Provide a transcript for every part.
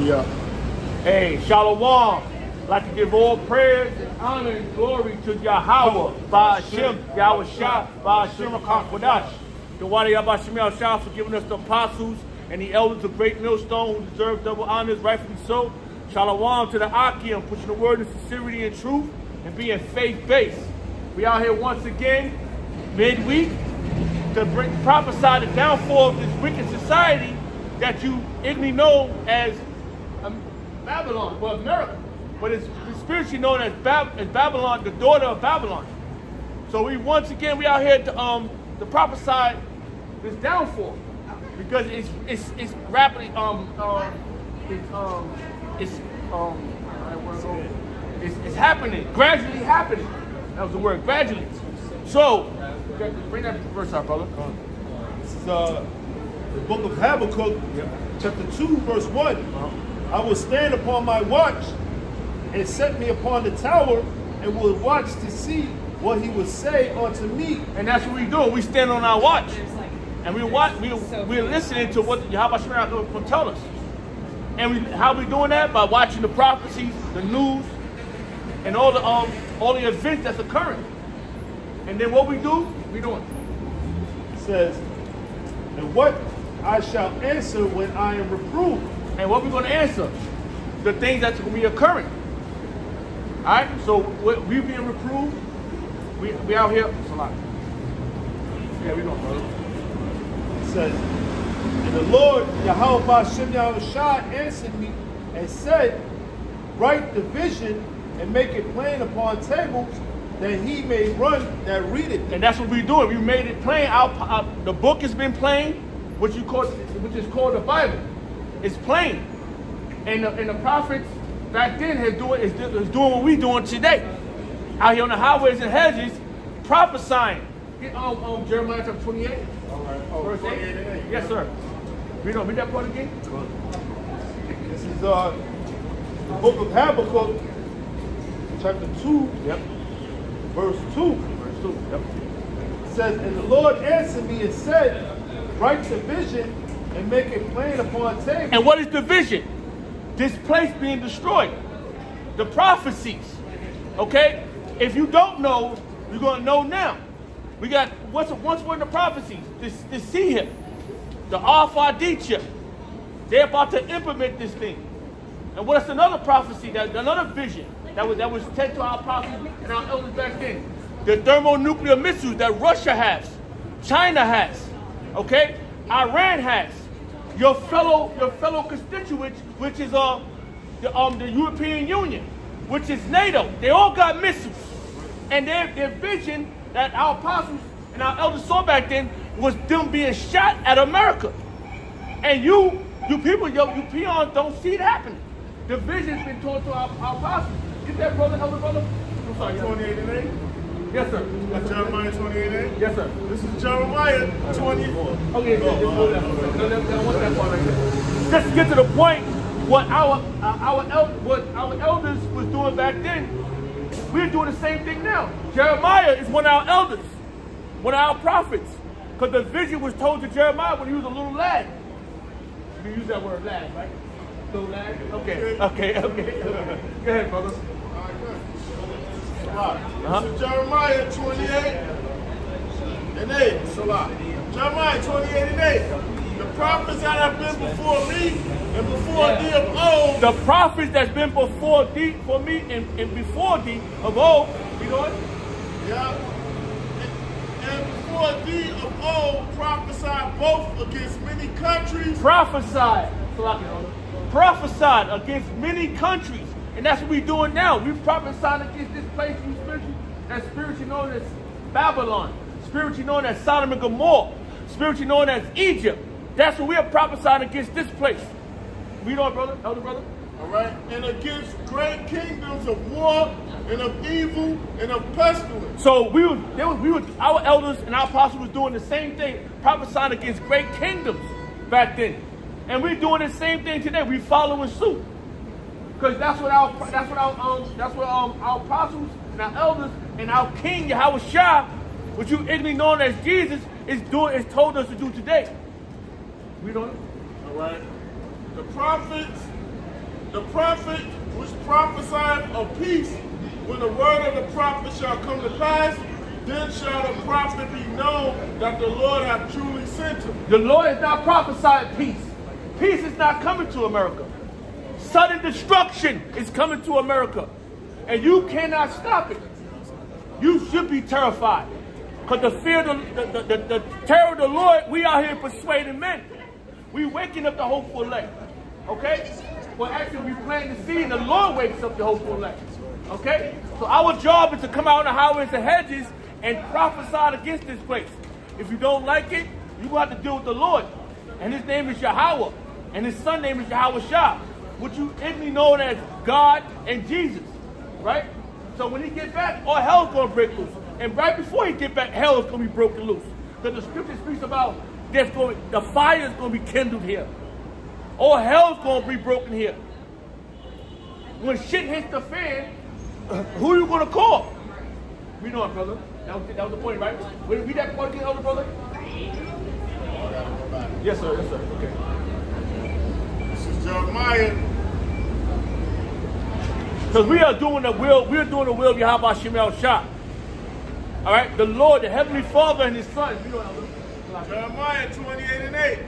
Yeah. Hey, Shalom. I'd like to give all praise and honor and glory to Yahweh, by Hashem, Yahweh Shah, by Hashem The Wadi Yabashim Shah for giving us the apostles and the elders of Great Millstone who deserve double honors, rightfully so. Shalom to the Akim, pushing the word in sincerity and truth and being faith-based. We out here once again, midweek, to bring, prophesy the downfall of this wicked society that you ignorantly know as Babylon, well, America. But it's, spiritually known as, Bab- as Babylon, the daughter of Babylon. So we once again we out here to um to prophesy this downfall because it's it's it's rapidly um um it's um it's um I don't wanna go- it's, it's happening gradually happening. That was the word gradually. So bring that verse out, brother. This is uh, the book of Habakkuk, chapter 2, verse one I will stand upon my watch and set me upon the tower and will watch to see what he will say unto me. And that's what we do. We stand on our watch. And we watch, we, we're listening to what Yahweh Shemar will tell us. And we, how we doing that? By watching the prophecies, the news, and all the um all the events that's occurring. And then what we do, we doing. It says, and what I shall answer when I am reproved. And what we're going to answer? The things that's going to be occurring. All right? So we, we being reproved. We, we out here. It's a lot. Yeah, we doing, brother. It says, And the Lord Yahweh Bashem Yahushua answered me and said, Write the vision and make it plain upon tables, that he may run that read it. And that's what we're doing. We made it plain. Our, our, the book has been plain, which you call, which is called the Bible. It's plain. And the, and the prophets back then had doing is, is doing what we doing today. Out here on the highways and hedges, prophesying. Get um, um, Jeremiah chapter 28. Verse 8. Yes, sir. Read on, read that part again. This is uh, the book of Habakkuk, chapter 2, Yep. verse 2. Verse 2. Yep. It says, And the Lord answered me and said, Write the vision and make it plain upon tables. And what is the vision? This place being destroyed. The prophecies. Okay? If you don't know, you're going to know now. We got what's once were in the prophecies? The see him, the Alpha chip. They're about to implement this thing. And what's another prophecy? That another vision that was that was sent to our prophets and our elders back then. The thermonuclear missiles that Russia has, China has, okay, Iran has. Your fellow your fellow constituents, which is uh the um the European Union, which is NATO. They all got missiles, and their their vision that our apostles and our elders saw back then was them being shot at America. And you, you people, yo, you peons don't see it happening. The vision's been told to our, our apostles. Get that, brother, elder brother? I'm sorry, 28 and 8. Yes sir. That's Jeremiah 28 Yes, sir. This is Jeremiah 24. Okay, just, just to get to the point, what our uh, our el- what our elders was doing back then, we're doing the same thing now. Jeremiah is one of our elders, one of our prophets, because the vision was told to Jeremiah when he was a little lad. You use that word lad, right? Little lad. Okay, okay, okay. Go ahead, brother. Uh-huh. Jeremiah 28 and 8. Salah. Jeremiah 28 and 8. The prophets that have been before me and before thee of old. The prophets that's been before thee, for me, and, and before thee of old, you know what? Yeah. And, and before thee of old prophesied both against many countries prophesied, prophesied against many countries. And that's what we're doing now. We're prophesying against this place we spiritually, that's spiritually known as Babylon, spiritually known as Sodom and Gomorrah, spiritually known as Egypt. That's what we are prophesying against this place. Read on, brother, elder brother. All right, and against great kingdoms of war and of evil and of pestilence. So we were, there was, we were, our elders and our apostles was doing the same thing, prophesying against great kingdoms back then, and we're doing the same thing today. We're following suit, because that's what our that's what our um that's what um our apostles and our elders and our King Yahweh Shah, which you ignorantly known as Jesus, is doing is told us to do today. We don't. All right, the prophets The prophet which prophesied of peace, when the word of the prophet shall come to pass, then shall the prophet be known that the Lord hath truly sent him. The Lord has not prophesied peace. Peace is not coming to America. Sudden destruction is coming to America. And you cannot stop it. You should be terrified. Because the fear, the, the, the, the, terror of the Lord, we out here persuading men. We waking up the hopeful elect. Okay? Well, actually, we plant the seed and the Lord wakes up the hopeful elect. Okay? So our job is to come out on the highways and hedges and prophesy against this place. If you don't like it, you have to deal with the Lord. And his name is Yahweh. And his son name is Yahweh Shah. Which you ignorantly know as God and Jesus. Right? So when he get back, all hell's gonna break loose. And right before he get back, hell is gonna be broken loose. Because the scripture speaks about there's going the fire is gonna be kindled here. All hell's gonna be broken here. When shit hits the fan, who are you gonna call? We know it, brother. That was, that was the point, right? Read that point again, elder brother. Yes, sir. Yes, sir. Okay. Jeremiah. Because we are doing the will, we are doing the will of Yahweh Shemel Shah. All right, the Lord, the Heavenly Father, and His Son. You know, Jeremiah 28 and 8.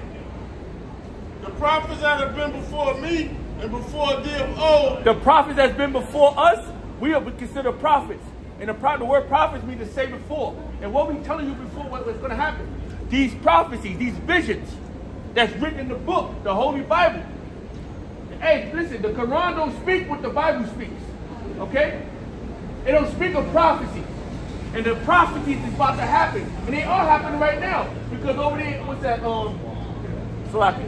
The prophets that have been before me and before thee of oh, old. The prophets that's been before us, we are considered prophets. And the, the word prophets means to say before. And what we telling you before what, what's going to happen. These prophecies, these visions that's written in the book, the Holy Bible. Hey, listen, the Quran don't speak what the Bible speaks. Okay? It don't speak of prophecy. And the prophecies is about to happen. And they are happening right now. Because over there, what's that? Um, Sloppy.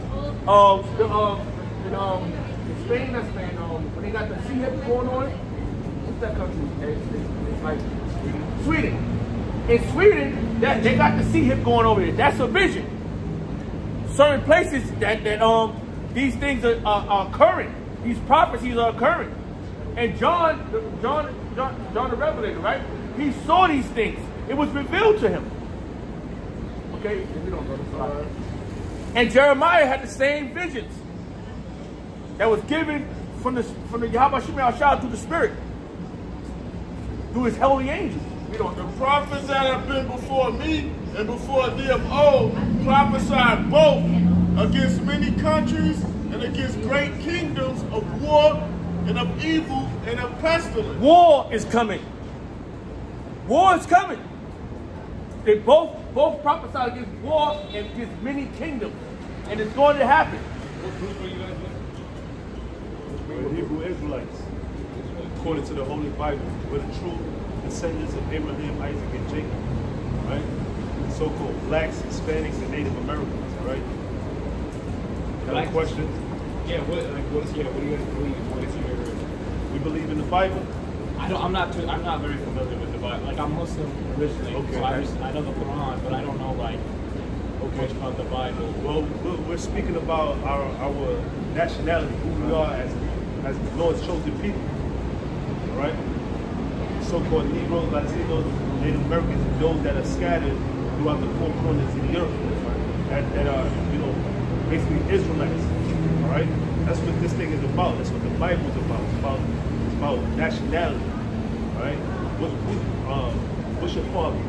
Um, the, um, in, um, in Spain, that's Spain, um, when they got the sea hip going on, what's that country? It's, it's, it's like Sweden. In Sweden, that they got the sea hip going over there. That's a vision. Certain places that, that um these things are, are, are occurring. These prophecies are occurring. And John, John, John, John the Revelator, right? He saw these things. It was revealed to him. Okay, And Jeremiah had the same visions that was given from the from the Yahweh Shah through the Spirit, through his holy angels. You know, the prophets that have been before me and before thee of old prophesied both against many countries and against great kingdoms of war and of evil and of pestilence. War is coming. War is coming. They both both prophesied against war and against many kingdoms. And it's going to happen. What group are you at? We're Hebrew Israelites. According to the Holy Bible, we're the true descendants of Abraham, Isaac, and Jacob. Right? So-called blacks, Hispanics, and Native Americans, all right? Got any questions? Yeah, what like what is yeah, what do you guys believe? What is your We believe in the Bible. I don't I'm not too I'm not very familiar with the Bible. Like I'm Muslim originally, Okay. so I just I know the Quran, but I don't know like okay. much about the Bible. Well, we're, we're speaking about our our nationality, who we are as as the Lord's chosen people. All right? So-called Negroes, Latinos, Native Americans, and those that are scattered throughout the four corners of the earth, that, that are, you know, basically Israelites. All right? That's what this thing is about. That's what the Bible is about. It's about, it's about nationality. All right? What, who, um, what's your father?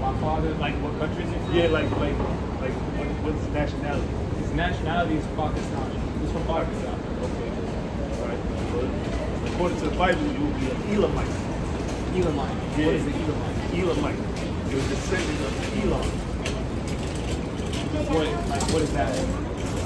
My father, like what country is he from? Yeah, like, like, like, what, what's his nationality? His nationality is Pakistani. He's from Pakistan. Okay. All right. So, according to the Bible, you will be an Elamite. Elamite. Yeah. What is the Elamite? Elamite. You're a descendant of Elam. What like what is that?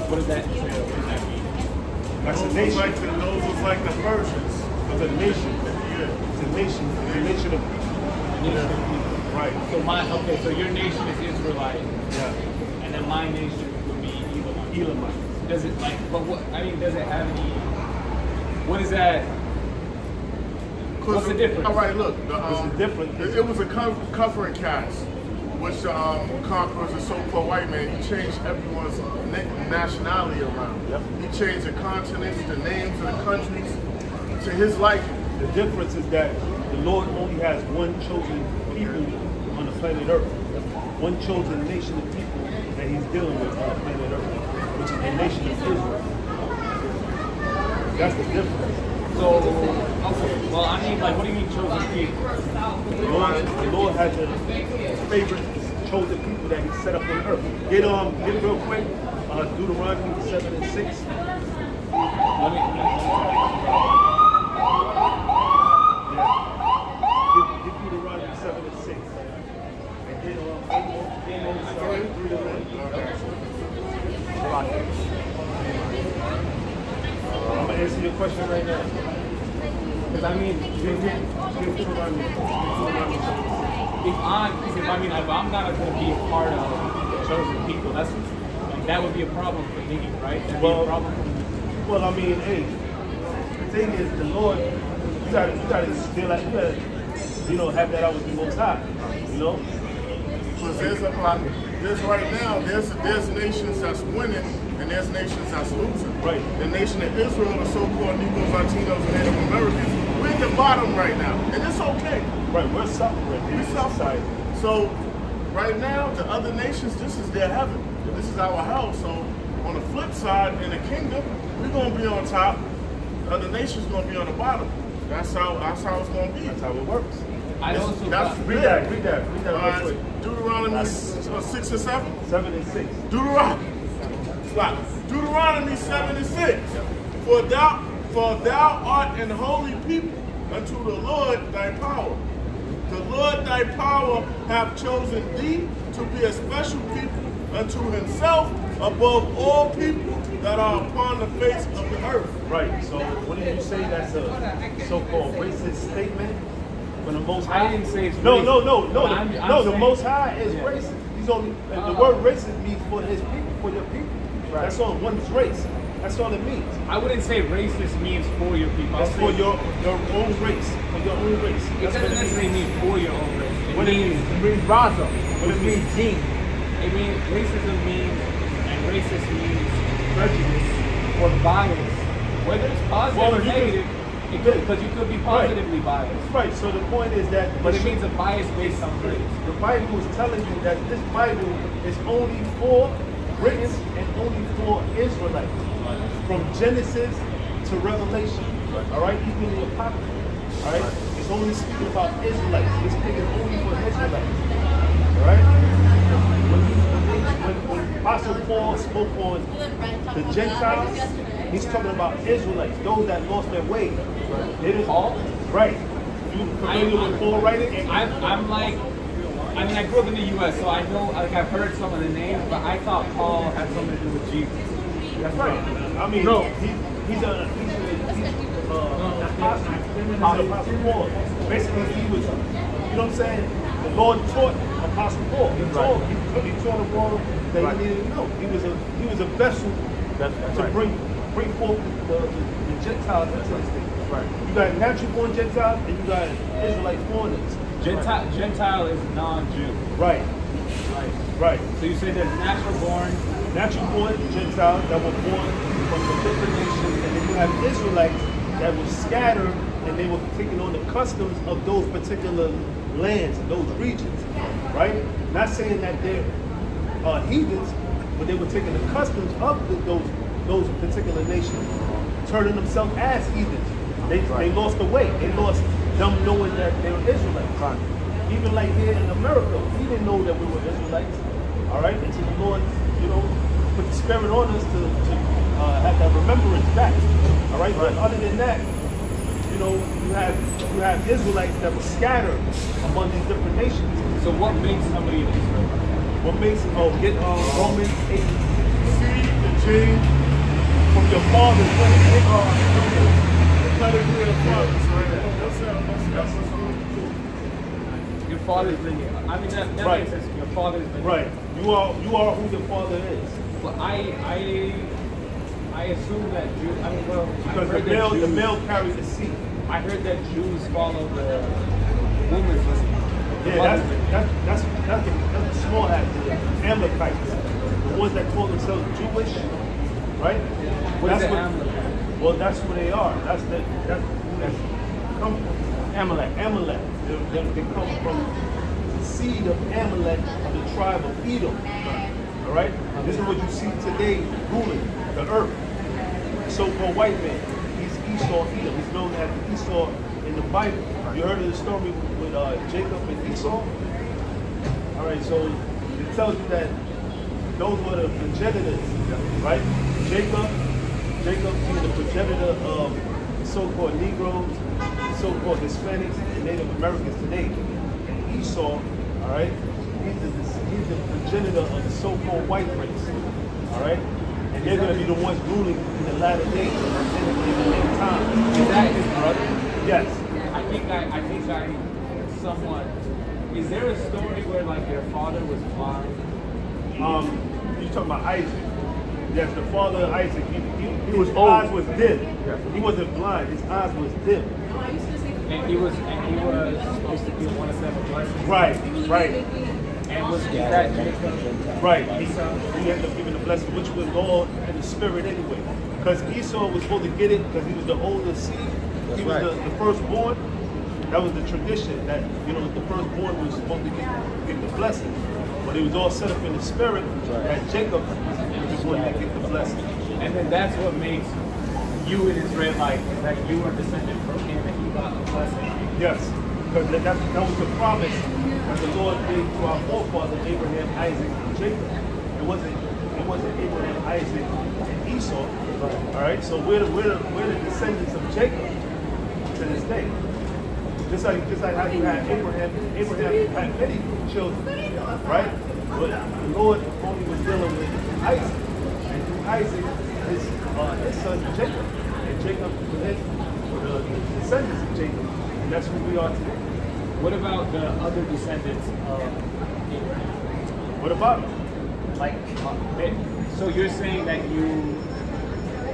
What does that entail? What does that mean? That's a Those nation. like the, those was like the Persians. It's the nation. Yeah. It's a nation. It's a nation of people. The nation of people. Right. So my okay, so your nation is Israelite, Yeah. and then my nation would be Elamite. Elamite. Does it like? But what? I mean, does it have any? What is that? What's the difference? All right, look. The, What's um, the difference? It, it was a co- covering cast, which um, conquerors and so-called white man. He changed everyone's na- nationality around. Yep. He changed the continents, the names of the countries to his liking. The difference is that the Lord only has one chosen people on the planet Earth. One chosen nation of people that he's dealing with on the planet Earth, which is the nation of Israel. That's the difference. So, okay. Well, I mean, like, what do you mean chosen people? The Lord, the Lord has a favorite chosen people that He set up on earth. Get um, get real quick. Uh, Deuteronomy seven and six. Let me, Yeah. Get, get Deuteronomy seven and six. And get um, Amos, Amos, sorry, three of I'm gonna answer your question right now. because I mean, Get, get, get Deuteronomy. Deuteronomy seven and six. if I'm, because if I mean, if I'm not going to be a part of the chosen people, that's like that would be a problem for me, right? That'd Well- be a problem for me. Well, I mean, hey, the thing is, the Lord, you gotta, you gotta still, like, you gotta, you know, have that out with the Most High, you know. Because there's a lot, there's right now, there's there's nations that's winning and there's nations that's losing. Right. The nation of Israel, the so-called Negroes, Latinos, and Native Americans, we're at the bottom right now. And it's okay. Right, we're suffering We're suffer. society. So right now, the other nations, this is their heaven. This is our house. So on the flip side, in the kingdom, we're gonna be on top. The other nations gonna be on the bottom. That's how that's how it's gonna be. That's how it works. I It's- also that's- thought, Read that, read that, read that All real quick. Deuteronomy uh, six or seven. Seven and six. Deuteronomy. Stop. Deuteronomy 7 and 6. For thou, for thou art an holy people unto the Lord thy power. The Lord thy power hath chosen thee to be a special people unto himself above all people that are upon the face of the earth. Right, so what did you say that's a so-called racist statement from the Most I High? didn't say it's No, racist. no, no, no, But the, I'm- I'm no, the Most High is Yeah. racist. He's only, and the Oh. word racist means for his people, for your people. Right. That's all, one's race. That's all it means. I wouldn't say racist means for your people. That's for your, your own race, for your own race. It That's doesn't what it necessarily means. mean for your own race. It What it means means. It means Raza. What It it means Gene. It means racism means and racist means prejudice or bias. Whether it's positive Well, or negative, it because you could be positively biased. Right, so the point is that But it means a bias based on race. the Bible is telling you that this Bible is only for Britons and only for Israelites. From Genesis to Revelation. All right, even the Apocrypha. All right, it's only speaking about Israelites. It's speaking only for Israelites. All right. When, he, when, when, when Apostle Paul spoke on the Gentiles, he's talking about Israelites, those that lost their way. They didn't- Paul? Right. You familiar with Paul writing? I'm, I'm like, I mean, I grew up in the U.S., so I know, like, I've heard some of the names, but I thought Paul had something to do with Jesus. That's right. I mean, No. he, he's a he's a he's, uh, apostle. He's an apostle Paul. Basically, he was, you know what I'm saying? The Lord taught Apostle Paul. He taught he, he taught the world that Right. he needed to know. He was a he was a vessel That's, that's to right. bring bring forth the, the, the Gentiles into the state. Right. You got natural born Gentiles and you got Israelite foreigners. Gentile, Gentile is non-Jew. Right. Right. Right. So you say there's natural born, natural born Gentiles that were born from the different nations, and then you have Israelites that were scattered and they were taking on the customs of those particular lands, those regions, right? Not saying that they're uh, heathens, but they were taking the customs of the, those those particular nations, turning themselves as heathens. They, they lost the way. They lost them knowing that they were Israelites. Right. Even like here in America, we didn't know that we were Israelites. All right, until the Lord, you know, put the spirit on us to, to uh, have that remembrance back. All right, but other than that, you know, you have you have Israelites that were scattered among these different nations. so what makes somebody an Israelite? What makes oh get uh, Romans eight See the gene, from your father's lineage. the pedigree of fathers, right? That's how, that's, that's what's going Your father's lineage. I mean, that, that Right. makes sense. Your father's lineage. Right, you are you are who your father is. But I, I, I assume that Jew. I mean, well, Because the male the Jews- male carries the seed. I heard that Jews follow the woman's. Yeah, that's that's that's that's the, that's the small hats, the Amalekites, the ones that call themselves Jewish, right? What that's Amalekite? Well, that's who they are. That's the that's that's come from Amalek. Amalek. They, they, they come from the seed of Amalek of the tribe of Edom. All right. This is what you see today ruling the earth. The so-called white man. He's Esau. He's known as Esau in the Bible. You heard of the story with uh, Jacob and Esau? All right, so it tells you that those were the progenitors, right? Jacob, Jacob being the progenitor of so-called Negroes, so-called Hispanics, and Native Americans today. And Esau, all right, he's the progenitor of the so-called white race, all right? And they're going to be the ones ruling in the latter days, in the, in end time. Is that his brother? Yes. I think I, I think I somewhat. Is there a story where like their father was blind? Um, you talking about Isaac? Yes, the father of Isaac. He, he, he was His old. eyes eyes was dim. He wasn't blind. His eyes was dim. And he was and he was supposed to be one of seven blessings. Right, right, And was that right. He, he ended up giving the blessing, which was all in the spirit anyway. Because Esau was supposed to get it because he was the oldest seed. he was right. the, the firstborn. That was the tradition that you know the firstborn was supposed to get, get the blessing. But it was all set up in the spirit that Jacob was the one to get the blessing. And then that's what makes you an Israelite, is that you are descended from him and you got the blessing. Yes, because that, that, that was the promise that the Lord gave to our forefathers Abraham, Isaac, and Jacob. It wasn't it wasn't Abraham, Isaac, and Esau. All right, so we're the, we're the, we're the descendants of Jacob to this day. Just like just like how you had Abraham, Abraham had many children, right? But the Lord only was dealing with Isaac, and through Isaac, his uh, his son Jacob, and Jacob was were the descendants of Jacob, and that's who we are today. What about the other descendants of Abraham? What about him? Like, so you're saying that you,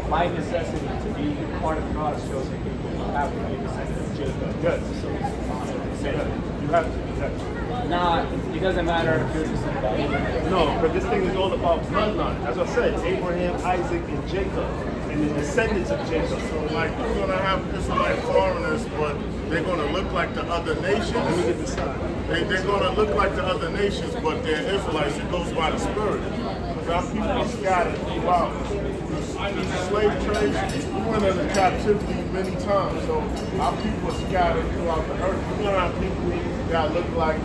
by necessity, to be part of God's chosen people, you have to be a descendant of Jacob. Yes. So he's honored Yeah, descendant. you have to, exactly. Not, it doesn't matter if you're descendant of Abraham. No, but this thing is all about bloodline. As I said, Abraham, Isaac, and Jacob, and the descendants of Jacob. So like you're gonna have Israelite foreigners, but they're gonna look like the other Let me nations. get. They, they're gonna look like the other nations, but they're Israelites. It goes by the Spirit. Because our people are scattered throughout. The slave trade, we went into captivity many times, so our people are scattered throughout the earth. We're gonna have people that look like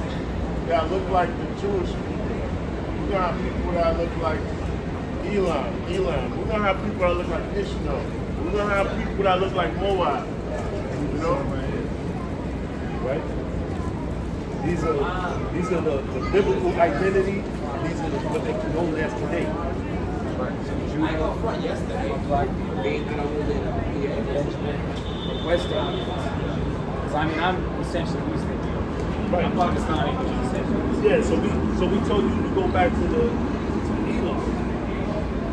that look like the Jewish people. We're gonna have people that look like Elam, Elon. We're gonna have people that look like Ishmael. We're gonna have people that look like Moab. You know? right? These are these are the, the biblical identity. These are the, what they can known as today. I got front yesterday, like David and Benjamin requesting because I mean I'm essentially Muslim. Right. I'm Pakistani, which is essentially Yeah, so we so we told you to go back to the to Elam.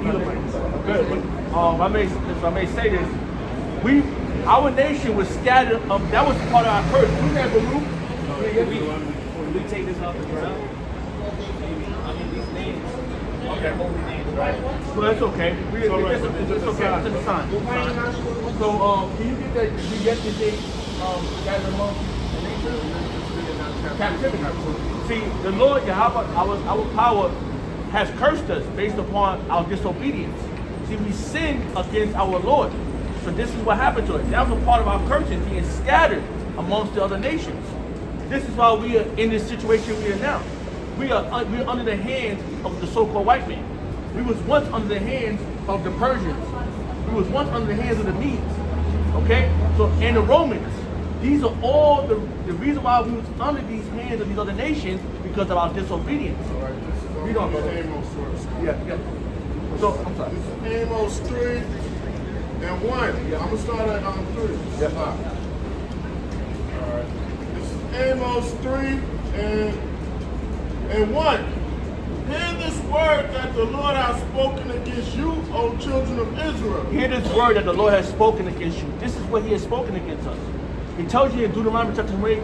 Good. Um, I may, if I may say this, we, our nation was scattered. Um, that was part of our curse. We had Baruch. Can we, we take this off the ground? I mean, these names, okay? Well, that's okay. We, It's right, it's, it's, it's okay. It's a sign. So, um, can you get that? Did you yesterday, um, gather among captivity? See, the Lord Yahweh, our, our power, has cursed us based upon our disobedience. See, we sinned against our Lord. So this is what happened to us. That was a part of our curses, being scattered amongst the other nations. This is why we are in this situation we are now. We are un- we are under the hands of the so-called white man. We was once under the hands of the Persians. We was once under the hands of the Medes. Okay? So and the Romans. These are all the, the reason why we was under these hands of these other nations because of our disobedience. Read on, brother. Amos first. Yeah, yeah. So I'm sorry. This is Amos 3 and 1. Yeah. I'm going to start at um, 3. Yeah. Alright. This is Amos 3 and, and 1. Hear this word that the Lord has spoken against you, O children of Israel. Hear this word that the Lord has spoken against you. This is what he has spoken against us. He tells you in Deuteronomy chapter 28,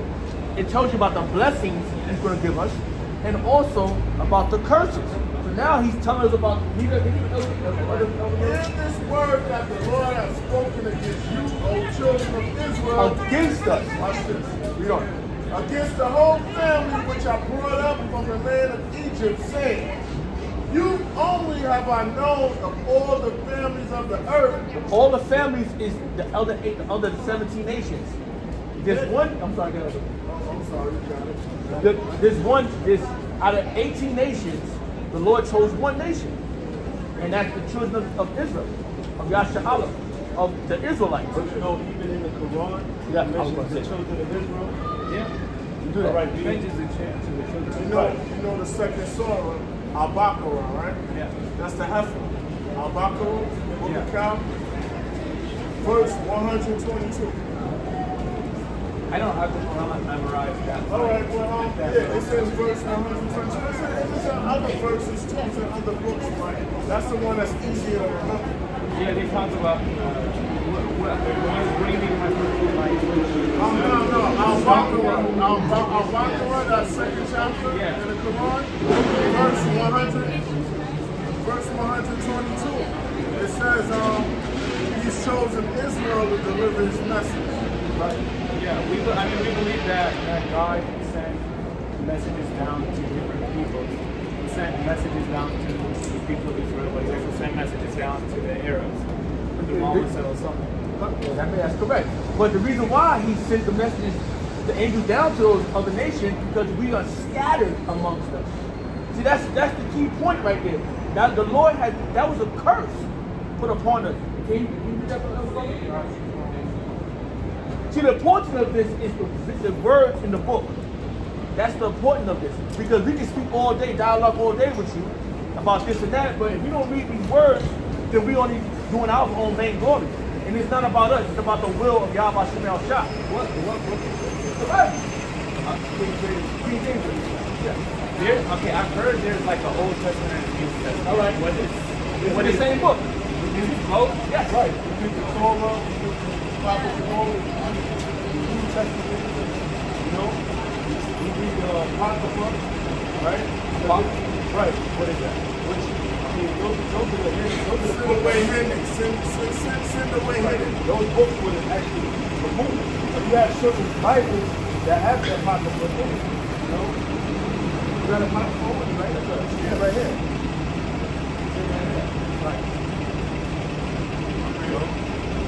it tells you about the blessings he's going to give us and also about the curses. So now he's telling us about. He, Hear this word that the Lord has spoken against you, O children of Israel. against us. This. Read on. against the whole family which I brought up from the land of Egypt, saying, You only have I known of all the families of the earth. All the families is the other eight, the other 17 nations. There's one, I'm sorry, go ahead. I'm sorry, you got it. There- There's one, there's out of 18 nations, the Lord chose one nation. And that's the children of, of Israel, of Yasha'Allah, of the Israelites. But you know, even in the Quran, Yeah, it mentions the children of Israel. Yeah. You do that. All right, He read. the chant to the children. You know, you know the second surah, Al-Baqarah, right? Yeah. That's the heifer. Al-Baqarah, Book Yeah. of Cow, verse 122. I don't have the Quran memorized that. All right, well, um, yeah, it says verse 122. There's other verses too, in other books, right? That's the one that's easier to remember. Yeah, they talk about uh, what, what, when you're bringing my personal life. Um, no, no, Al-Baqarah, Al- Al-Baqarah, that second chapter Yeah. in the Quran, verse 100, verse 122. It says, um, he's chosen Israel to deliver his message. Yeah, we, I mean, we believe that, that God sent messages down to different people. He sent messages down to the people of Israel, but he also sent messages down to the Arabs. The Muhammad said something. That- that's correct. But the reason why he sent the messages, the angels down to those other nations, because we are scattered amongst them. See, that's that's the key point right there. Now the Lord had that was a curse put upon us. Can you, can you read that us? See, the importance of this is the, the words in the book. That's the importance of this. Because we can speak all day, dialogue all day with you about this and that, but if we don't read these words, then we only doing our own vain glory. And it's not about us, it's about the will of Yahweh Shemel Shah. What, what, what? The Bible. King James. King James. Yeah. There, okay, I've heard there's like an Old Testament and a New Testament. All right. What is, what is the same book. Is it both? Yes. Right. You read the Torah, New Testament, you know? You read the Apocrypha, right? Right. What is that? Which, I mean, those, those are the, those are the books. away hidden. Send, send, send, send away Right. hidden. Those books were actually removed. But you have certain Bibles that have the Apocrypha in it, you know? You got a? That's right. Yeah, right here.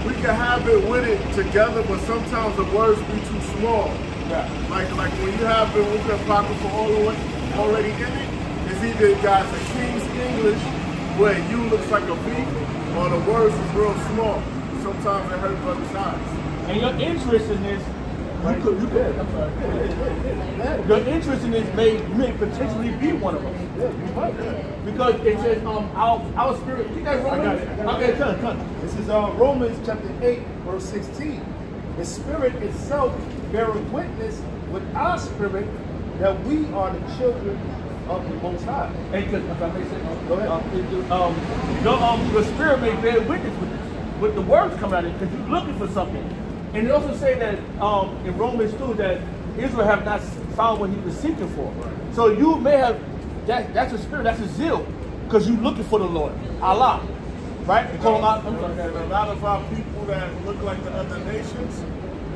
We can have it with it together, but sometimes the words be too small. Yeah. Like like when you have it with the apocrypha all the way already in it, it's either it got the King's English where you looks like a V, or the words is real small. Sometimes it hurts brothers' eyes. And your interest in this, you could, you could, I'm sorry. Your interest in this may, may potentially be one of us. Because it says, um, our, our spirit, you guys I got it, I got it. Okay, come, come. This is uh, Romans chapter 8, verse 16. The Spirit itself bearing witness with our spirit that we are the children of the Most High. And because, if I may say, uh, Go ahead. uh, um, your, um, your spirit may bear witness with this, with the words coming out of it, because you're looking for something. And it also say that um, in Romans 2 that Israel have not found what he was seeking for. So you may have, that, that's a spirit, that's a zeal, because you're looking for the Lord, Allah. Right? You call him out. And a lot of our people that look like the other nations,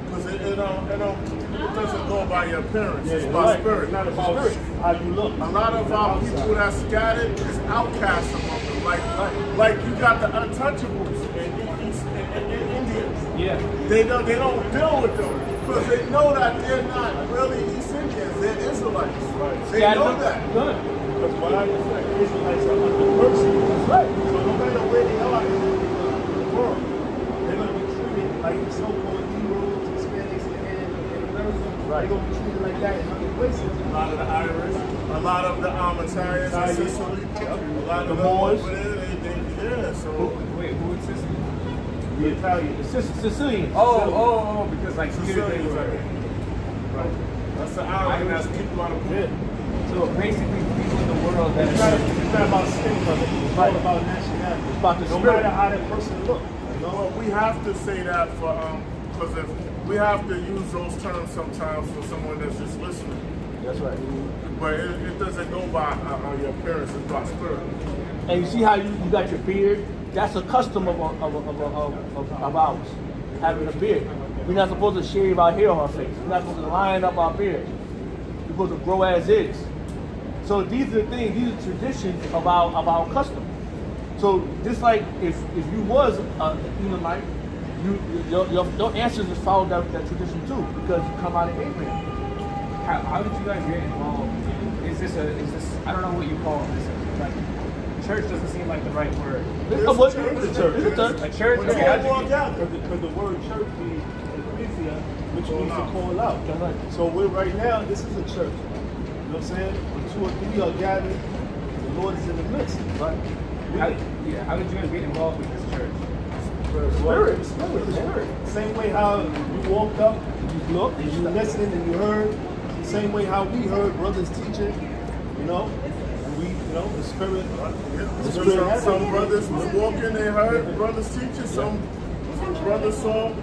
because it, it, don't, it, don't, it doesn't go by your appearance, it's by Right. spirit. It's not about spirit, how you look. A lot of our people that scattered is outcasts among them. Like, like you got the untouchables in, in, East- in, in, in India. Yeah. They don't, they don't deal with them because they know that they're not really East Indians. They're Israelites. Right. They Yeah, know that. Good. Because what I was like, Israelites are under mercy. That's right. So no matter where they are in uh, the world, they're going to be treated like the so-called Negroes, Hispanics, and, and Americans. Right. They're going to be treated like that in other places. A lot of the Irish, a lot of the Italians in Italians. Sicily, a lot of The of Moors. over there, they, they, yeah. So Wait, who is this? The Italians. Sic- Sicilian. Oh, oh, oh, because like here they Sicilians, were. right. That's the island that's people out of Yeah. So basically, people in the world that It's not, it's not about skin color. It's all about nationality. It's about the no spirit. matter how that person look. You know? Well, we have to say that for um, because if we have to use those terms sometimes for someone that's just listening. That's right. But it, it doesn't go by uh, uh, your appearance, it's by spirit. And you see how you, you got your beard? That's a custom of, a, of, a, of, a, of, of, of ours, having a beard. We're not supposed to shave our hair on our face. We're not supposed to line up our beard. We're supposed to grow as is. So these are the things, these are traditions of our of our custom. So just like if if you was a Elamite, you your, your, your ancestors followed that, that tradition too because you come out of Abraham. How, how did you guys get involved? Is this a is this I don't know what you call this. Like church doesn't seem like the right word. It's a church. It's a church. A church. A church. But Okay, it's how'd you all get- gathered. Because the, word church means which means to call out. So we're right now, this is a church. You know what I'm saying? When two or three are gathered, the Lord is in the midst. Right. How, yeah, how did you guys get involved with this church? Spirit, spirit, spirit. Same way how you walked up, you looked, and you listened, and you heard. The same way how we heard brothers teaching, you know, and we, you know, the spirit. The Some, spirit has some brothers was walking, they heard brothers teaching. Some, some brothers saw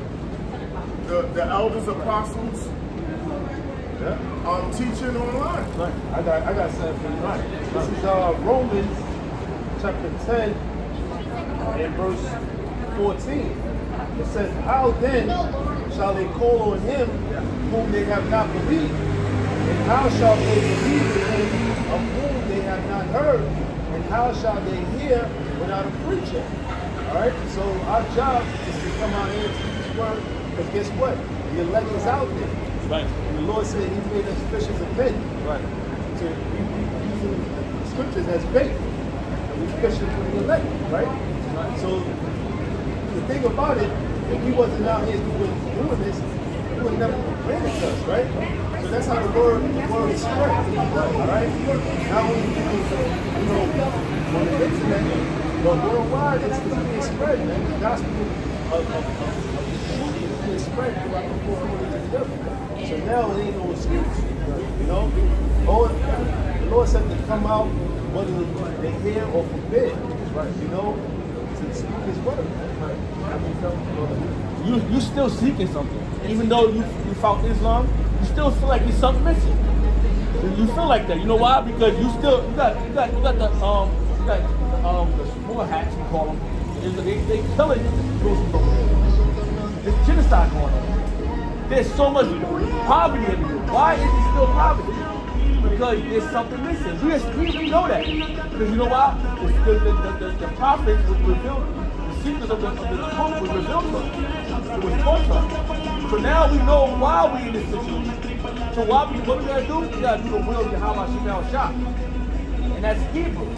the, the elders, apostles, Yeah. um, teaching online. Right. I got I got something for you. Right. This is uh, Romans chapter 10 and verse 14. It says, How then shall they call on him whom they have not believed? And how shall they believe in him of whom they have not heard? And how shall they hear without a preacher? Alright? So our job is to come out here and teach his word. Because guess what? The elect is out there. Right. And the Lord said He made us fishers of men. Right. So we, we using the scriptures as bait. And we fishing for the elect, right? So the thing about it, if we wasn't out here doing, doing this, we would never ran into us, right? So that's how the word the word is spread. All right? Not only people, you know, on the internet, but worldwide it's, it's being spread, man. The gospel of, of, of, of the truth is being spread throughout the four corners. So now it ain't no excuse. You know? Oh, the Lord said to come out whether they hear or forbid. Right. You know? To speak his word. So, You you still seeking something, even though you you found Islam, you still feel like there's something missing. You feel like that. You know why? Because you still you got you got you got the um you got um the small hats we call them. They they killing there. There's genocide going on. There's so much poverty everywhere. Why is there still poverty? Because there's something missing. We, we, know that. Because you know why? The, the, the, the, the prophets was revealed, the secrets of the, of the book was revealed to us. It was taught to us. So now we know why we in this situation. So why we, what we gotta do? We gotta do the will of Yahweh Shem Shah. And that's Hebrew.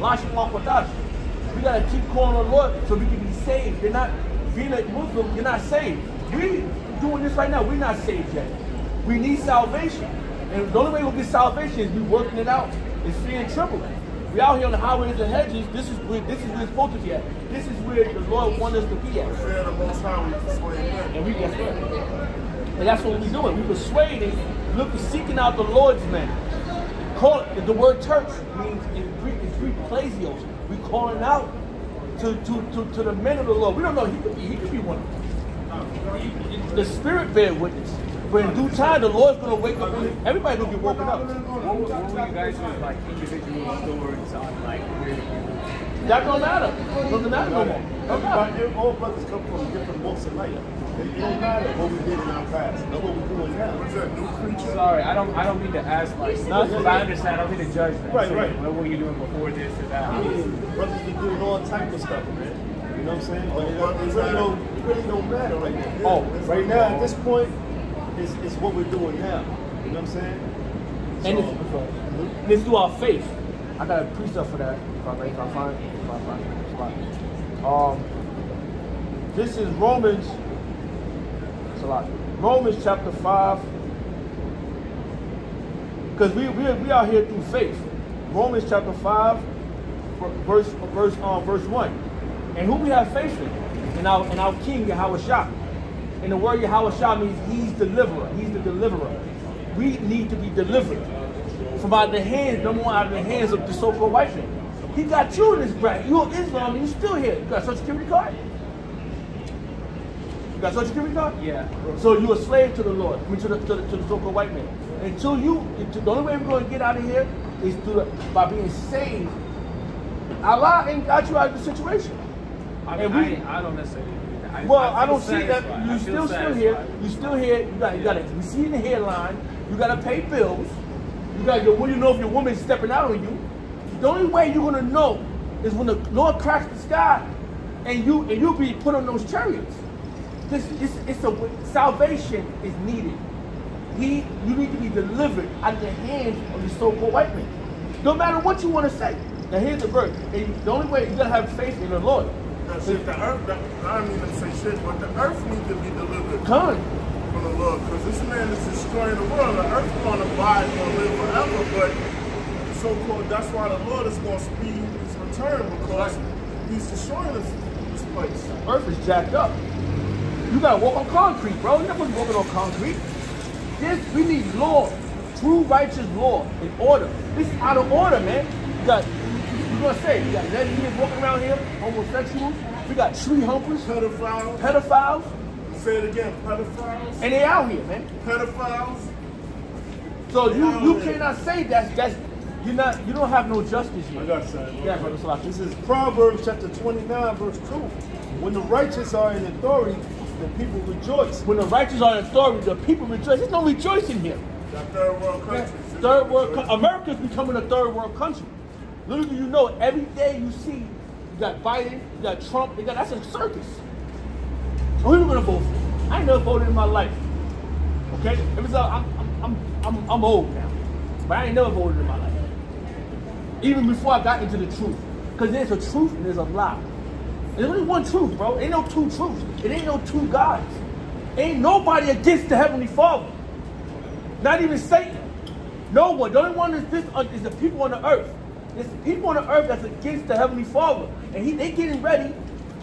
Kodash. We gotta keep calling on the Lord so we can be saved. They're not being a Muslim, you're not saved. We doing this right now, we're not saved yet. We need salvation. And the only way we'll get salvation is we working it out. It's and trembling. We out here on the highways and hedges. This is where this is where it's supposed to be at. This is where the Lord wants us to be at. And we get And that's what we're doing. We persuading, look, seeking out the Lord's man. Call it, the word church means in Greek, it's Greek ecclesios. We calling out to, to, to, to the men of the Lord. We don't know, he could be, he could be one of them. The spirit bear witness. But in due time, the Lord's gonna wake up. Everybody gonna get woken up. What, were- what were you guys with like individual stories on like where you That don't matter. Doesn't matter no more. Don't matter. Everybody, all brothers come from different walks of life. It don't matter what we did in our past. Know what we're doing now. What's that, new creature? Sorry, I don't I don't mean to ask like No, if I understand, I don't mean to judge them. Right, So, right. What were you doing before this or that? I mean, brothers be doing all type of stuff, man. You know what I'm saying? But it, What really don't, it really don't matter right now. Oh, right now at this point, is is what we're doing now. You know what I'm saying? And So- it's, let's do our faith. I got a precept for that. If I, if I find, if I find it. spot. Um, this is Romans. Lot. Romans chapter five. Because we we we are here through faith. Romans chapter five, verse verse um verse one. And who we have faith in? In our in our King Yahweh Shah. And the word Yahweh Shah means he's deliverer. He's the deliverer. We need to be delivered from out of the hands, number one, out of the hands of the so-called white man. He got you in his bracket. You're Islam and you're still here. You got such a social security card? You got social security card? Yeah. So you're a slave to the Lord, I mean to the, to the, to the so-called white man. Until you, the only way we're going to get out of here is through the, by being saved. Allah ain't got you out of the situation. I, mean, we- I, I don't necessarily. I, Well, I, I, don't see that. You still still here. You still here. You got you got to. We see in the headline. You got to pay bills. You got your. What do you know if your woman's stepping out on you? The only way you're gonna know is when the Lord cracks the sky, and you and you'll be put on those chariots. This, this, it's a salvation is needed. He, you need to be delivered out of the hands of the so-called white man. No matter what you want to say. Now here's the verse. The only way you gotta have faith in the Lord. That's it. The earth, the, I don't even say shit, but the earth needs to be delivered Come. from the Lord. Because this man is destroying the world. The earth going to buy, going to live forever. But so-called, that's why the Lord is going to speed his return because he's destroying this, this place. Earth is jacked up. You gotta walk on concrete, bro. You're not supposed to walking on concrete. This we need law, true righteous law in order. This is out of order, man. You got you gonna say you got lesbians walking around here, homosexuals. We got tree humpers, Pedophiles. pedophiles, Say it again. Pedophiles. and they out here, man. Pedophiles. So you you cannot say that that's you're not you don't have no justice here. I got something. Yeah, brother This is Proverbs chapter 29, verse 2. When the righteous are in authority, the people rejoice. When the righteous are in authority, the people rejoice. There's no rejoicing here. Third world countries. Third world, co- America's becoming a third world country. Little do you know, every day you see, you got Biden, you got Trump, you got that's a circus. Who you gonna vote for? I ain't never voted in my life. Okay, it was, uh, I'm, I'm, I'm, I'm, I'm old now, but I ain't never voted in my life. Even before I got into the truth, because there's a truth and there's a lie. There's only one truth, bro. Ain't no two truths. It ain't no two gods. Ain't nobody against the heavenly Father. Not even Satan. No one. The only one is this uh, is the people on the earth. It's the people on the earth that's against the heavenly Father, and he they getting ready.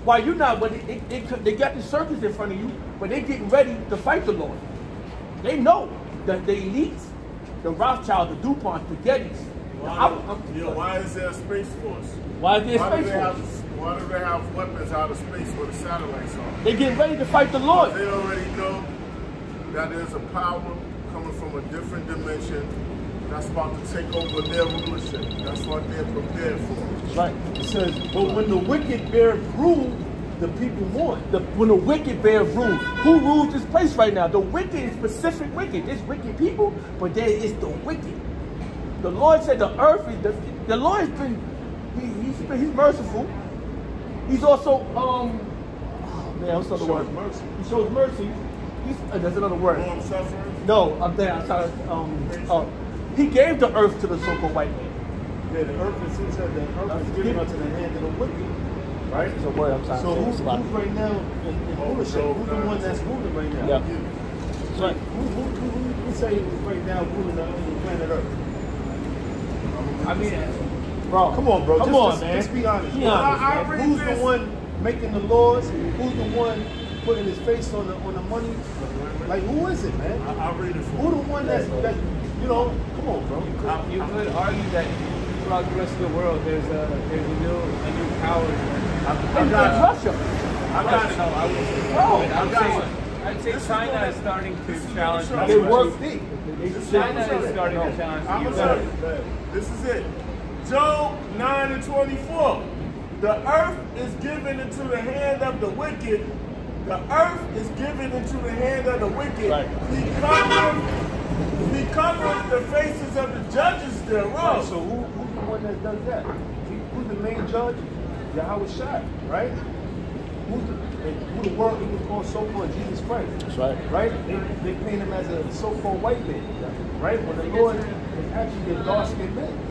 While you're not, but they, they, they, they got the circus in front of you, but they getting ready to fight the Lord. They know that the elites, the Rothschild, the DuPont, the Gettys. the- Why, yeah, why is there a space force? why is there a space they for have, us? Why do they have weapons out of space where the satellites are? They getting ready to fight the Lord. They already know that there's a power coming from a different dimension that's about to take over their rulership. That's what they're prepared for. Right. It says, but when the wicked bear rule, the people mourn. The, when the wicked bear rule, who rules this place right now? The wicked is specific wicked. There's wicked people, but there is the wicked. The Lord said the earth is the, the Lord has been he, he's been he's merciful. He's also um oh man, what's the other Shows word? mercy. He shows mercy. He's uh, there's another word. No, I'm there. I'm trying to um oh he gave the earth to the so-called white man. Yeah, the earth is, the earth is given unto the hand of the wicked. Right? A word I'm trying So who's, who's right now in, in rulership? Who's the one that's ruling right now? Yeah. Right. Who, who, who, who, who say right now ruling the planet Earth? I mean, Bro, Come on, bro. Come just, on, just, man. Just be honest. Be bro. honest, I- I read Who's this. the one making the laws? Who's the one putting his face on the on the money? Like who is it, man? I, I'll read it for Who you. the one that's that you know? Come on, bro. um, you could argue that throughout the rest of the world, there's a there's a new a new power. I, I And got Russia. I got No, I would say, Bro, I'd got say, you. I'd say This is China what- is starting to is challenge. what the They work deep. They- they- China is starting to challenge I'm the gonna tell you. This is it. Job 9 and 24. The earth is given into the hand of the wicked. The earth is given into the hand of the wicked. Right. He covers, he covers the faces of the judges Right, thereof. so who, who's the one that does that? Who's the main judge? Yahawashi, right? Who's the, who the world even call so-called Jesus Christ? That's right. Right? They, they paint him as a so-called white man, right? When the Lord is actually a dark-skinned man.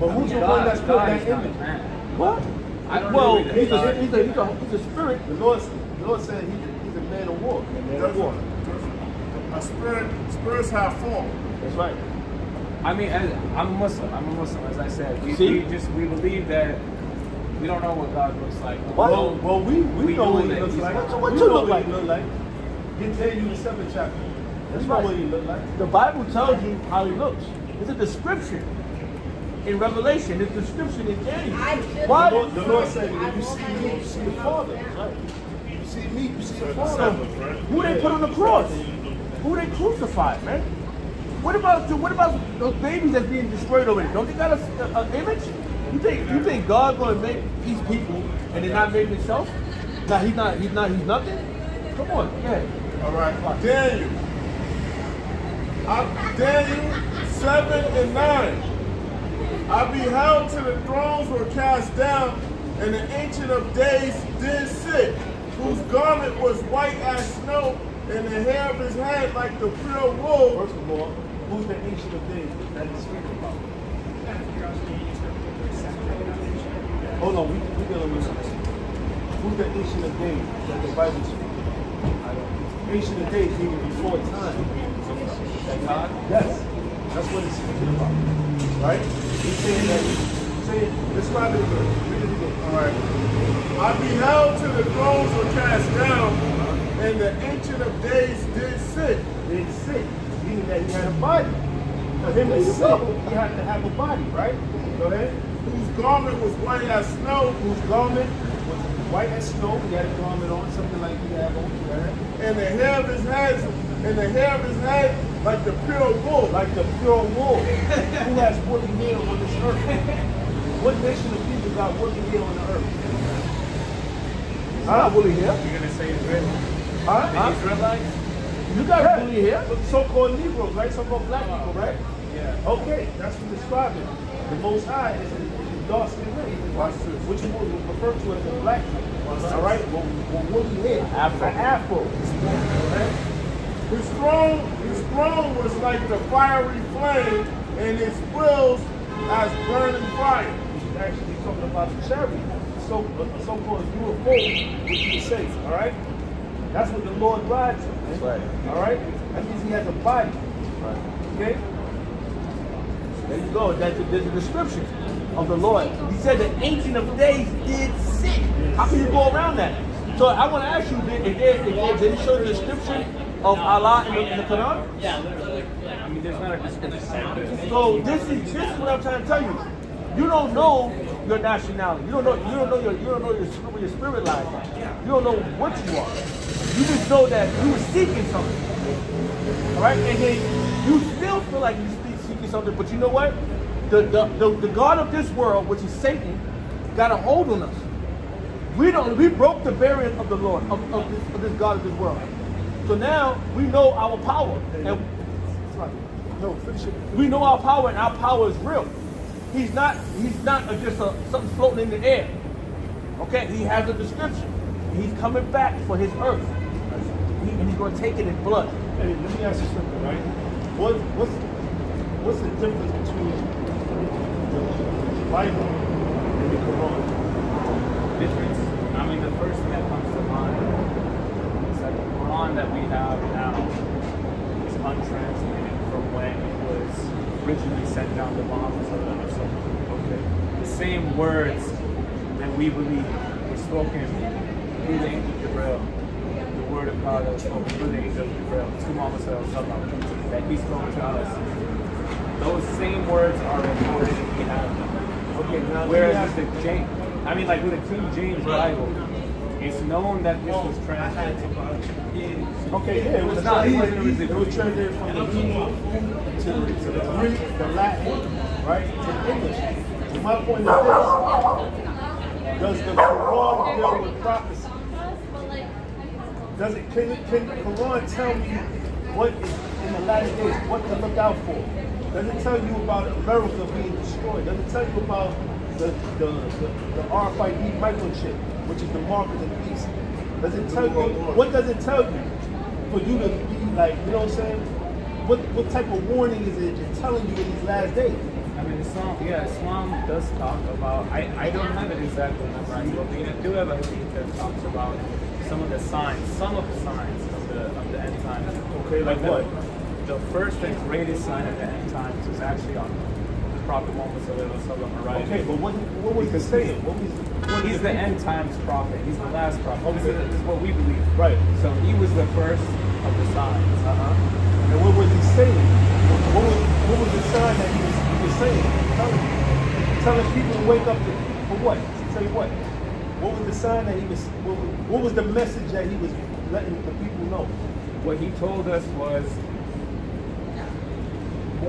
But who's the one that's putting that image? What? I don't well, agree with he's a, he's, a, he's, a, he's a spirit. The Lord, the Lord said he's a, he's a man of war. A man of war. A spirit, spirits have form. That's right. I mean, as, I'm a Muslim. I'm a Muslim, as I said. We, See? we just we believe that we don't know what God looks like. What? Well, well, we, we, We know know what he looks he's like. God. What we you know look like? he look like. He tell you the seventh chapter. That's we know right. what he look like. The Bible tells you how he looks. It's a description. In Revelation, it's a description in Daniel. The Why? Lord, the Lord said, when you see me, you see the Father. Right. You see me, you see the Father. Who they put on the cross? Who they crucified, man? What about what about those babies that's being destroyed over there? Don't they got a, a, a image? You think you think God gonna make these people and they're not making himself? Nah, he's not. He's not. He's nothing. Come on, yeah. All right. Daniel. I, Daniel 7 and 9. I beheld till the thrones were cast down, and the Ancient of Days did sit, whose garment was white as snow, and the hair of his head like the pure wool. First of all, who's the ancient of days that is he's speaking about? Oh, Hold on, we we dealing with something. Who's the ancient of days that the Bible speaks about? Ancient of days meaning before time. God? Yes, that's what it's speaking about. Right? He's saying that. Say, describe it again. Read it again. All right. I beheld till the thrones were cast down, and the Ancient of Days did sit. Then sick, meaning that he had a body. For him to sit, he had to have a body, right? Go ahead. whose garment was white as snow, Whose garment was white as snow. He had a garment on, something like he had on. Ahead. and the hair of his head, and the hair of his head like the pure wool. like the pure wool. Who has woolly hair on this earth? What nation of people got woolly hair on the earth? Huh? Woolly hair? You're gonna say Israel? Huh? Huh? Israelites? You got woolly hair? So-called Negroes, right? So-called black people, right? Yeah. Okay, that's what describing. The Most High is a dark skin which was refer to as a black man. All right? Well, well, woolly hair. Afro. Afro. Right? His throne, his throne was like the fiery flame, and his wheels as burning fire. is actually talking about the cherry, so uh, a so-called UFO, which you say, all right? That's what the Lord rides. That's right. All right? That means he has a body. Okay? There you go. That's a, there's a description of the Lord. He said the Ancient of Days did sit. How can you go around that? So I want to ask you, did, did, did, did, did it show the description of Allah in the, in the Quran? I mean, there's not a description. So this is this is what I'm trying to tell you. You don't know your nationality. You don't know you don't know your you don't know your spirit, where your spirit lies. at. You don't know what you are. You just know that you were seeking something. All right, and then you still feel like you're seeking something, but you know what? The the, the, the God of this world, which is Satan, got a hold on us. We don't we broke the barrier of the Lord, of, of, this, of this God of this world. So now we know our power. And no, finish it. We know our power, and our power is real. He's not. He's not a, just a, something floating in the air. Okay, he has a description. He's coming back for his earth, He- and he's going to take it in blood. Hey, let me ask you something, right? What, what's what's the difference between the Bible and the Quran? difference. I mean, the first thing that comes to mind is that we have now is untranslated from when it was originally sent down to Muhammad. sallallahu alaihi wasallam. Okay. The same words that we believe were spoken through the angel Jibril, the word of God that was spoken through the angel Jibril to Muhammad that he spoke to us. Those same words are recorded we have them. Okay, now Whereas with the James, I mean, like with the King James Bible, it's known that this was translated. Okay, yeah, it was not- it originally- It was translated from the Hebrew to, to the Greek, the Latin, right, to English. My point is this: Does the Quran deal with prophecy? Does it? Can, can the Quran tell me what in the latter days, what to look out for? Does it tell you about America being destroyed? Does it tell you about the the, the, the RFID microchip, which is the mark of the beast? Does it tell you what does it tell you for you to be like, you know what I'm saying? What what type of warning is it telling you in these last days? I mean, Islam, yeah, Islam does talk about, I, I don't have it exactly memorized, but we do have a hadith that talks about some of the signs, some of the signs of the, of the end times. Okay, like the, what? The first and greatest sign of the end times is actually on the Prophet Muhammad sallallahu alaihi. Okay, but what what was he saying? What was what He's the end times prophet. He's the last prophet. This, is, this is what we believe. Right. So he was the first of the signs. Uh-huh. And what was he saying? What was, what was the sign that he was, he was saying? Telling, telling people to wake up to, for what? To tell you what? What was the sign that he was, what was, what was the message that he was letting the people know? What he told us was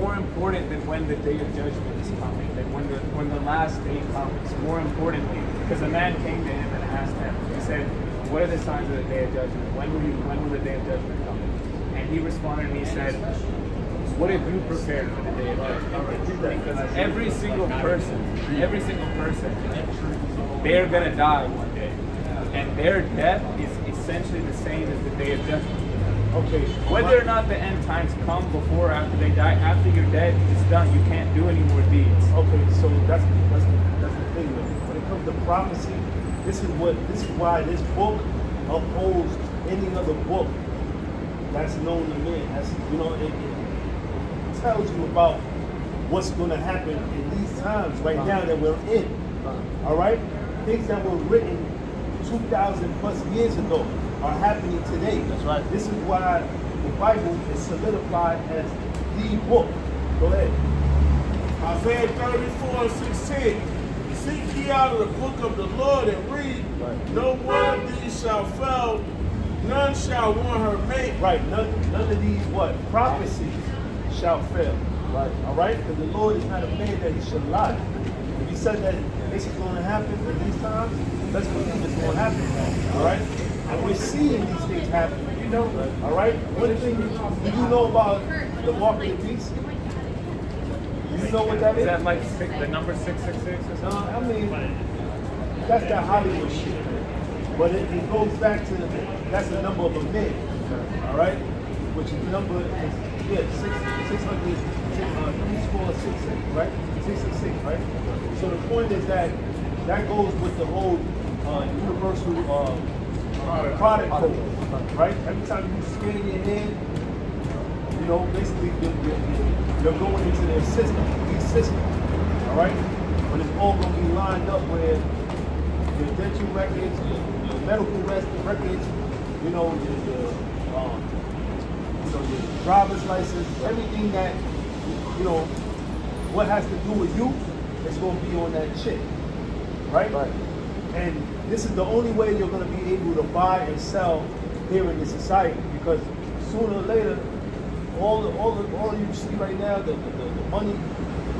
more important than when the day of judgment is coming, than when the when the last day comes. More importantly, because a man came to him and asked him, he said, "What are the signs of the day of judgment? When will you, when will the day of judgment come?" And he responded and he said, what have you prepared for the day of judgment? Because every single person, every single person, they're gonna die one day, and their death is essentially the same as the day of judgment. Okay. Whether or not the end times come before or after they die, after you're dead, it's done. You can't do any more deeds. Okay, so that's that's the, that's the thing. When it comes to prophecy, this is what this is why this book upholds any other book that's known to men. That's you know it, it tells you about what's going to happen in these times right now that we're in. All right, things that were written two thousand plus years ago are happening today. That's right. This is why the Bible is solidified as the book. Go ahead. Isaiah 34 and 16. Seek ye out of the book of the Lord and read. Right. No one of these shall fail, none shall want her mate. Right. None, none of these what prophecies shall fail. Right. All right. Because the Lord is not a man that he should lie. If he said that this is going to happen in these times, let's believe it's going to happen. All right. And we're seeing these things happen. You know. All right. One thing do you know about the the beast? You know what that Is is? that like six, the number six six six or No, something? I mean, that's that Hollywood shit. But it, it goes back to, that's the number of a man, all right? Which is number, is, yeah, six, six hundred, six, uh, three score, six, six, right? Six six six, right? So the point is that, that goes with the whole, uh, universal, uh, uh, product code, right? Every time you scan your hand, you know, basically you're, you're, you're going into their system, these systems, all right? But it's all going to be lined up with your dental records, your, medical records, you know, your, your, um, you know, your driver's license, everything that, you know, what has to do with you is going to be on that chip, right? Right. And this is the only way you're going to be able to buy and sell here in this society because sooner or later, all the, all the, all you see right now, the, the, the money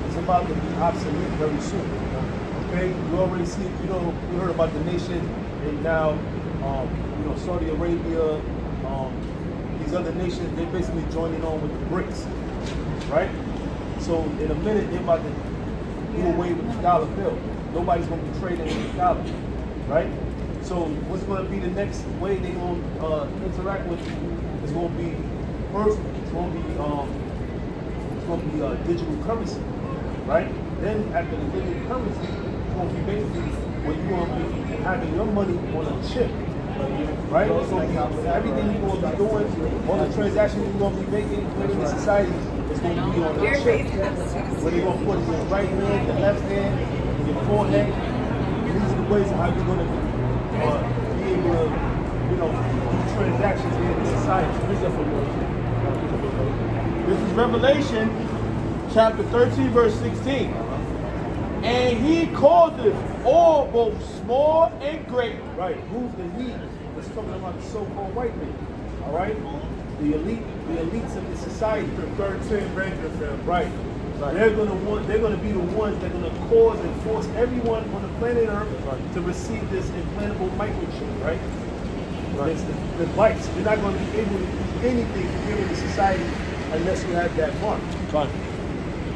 is about to be obsolete very soon. Okay, you already see, you know, you heard about the nation and now, um, you know, Saudi Arabia, um, these other nations, they're basically joining on with the BRICS, right? So in a minute, they're about to do away with the dollar bill. Nobody's going to be trading in the dollar, right? So what's going to be the next way they're going to uh, interact with you is going to be first, it's going to be um, it's going to be uh, digital currency, right? Then after the digital currency, it's going to be basically where you're going to be having your money on a chip, right? So everything you're going to be doing, all the transactions you're going to be making in the society is going to be on a chip. Where they're going to put your right hand, your left hand, forehead. These are the ways how you're going to uh, be able to, you know, do transactions in society. This is Revelation chapter 13, verse 16. And he causeth all, both small and great. Right. Who's the he? It's talking about the so-called white man. All right. The elite, the elites of the society. The 13 Ranger family. Right. They're gonna want. They're gonna be the ones that are gonna cause and force everyone on the planet Earth to receive this implantable microchip. Right. It's the, the device. You're not gonna be able to do anything here in the society unless you have that mark. Right.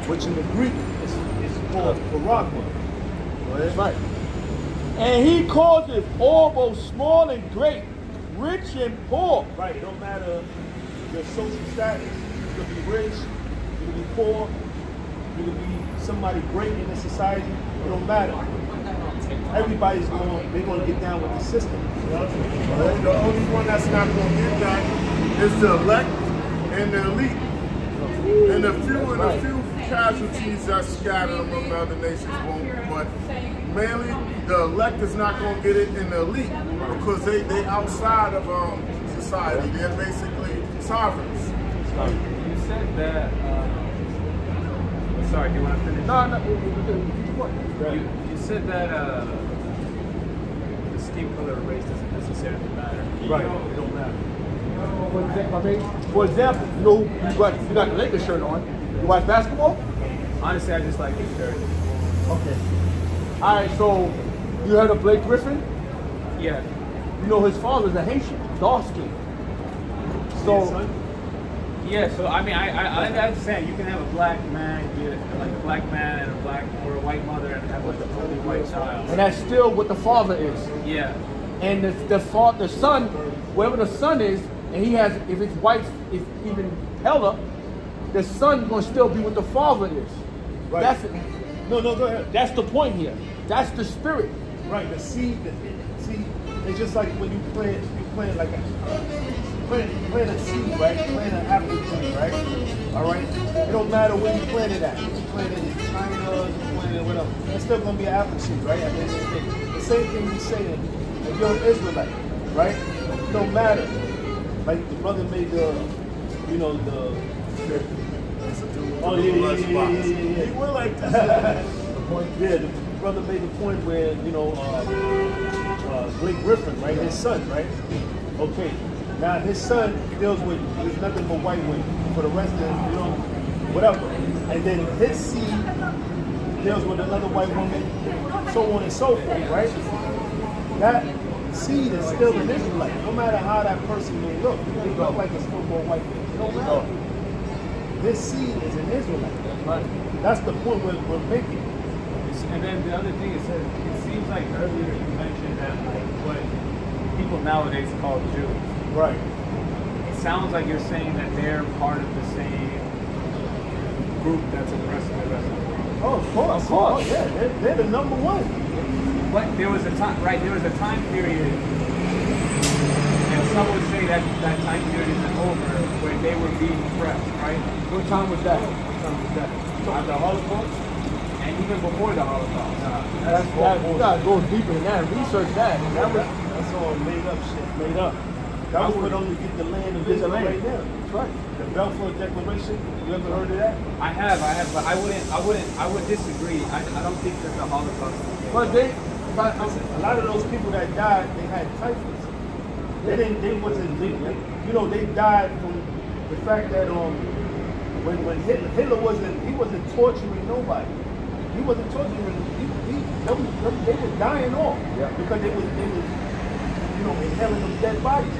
Which in the Greek is, is called charagma. That's right. And he causeth all, both small and great, rich and poor. Right. It don't matter your social status. You could be rich. You could be poor. You could be somebody great in the society. It don't matter. Everybody's going. They're going to get down with the system. The only one that's not going to get that is the elect and the elite. And a few and the few casualties that scattered among the other nations won't. But mainly, the elect is not going to get it in the elite because they they outside of um, society. They're basically sovereigns. You said that. Uh, sorry, do you want to finish? No, no, what? You, you said that uh, the skin color of race doesn't necessarily matter. Right. It don't matter. For example, I mean, for example, you know, you got you got the Lakers shirt on. You watch basketball? Honestly, I just like his shirt. Okay. All right. So you heard of Blake Griffin? Yeah. You know his father's a Haitian, dark skin. So son? Yeah, so I mean, I, I, I understand you can have a black man, get like a black man and a black or a white mother and have like a totally white child. And that's still what the father is. Yeah, And the the father, the son, wherever the son is, and he has, if his wife is even paler, the son gonna still be what the father is. Right. That's No, no, go ahead. that's the point here. That's the spirit. Right, the seed, the, see, it's just like when you plant, you plant like a, plant, plant a seed, right? Plant an apple tree, right? All right? It don't matter where you plant it at. You plant it in China, you plant it whatever. It's still gonna be an apple tree, right? At the end of the day. The same thing we saying, if you're an Israelite, right? It don't matter. Like the brother made the, you know, the, oh yeah, yeah, yeah, yeah, yeah. He went like this. the point, yeah, the brother made the point where, you know, uh, uh, Blake Griffin, right, his son, right? Okay, now his son deals with, with nothing but white women for the rest of, you know, whatever. And then his seed deals with another white woman, so on and so forth, right? That seed is still an Israelite, no matter how that person may look. They look like a so-called white man. Don't matter. This seed is an Israelite. That's the point we're, we're making. and then the other thing is that it seems like earlier you mentioned that like what people nowadays call Jews. Right. It sounds like you're saying that they're part of the same group that's oppressing the rest of the world. Oh, of course. Of course. Oh, yeah, they're, they're the number one. But there was a time, right? There was a time period, and some would say that that time period isn't over, where they were being oppressed, right? What time was that? What time was that? After the Holocaust, and even before the Holocaust. That's, that, you gotta go deeper than that. Research that. That was, that's all made up shit. Made up. That was what only get the land of Get Israel land. right now. That's right. The Balfour Declaration. You ever heard of that? I have, I have, but I wouldn't, I wouldn't, I would disagree. I, I don't think that the Holocaust. is- But they, but um, A lot of those people that died, they had typhus. They didn't. They wasn't. They, they, you know, they died from the fact that um, when when Hitler, Hitler wasn't, he wasn't torturing nobody. He wasn't torturing. He, he, them, them, they were dying off Yeah. because they was, they was, you know, inhaling them dead bodies.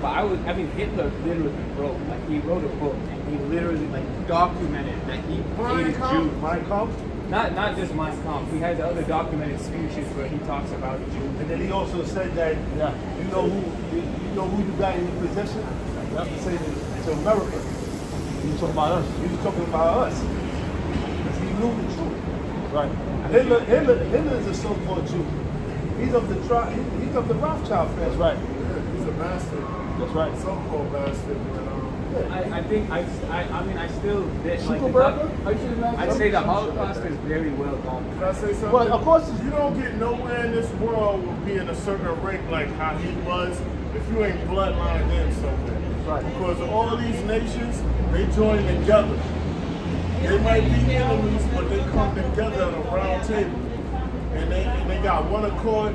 Man. But I was, I mean, Hitler literally wrote, like, he wrote a book, and he literally, like, documented that he Mein hated Jews. Mein Kampf. Not, not just Mein Kampf. He has the other documented speeches where he talks about Jews. And then he also said that Yeah. you know who you, you know who you got in your possession. He said to, to America. you talking about us. He was talking about us. Because he knew the truth. Right. Hitler, Hitler, Hitler is a so-called Jew. He's of the tri- he- he's of the Rothschild family. That's right. Yeah, he's a bastard. That's right. So-called bastard. But, um, I, I think, I, I, I mean, I still, did, like, the Zuckerberg? doc- How you say his name? I'd say the Holocaust is very well done. Can I say something? Well, of course it's- you don't get nowhere in this world with being a certain rank like how he was if you ain't bloodline in somewhere. Right. Because all of these nations, they join together. They might be enemies, but they come together at a round table. And they, and they got one accord,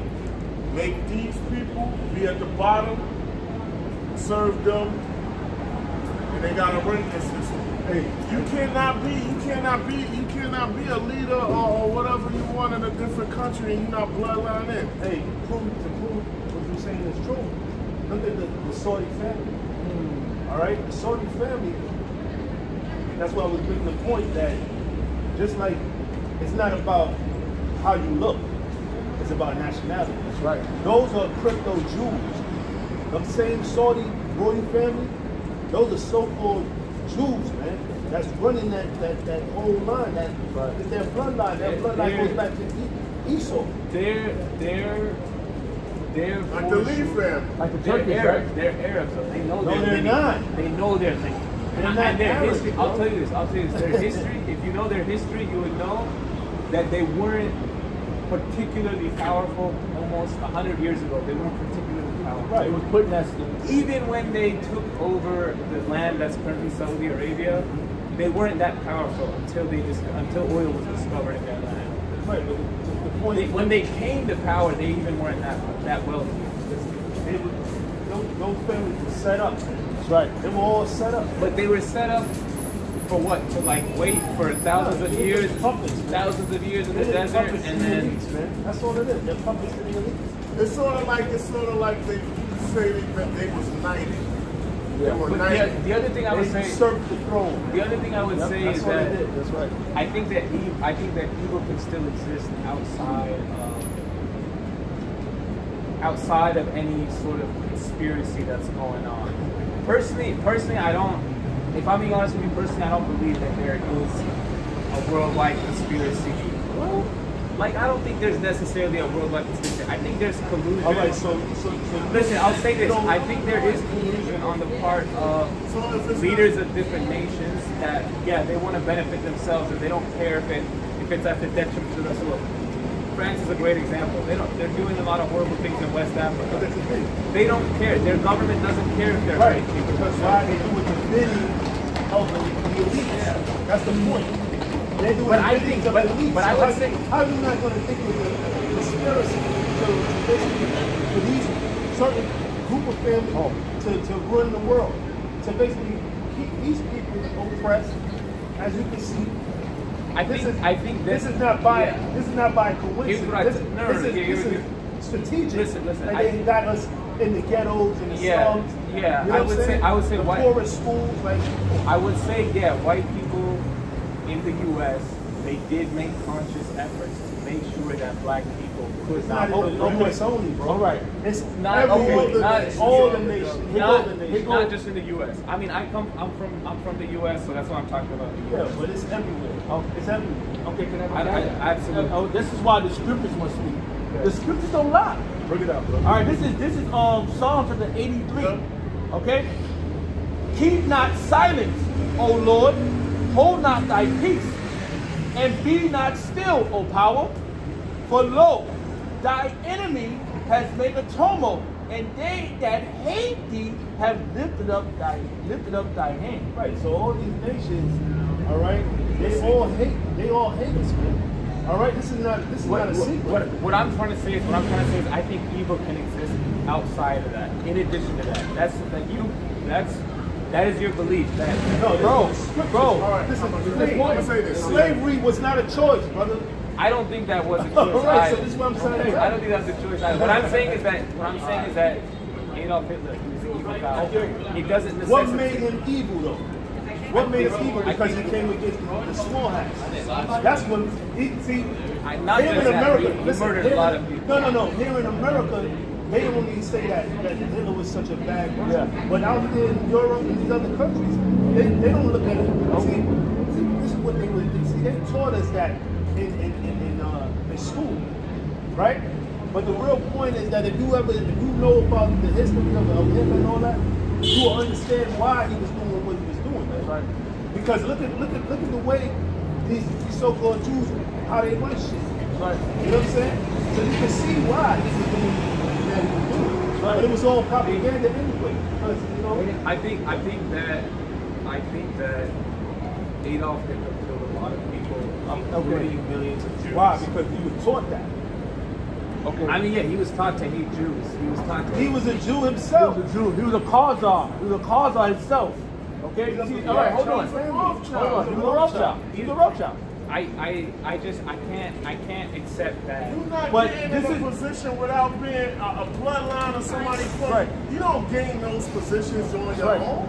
make these people be at the bottom, serve them, and they got a ranking system. Hey, You cannot be, you cannot be, you cannot be a leader or, or whatever you want in a different country and you're not bloodline in. hey, prove to prove what you're saying is true. Look at the, the Saudi family. Hmm. All right, the Saudi family. That's why I was making the point that just like it's not about how you look, it's about nationality. That's right. Those are crypto Jews. Them same Saudi royal family, those are so-called Jews, man. That's running that that, that whole line. That Right. it's their bloodline. Their bloodline goes back to E- Esau. They're, they're, they're Like the Lee family. Like the They're Turkish, Arabs. right? They're Arabs. So they know No, their they're lineage. not. They know their lineage. They're and, not and their Arabs, history. bro. I'll tell you this. I'll tell you this. Their history. If you know their history, you would know that they weren't particularly powerful. Almost hundred years ago, they weren't particularly powerful. Right. It was putting that. Even when they took over the land that's currently Saudi Arabia, they weren't that powerful until they just until oil was discovered in their land. Right, but the, the point They, when they came to power, they even weren't that that wealthy. they were, those, those families were set up. That's right. They were all set up. But they were set up for what? To like wait for thousands of years, puppets, thousands of years in the desert, and then. That's all it is. They're puppets to the elites. It's sort of like it's sort of like they say they, that they was knighted. They were But knighted. the, the other thing I would They say, usurped the throne. the other thing I would Yep, say that's is what that did. That's right. I think that evil, I think that evil can still exist outside of outside of any sort of conspiracy that's going on. Personally, personally, I don't. If I'm being honest with you, personally, I don't believe that there is a worldwide conspiracy. Well, like I don't think there's necessarily a worldwide conspiracy. I think there's collusion. All right, so, so, so Listen, I'll say this. I think there is collusion on the part of leaders of different nations that, yeah, they want to benefit themselves and they don't care if it if it's at the detriment to the world. France is a great example. They don't. They're doing a lot of horrible things in West But Africa. that's the thing. They don't care. Their government doesn't care if they're Right, because why they do it the bidding of the, the elites. That's the point. They do it But I think- but- but I would how, say- how are you not going to think of the conspiracy to, to basically for these certain group of families Oh. to, to run the world, to basically keep these people oppressed, as you can see. I This think. is, I think this that- is not by yeah. this is not by coincidence. I- this, no, this no, is, yeah, this is strategic. Listen, listen, And I- they got us in the ghettos and the Yeah, slums. yeah, You know I would say- I would say the white- poorest schools, like I would say, yeah, white people in the U.S. they did make conscious efforts to make sure that black people could it's not. not even Oh. U.S. only, bro. All right. It's Not- okay, not- It's all the nations. All Not, the nations. not just in the U.S. I mean, I come. I'm from. I'm from the U.S., so that's what I'm talking about. The Yeah, U.S. but it's everywhere. Oh. It's everywhere. Okay, can I, I- I- absolutely. Oh, this is why the scriptures must speak. The scriptures don't lie. Bring it out, bro. All right, this is this is um Psalm chapter 83. Okay? Keep not silence, O Lord, hold not thy peace, and be not still, O power. For lo, thy enemy has made a tumult, and they that hate thee have lifted up thy lifted up thy hand. Right. So all these nations, all right, they all hate. They all hate us, man. All right. This is not. This is What, not a what, secret. what, what I'm trying to say is, what I'm trying to say is, I think evil can exist outside of that. In addition to that, that's that you. That's that is your belief. That No, Bro, bro, bro. All right, Listen, I'm gonna- the thing, I'm gonna say this. slavery was not a choice, brother. I don't think that was a choice. All right, so this is what I'm saying. I don't think that's a choice. Either. What I'm saying is that what I'm saying is that Adolf Hitler he an evil guy. He doesn't What made him evil, though? What made him evil? Because he came against the, the small hats. That's what he see. I- not here just in that, America, he- he listen, murdered a lot of people. No, no, no. Here in America, they only say that, that Hitler was such a bad person. But out there in Europe and these other countries, they, they don't look at it. See, see, this is what they would see. They taught us that in in in, in, uh, in school, right? But the real point is that if you ever, if you know about the history of, of him and all that, you will understand why he was doing what he was doing, man. Right. Because look at look at look at the way these, these so-called Jews how they run shit. Right. You know what I'm saying? So you can see why he was doing that he was doing. But it was all propaganda anyway. Because you know, I think I think that I think that Adolf Hitler killed a lot of people, um, including millions of Jews. why? Because he was taught that. Okay. I mean, yeah, he was taught to hate Jews. He was taught to. He was a Jew himself. He was a Jew. He was a Khazar. He was a Khazar himself. Okay? See, all right, hold on. Hold on. He was a Rothschild. He was a Rothschild. I, I, I just I can't I can't accept that. You're not But getting this in a is- position without being a, a bloodline of somebody. Right. You don't gain those positions on your Right. own.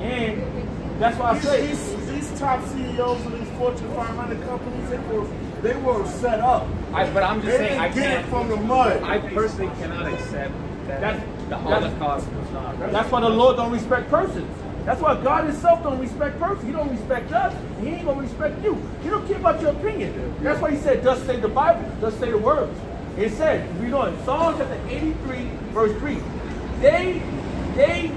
And that's why I say these, these top CEOs of these Fortune 500 companies, they were they were set up. I, but I'm just They saying I get it can't. from the mud. I personally cannot accept that That's- the Holocaust was not. That's why the Lord don't respect persons. That's why God Himself don't respect persons. He don't respect us. He ain't gonna respect you. He don't care about your opinion. That's why He said, "Thus say the Bible. Thus say the words." It said, read on Psalm chapter 83, verse 3. They, they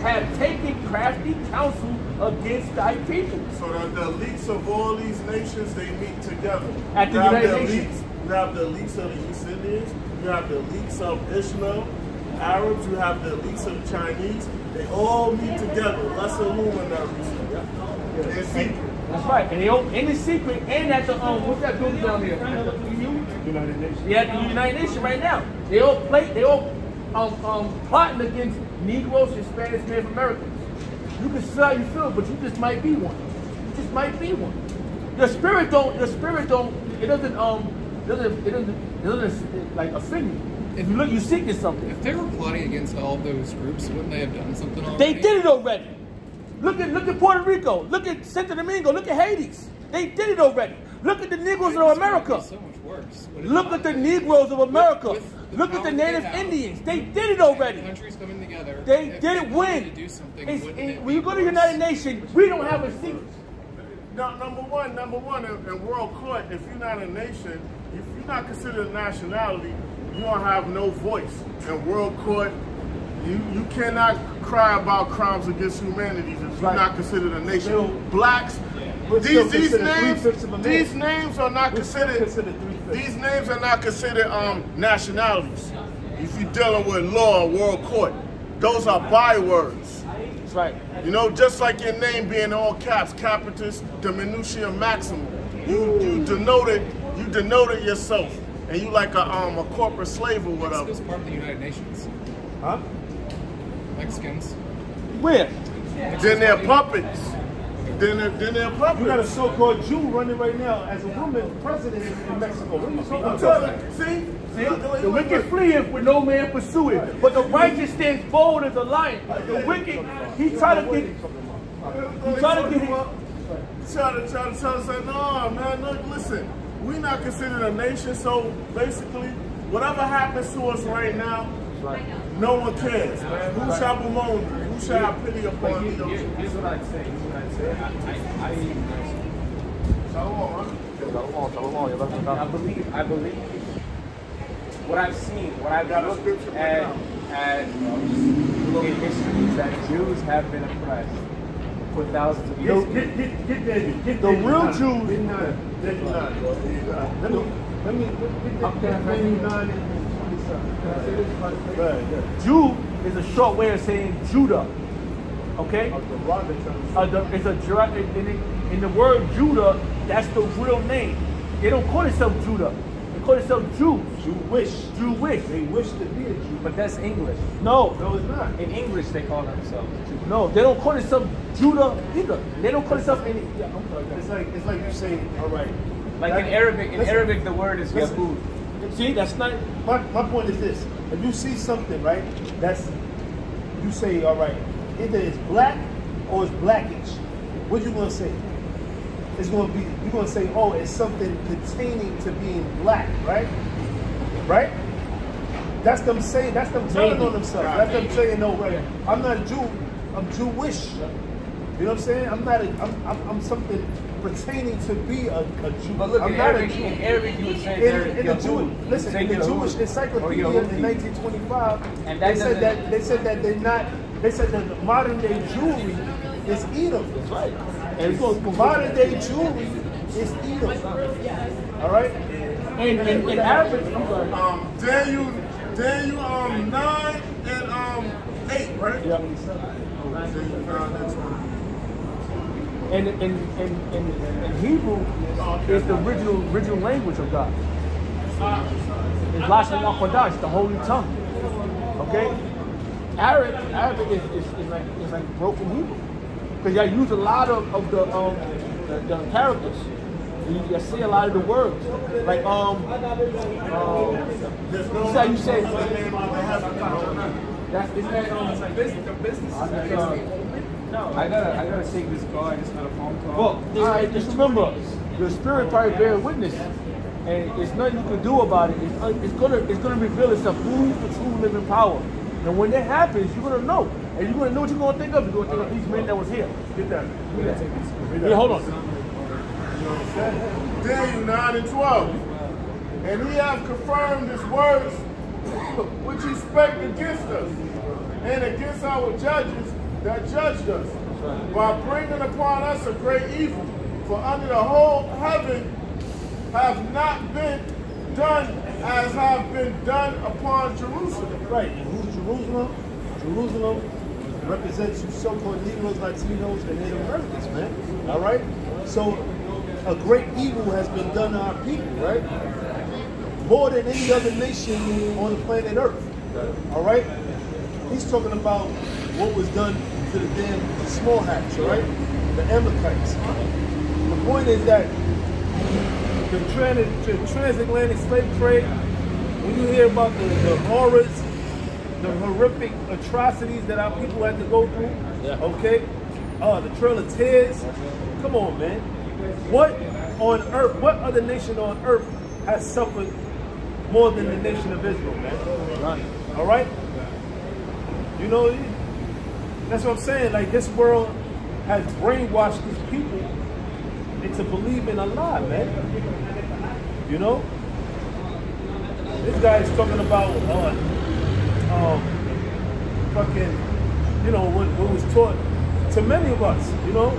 have taken crafty counsel against thy people. So the, the elites of all these nations, they meet together. At the you have United the Nations. elites, you have the elites of the East Indians, you have the elites of Ishmael, Arabs, you have the elites of Chinese. They all meet together, lesser luminaries. In secret. That's right. And they all in the secret and at the um what's that building down here? At the United Nations. Yeah, the United Nations right now. They all play. They all um, um, plotting against Negroes, and Hispanics, Native Americans. You can see how you feel, but you just might be one. You just might be one. Your spirit don't. Your spirit don't. It doesn't um. Doesn't it doesn't it doesn't like offend you. If you look, you seek is something. If they were plotting against all those groups, wouldn't they have done something already? They did it already. Look at look at Puerto Rico. Look at Santo Domingo. Look at Haiti. They did it already. Look at the Negroes It's of America. So much worse. Look at the be? Negroes of America. With the Look at the power they Native Indians. They did it already. Countries coming together. They if did it wanted when. To do something, it- it when you go to the? United Nations, we don't have a seat. Now, number one, number one, in, in world court, if you're not a nation, if you're not considered a nationality, you don't have no voice. In world court, you, you cannot cry about crimes against humanity if you're Right. not considered a nation. Still- Blacks, these these names, three-fifths of a man. these names are not We're considered. considered. These names are not considered um, nationalities. If you're dealing with law world court, those are bywords. That's right. You know, just like your name being all caps, capitis diminutia maximum. You you denoted you denoted yourself, and you like a um a corporate slave or whatever. Mexico's part of the United Nations. Huh? Mexicans. Where? Then they're puppets. Then they're, then they're puppets. You got a so-called Jew running right now as a woman president in Mexico. What are you talking I'm about? telling you, see, See, Look, look, the wicked look. fleeth with no man pursuing, but the righteous stands bold as a lion. The wicked, he try to get, he try to get it. Try to try to tell us that no man, look, listen, we not considered a nation, so basically, whatever happens to us right now, no one cares, man. Who shall bemoan you? Who shall have pity upon thee? here- here's what I'd say. Here's what I'd say. I, I, I, huh? I believe, I believe what I've seen, what I've looked at, at in history is that Jews have been oppressed for thousands of years. Get, get, get, get Daniel. Get The real nine. Jews- Get nine. Daniel nine. Let me, let me, get Okay, get right. Daniel nine and twenty-seven. Can I say this? Right, right. Jew is a short way of saying Judah. Okay? Of the rocket terms. Uh, the, it's a dra- in, in, in the word Judah, that's the real name. They don't call themselves Judah. They call themselves Jews. Jewish. Jewish. They wish to be a Jew. But that's English. No, No, it's not. In English, they call themselves Jews. no, they don't call themselves Judah either. They don't call themselves any. Yeah, I'm sorry. It's like it's like you say, all right. Like in Arabic, in listen, Arabic, the word is. Yahud. See, that's not. My, my point is this: if you see something right, that's you say, all right, either it's black or it's blackish. What you gonna say? It's gonna be you're gonna say, oh, it's something pertaining to being black, right? Right? That's them saying. That's them telling on themselves. That's them saying, no, right? I'm not a Jew. I'm Jewish. You know what I'm saying? I'm not. A, I'm, I'm, I'm something pertaining to be a, a Jew. But look, I'm in not a Jew. in Arabic, you would say In, in the Yahud. Jew, You listen, in the Jewish encyclopedia in 1925, And they said that they said that they're not. They said that the modern day Jewry is Edom. That's right. And so modern day Jewry is Edom. All right. In, in, in Arabic, I'm sorry. Um, Daniel, Daniel, um, nine and um, eight, right? Nine and. And in, in, in, in, in Hebrew, is the original original language of God. It's Lashon HaKodesh, the holy tongue. Okay? Arabic, Arabic is, is, is like is like broken Hebrew. Because y'all use a lot of, of the um the, the characters. You, you see a lot of the words. Like um um There's you say you say name of the heaven. that's isn't that um business, the business. uh, No, I gotta, I gotta take this call. I just got a phone call. Well, all right, just remember, your spirit probably bear witness, and it's nothing you can do about it. It's, uh, it's gonna, it's gonna reveal itself who's the true living power. And when that happens, you're gonna know, and you're gonna know what you're gonna think of. You're gonna think of these men that was here. Get that. Get that. Get that. Yeah, hold on. Daniel 9 and 12. And he hath confirmed his words which he spake against us, and against our judges that judged us, by bringing upon us a great evil. For under the whole heaven have not been done as have been done upon Jerusalem. Right. And who's Jerusalem? Jerusalem represents you so-called Negroes, Latinos, and Native Americans, man. All right. So a great evil has been done to our people, right? More than any other nation on the planet Earth. All right. He's talking about what was done to the damn small hats, all right? The Amalekites. The point is that the, trans- the transatlantic slave trade when you hear about the, the horrors, the horrific atrocities that our people had to go through, Yeah. okay? Uh, the Trail of Tears. Come on, man. What on earth, what other nation on earth has suffered more than the nation of Israel, man? All right? You know, that's what I'm saying. Like, this world has brainwashed these people into believing a lie, man. You know? This guy is talking about, uh, um, fucking, you know, what, what was taught to many of us, you know?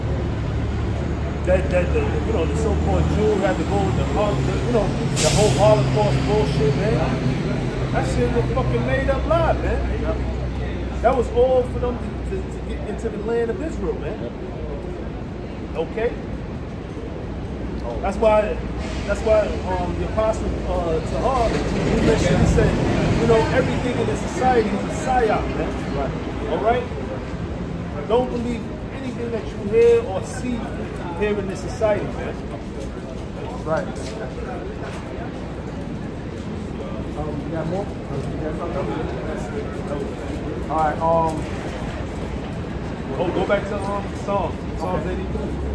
That, that the, you know, the so-called Jew had to go with the, you know, the whole Holocaust bullshit, man. That shit was fucking made up lie, man. That was all for them to, to, to get into the land of Israel, man. Okay? That's why that's why um, the apostle uh, Tahar, he mentioned, he said, you know, everything in the society is a psyop, man. All right? Don't believe anything that you hear or see here in this society, man. Right. Um, you got more? You got something? All right. Um. Oh, go back to um, Psalm. Psalms 83.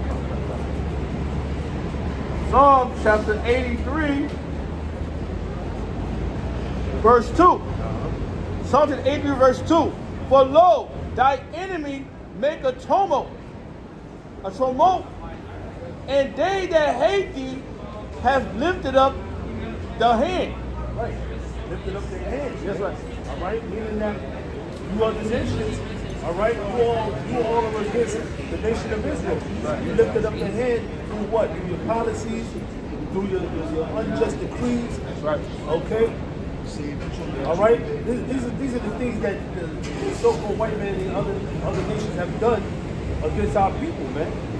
Psalm chapter 83, verse 2. Psalm 83, verse 2. For lo, thy enemy make a tumult, a tumult, and they that hate thee have lifted up the hand. Right. Lifted up their hands. That's right. All right. Meaning that you other nations, all right, you all you all are against the nation of Israel. You lifted up your hand through what? Through your policies, through your, your, your unjust decrees. That's right. Okay. All right. These, are these are the things that the, the so-called white man and other other nations have done against our people, man.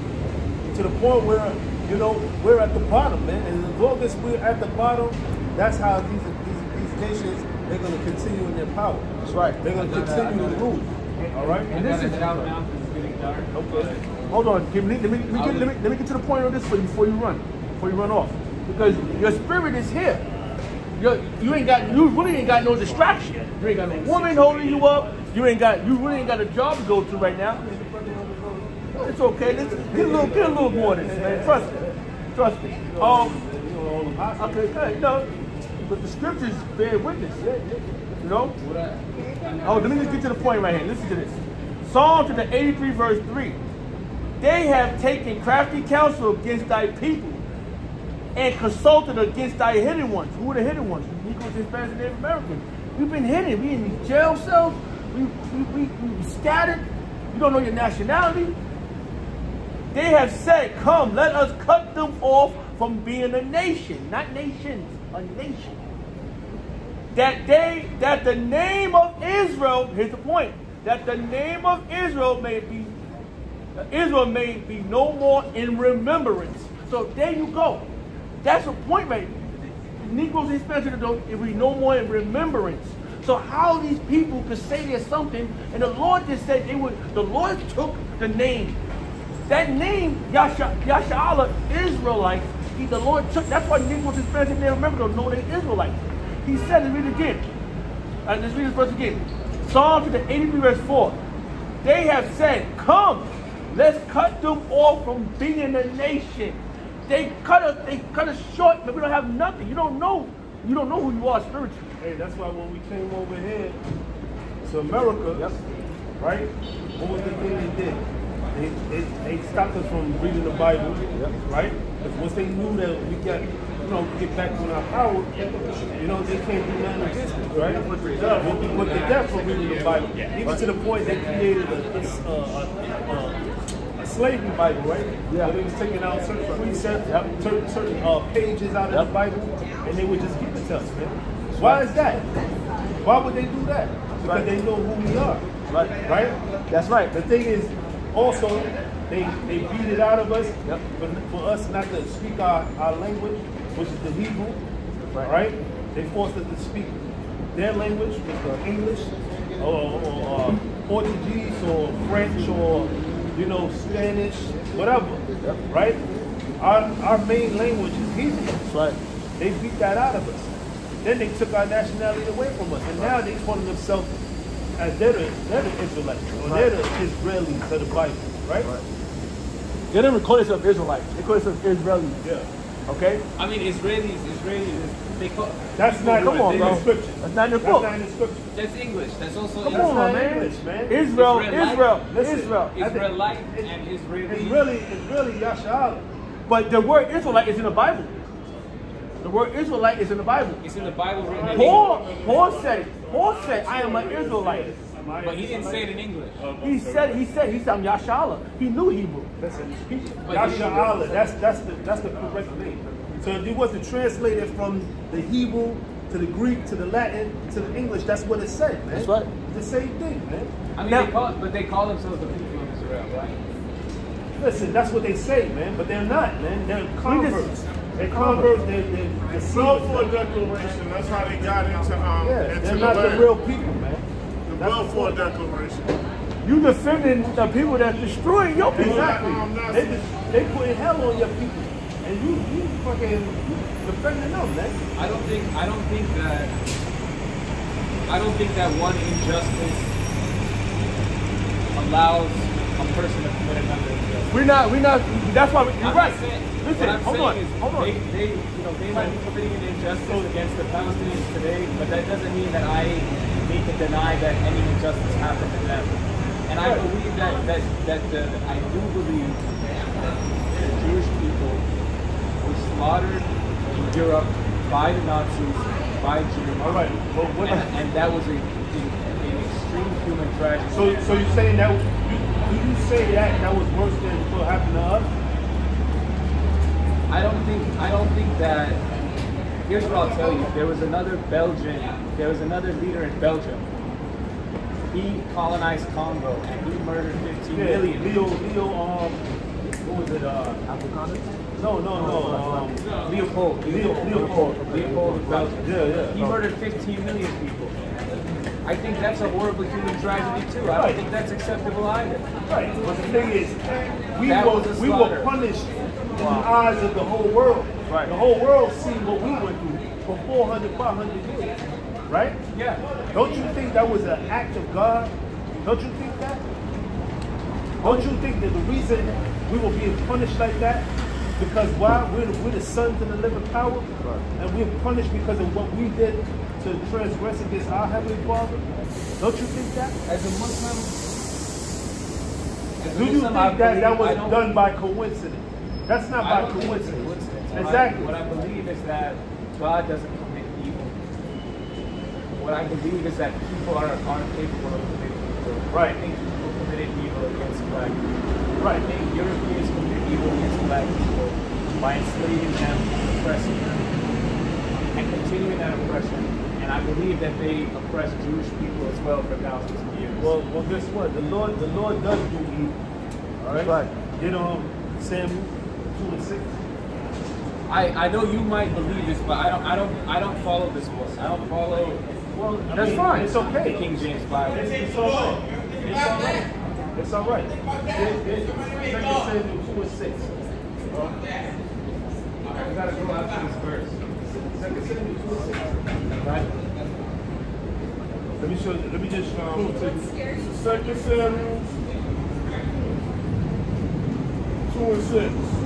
To the point where you know we're at the bottom, man. And as long as we're at the bottom, that's how these these, these nations they're going to continue in their power. That's right. They're going to continue to rule. All right. And this is now it's getting dark. Okay. Hold on, Kim. Let me, let, me, let, me get, let, me, let me get to the point on this for you before you run, before you run off. Because your spirit is here. You're, you ain't got, you really ain't got no distraction. You ain't got no woman holding you up. You ain't got, you really ain't got a job to go to right now. It's okay. Let's get a little, get a little more of this, man. Trust me. Trust me. Um, okay, good. No, but the scriptures bear witness. You know. Oh, let me just get to the point right here. Listen to this. Psalm to the 83 verse 3. They have taken crafty counsel against thy people and consulted against thy hidden ones. Who are the hidden ones? Negroes, Hispanics, and Native Americans. We've been hidden. We in these jail cells. We, we, we, we scattered. You don't know your nationality. They have said, Come, let us cut them off from being a nation. Not nations, a nation that they that the name of Israel here's the point that the name of Israel may be Israel may be no more in remembrance. So there you go. That's the point, right? Negroes and Hispanics it be no more in remembrance. So how these people could say there's something, and the Lord just said they would. The Lord took the name, that name Yasha Yashala Israelites. He, the Lord took. That's why Negroes and Hispanics they remember don't know they're Israelites. He said, and read it again. Uh, let's read this verse again. Psalm to the 83 verse 4. They have said, Come, let's cut them off from being a nation. They cut us, they cut us short, but we don't have nothing. You don't know. You don't know who you are spiritually. Hey, that's why when we came over here to America, right? What was the thing they did? They, they, they stopped us from reading the Bible, right? Because once they knew that we got, you know, get back on our power, you know, they can't do nothing against us, right? We'll be put to death for reading the Bible. Even to the point they created a, a, a, a, a slavery Bible, right? Yeah. Where they was taking out certain precepts, certain, certain uh, pages out of Yep. the Bible, and they would just give it to us, man. Why is that? Why would they do that? Because Right. they know who we are, Right. right? That's right. The thing is, also, they they beat it out of us Yep. for, for us not to speak our, our language, which is the Hebrew, Right. right? They forced us to speak their language, which is English, or, or uh, Portuguese, or French, or you know Spanish, whatever, Yep. right? Our our main language is Hebrew. That's right. They beat that out of us. then they took our nationality away from us, and now they calling themselves as they're the, they're the Israelites, or they're the Israelis of the Bible, right? They don't even call themselves Israelites. They call themselves Israelis. Yeah. Okay? I mean, Israelis, Israelis, they call. That's not Come on, in bro. the scripture. That's not in the That's book. not in the scripture. That's English. That's also Come That's on, not man. English, man. Israel, Israelite. Israel, Listen, Israel. Israelite and Israeli. It's really, it's really Yasha'ala. But the word Israelite is in the Bible. The word Israelite is in the Bible. It's in the Bible written Paul, Paul said it. Paul said, I am an Israelite. But he didn't say it in English. He said, he said, he said, I'm Yashala. He knew Hebrew. Listen, But that's, that's, the, that's the correct name. So if you was to translate it from the Hebrew to the Greek to the Latin to the English, that's what it said, man. That's right. It's the same thing, man. I mean, Now- they call, but they call themselves the people of Israel, right? Listen, that's what they say, man, but they're not, man. They're converts. They're converts. They're, they're deceivers. Balfour Declaration, that's how they got into, um, Yeah, into they're the not the land. real people, man. The That's the Balfour point. Declaration. You defending the people that destroying your people. Exactly. Um, They, just, they putting hell on your people, and you, you fucking defending them, man. I don't think. I don't think that. I don't think that one injustice allows a person to commit another injustice. We're not, we're not, that's why we, you're I'm right. Listen, what I'm hold saying on, is hold on. They, they, you know, they might be committing an injustice against the Palestinians today, but that doesn't mean that I need to deny that any injustice happened to them. And I believe that that that the, I do believe that the Jewish people were slaughtered in Europe by the Nazis, by Jews. All right, but what? And, and that was a, an extreme human tragedy. So, so you're saying that? You, you say that that was worse than what happened to us? I don't think I don't think that. Here's what I'll tell you. There was another Belgian. There was another leader in Belgium. He colonized Congo and he murdered 15 Yeah, million. Leo, Leo, um, what was it? Uh, Africanus? No, no, no. Um, Leopold. Leo, Leopold. Leopold of Belgium. Yeah, yeah. He murdered 15 million people. I think that's a horrible human tragedy too. I don't think that's acceptable either. Right, but the thing is, we That were we were slaughter. punished in the eyes of the whole world. Right. The whole world seen what we went through for 400, 500 years. Right? Yeah. Don't you think that was an act of God? Don't you think that? Don't you think that the reason we were being punished like that because why we're the, we're the sons of the living power, and we're punished because of what we did to transgress against our heavenly Father? Don't you think that? As a Muslim, as a Do you Muslim, think I that believe- that was done by coincidence? That's not I by don't think it's coincidence. coincidence. What I- Exactly. What I believe is that God doesn't commit evil. What I believe is that people are aren't capable of committing evil. Right. I think people committed evil against black people. I Right. think Europeans committed evil against black people by enslaving them, oppressing them, and continuing that oppression. And I believe that they oppressed Jewish people as well for thousands of years. Well, well, guess what? The Lord, the Lord does do evil. All right. Right. You know, Samuel two and six. I, I know you might believe this, but I don't I don't I don't follow this book. I don't follow Well, I That's mean, fine. It's the okay. King James Bible. It's, it's all right. It's all right. It's all right. There- there's Second Samuel two and six. I gotta go after this verse. Second Samuel two and six. Right? Let me show you. Let me just um, you. Second Samuel two and six.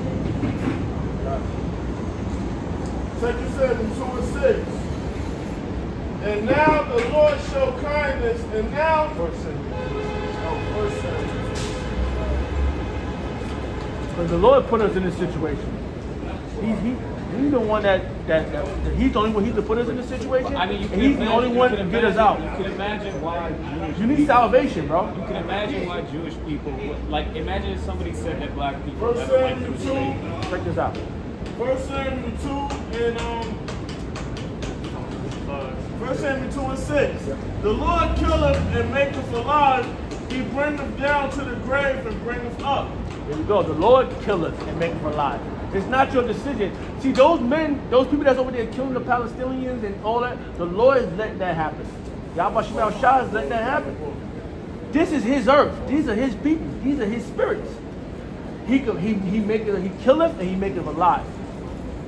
Second Samuel two and six. And now the Lord show kindness, and now First Samuel. oh, first Samuel. Because the Lord put us in this situation. He, he, he's the one that, that, that, he's the only one he to put us in this situation. I mean, you can he's imagine, the only you one can to get us out. You can imagine why Jewish You need salvation, bro. You can imagine why Jewish people like imagine if somebody said that black people First never went through slavery. two, Check this out. First Samuel two and um. First Samuel two and six. The Lord killeth and maketh alive; He bringeth down to the grave and bringeth up. Here we go. The Lord killeth and make them alive. It's not your decision. See, those men, those people that's over there killing the Palestinians and all that, the Lord is letting that happen. Yahweh Shemel Shah is letting that happen. This is his earth. These are his people. These are his spirits. He he he make it, he killeth and he make them alive.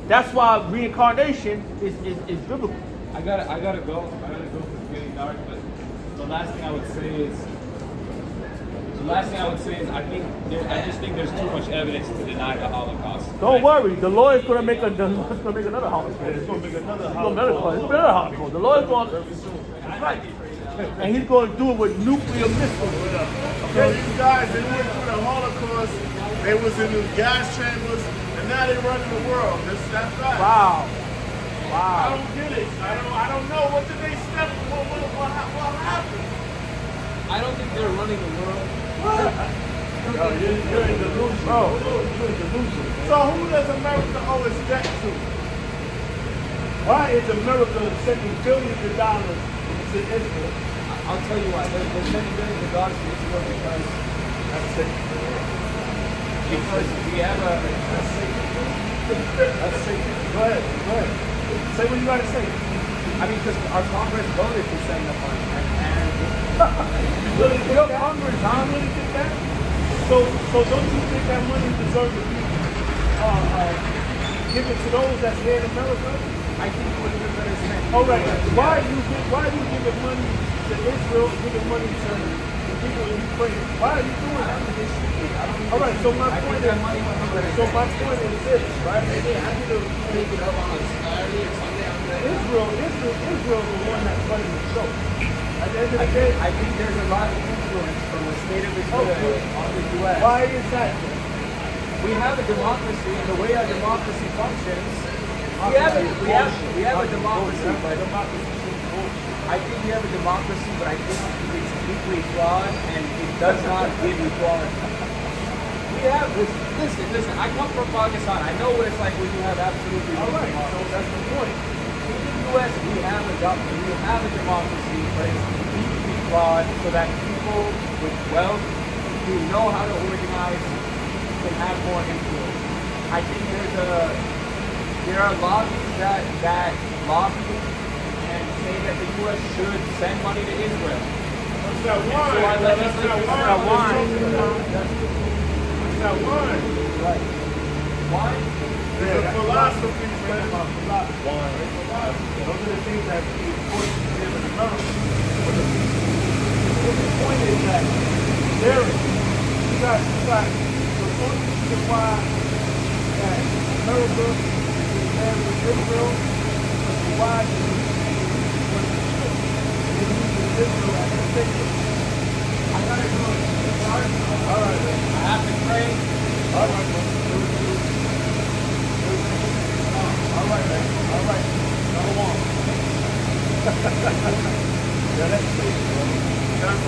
That's why reincarnation is, is, is biblical. I gotta, I gotta go. I gotta go because it's getting dark. But the last thing I would say is, the last thing I would say is, I think, there, I just think there's too much evidence to deny the Holocaust. Don't worry, the Lord's gonna make a, the Lord's gonna make another Holocaust. It's gonna make another He's gonna make Holocaust. another another Holocaust. The Lord's gonna, that's right. And he's gonna do it with nuclear missiles. So these guys, they went through the Holocaust, they was in the gas chambers, and now they running the world. That's, that's right. Wow. Wow. I don't get it. I don't. I don't know. What did they step? What, what, what, what happened? I don't think they're running the world. Yo, you're, you're in delusion. Bro. You're in delusion. So who does America owe its debt to? Why is America sending billions of dollars to Israel? I'll tell you why. They're, they're sending billions of dollars to Israel because That's it. Because we have a That's it. That's it. Go ahead. Go ahead. Say what you gotta say. I mean, because our Congress voted to send the money, and, really? Congress, huh? really think that? So, so don't you think that money deserves to be uh, uh, given to those that's here in America? I think it would have been better spent. All right. Why are you why are you giving money to Israel, giving money to the people in Ukraine? Why are you doing that? All right. So my point is, that money went over there. so my point is this, right? Israel, Israel, Israel is the one that's running the show. At the end of I the think, day, I think there's a lot of influence from the state of Israel oh, Okay. on the U.S. why is that? We have a democracy, and the way our democracy functions, we have a, we have, we have a democracy, but I think we have a democracy, but I think it's deeply flawed, and it does not give equality. We have this, listen, listen, I come from Pakistan. I know what it's like when you have absolutely no right. So that's the point. In the U.S., we have a doc- we have a democracy, but it's deeply flawed, so that people with wealth who know how to organize can have more influence. I think there's a there are lobbies that that lobby and say that the U.S. should send money to Israel. What's that So our That's that are wine. wine. That wine? Right. Why? It's a philosophy, man. Those are the things that we important to live in America. But the, the point is that there, you got, you got the only reason why that America is there with Israel is why is it should. It uses Israel as a savior. I gotta go. All right. I have to pray. All right. All right, yeah, that's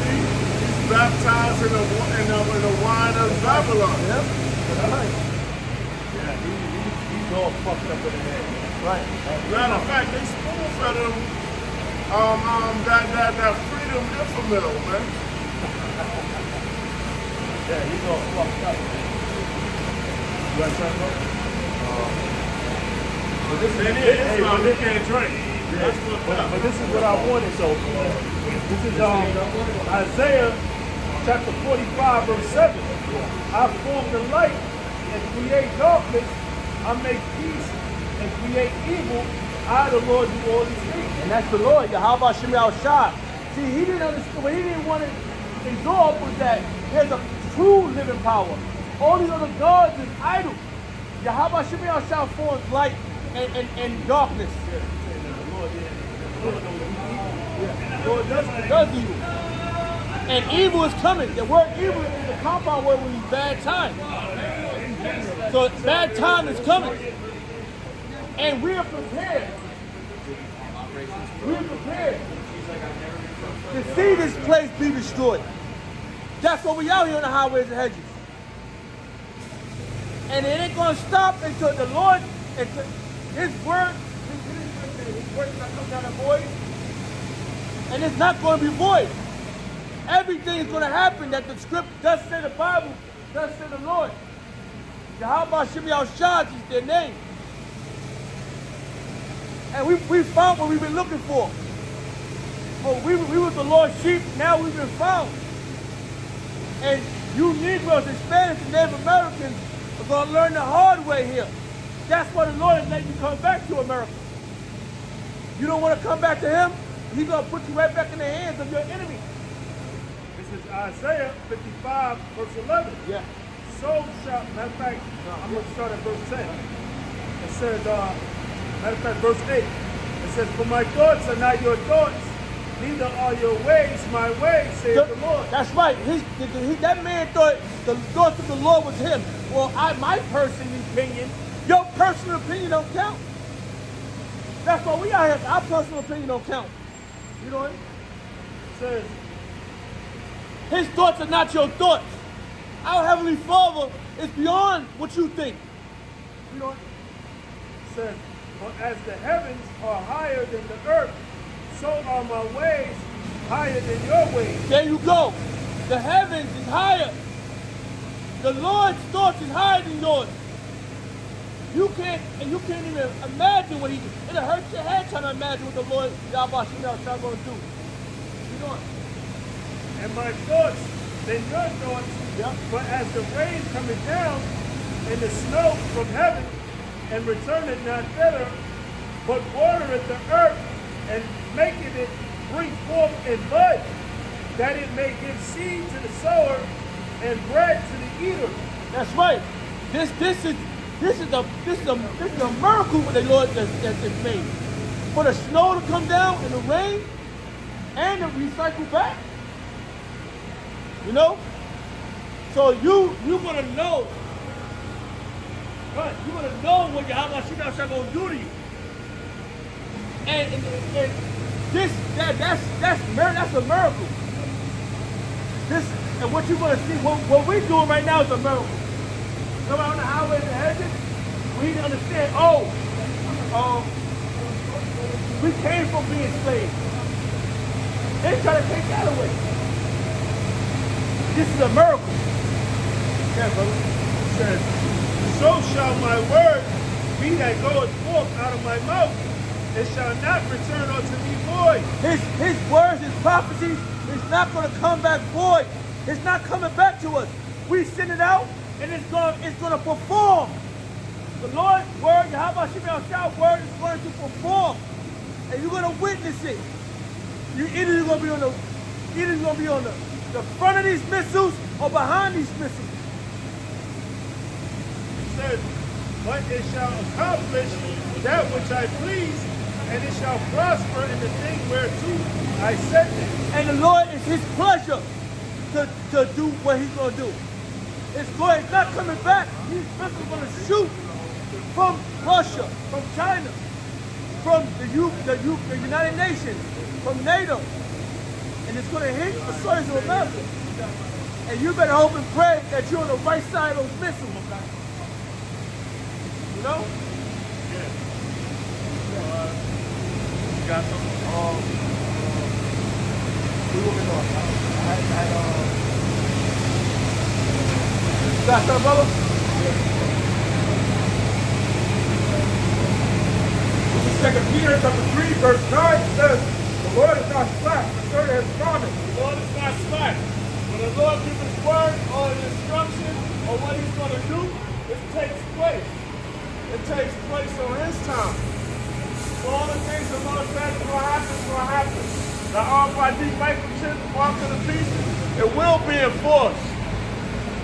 he's baptized in the, in wine of Babylon. Yep. All right. Yeah, he, he, he's all fucked up in the head. Right. Matter of fact, they spoon fed him um, um, that, that, that freedom infamil, man. Yeah, he's all fucked up. You got something? But this is, hey, but this, can't drink. But, this is what I wanted though. This is um, Isaiah chapter 45 verse 7. I form the light and create darkness. I make peace and create evil. I, the Lord, do all these things. And that's the Lord, Yahweh Shem Shah. See, he didn't understand, what he didn't want to absorb was that there's a true living power. All these other gods is idols. Yahweh Shem Shah forms light and, and, and darkness. Lord does Does evil. And evil is coming. The word evil is the compound word means bad time. So bad time is coming. And we are prepared. We are prepared to see this place be destroyed. That's what we out here on the highways and hedges. And it ain't gonna stop until the Lord, until His word, His word is not come down void. And it's not gonna be void. Everything is gonna happen that the script does say the Bible, does say the Lord. Yahweh Shem Shah is their name. And we, we found what we've been looking for. Oh, we, we was the Lord's sheep, now we've been found. And you Negroes, Hispanics, and Native Americans are going to learn the hard way here. That's why the Lord is letting you come back to America. You don't want to come back to him, he's going to put you right back in the hands of your enemy. This is Isaiah 55, verse 11. Yeah. So shall, matter of fact, I'm going to start at verse 10. It says, uh, matter of fact, verse 8. It says, For my thoughts are not your thoughts, neither are your ways my ways, saith the, the Lord. That's right. The, he, that man thought the thoughts of the Lord was him. Well, I, my personal opinion, your personal opinion don't count. That's why we out here. Our personal opinion don't count. You know what? It says, His thoughts are not your thoughts. Our Heavenly Father is beyond what you think. You know what? It says, but as the heavens are higher than the earth, so are my ways higher than your ways. There you go. The heavens is higher. The Lord's thoughts is higher than yours. You can't, and you can't even imagine what he. It'll hurt your head trying to imagine what the Lord Yahweh is going to do. You know. And my thoughts, then your thoughts. Yep. But as the rain coming down, and the snow from heaven, and returneth not thither, but watereth the earth, and making it bring forth and bud, that it may give seed to the sower and bread to the eater. That's right. This this is this is a this is a this is a miracle what the Lord that, that made. For the snow to come down and the rain and to recycle back. You know? So you you gonna know. Right, you gonna know what Yahweh Shemel gonna do to you. And, and, and this that that's that's that's a miracle. This and what you're gonna see, what, what we're doing right now is a miracle come out on the highways and hedges, we need to understand, oh, um, we came from being slaves. They try to take that away. This is a miracle. Yeah, brother. It says, So shall my word be that goeth forth out of my mouth. It shall not return unto me void. His, his words, his prophecies, is not going to come back void. It's not coming back to us. We send it out, and it's going it's going to perform. The Lord's word, Yahweh Shemel Shah word is going to perform. And you're going to witness it. You either you're going to be on the either going to be on the, the front of these missiles or behind these missiles. It says, but it shall accomplish that which I please, and it shall prosper in the thing whereto I sent it. And the Lord is his pleasure to, to do what he's going to do. It's going, it's not coming back. He's missiles going to shoot from Russia, from China, from the, U, the, U, the United Nations, from NATO. And it's going to hit the soils of America. And you better hope and pray that you're on the right side of those missiles. You know? Yeah. Uh, you got some? Um, we will get on. I had, I had, uh, got some, brother? Second Peter chapter 3, verse 9 says, The Lord is not slack, concerning his promise. The Lord is not slack. When the Lord gives his word or an instruction or what he's going to do, it takes place. It takes place on his time. So all the things the Lord is going to happen is going to happen. The RFID microchip, mark of the beast, it will be enforced.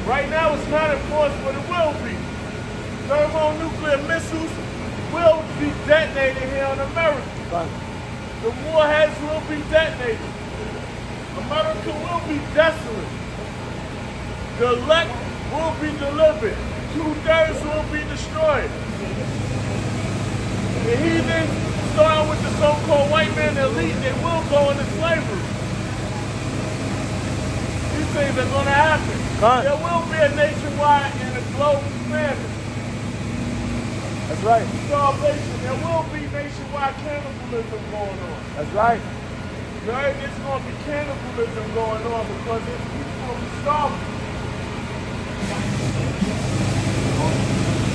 Right now it's not enforced, but it will be. Thermonuclear missiles will be detonated here in America. Right. The warheads will be detonated. America will be desolate. The elect will be delivered. Two-thirds will be destroyed. The heathens, starting with the so-called white man elite, they will go into slavery. These things are going to happen. Right. There will be a nationwide and a global famine. That's right. Starvation. There will be nationwide cannibalism going on. That's right. Right? It's going to be cannibalism going on because it's people will be starving.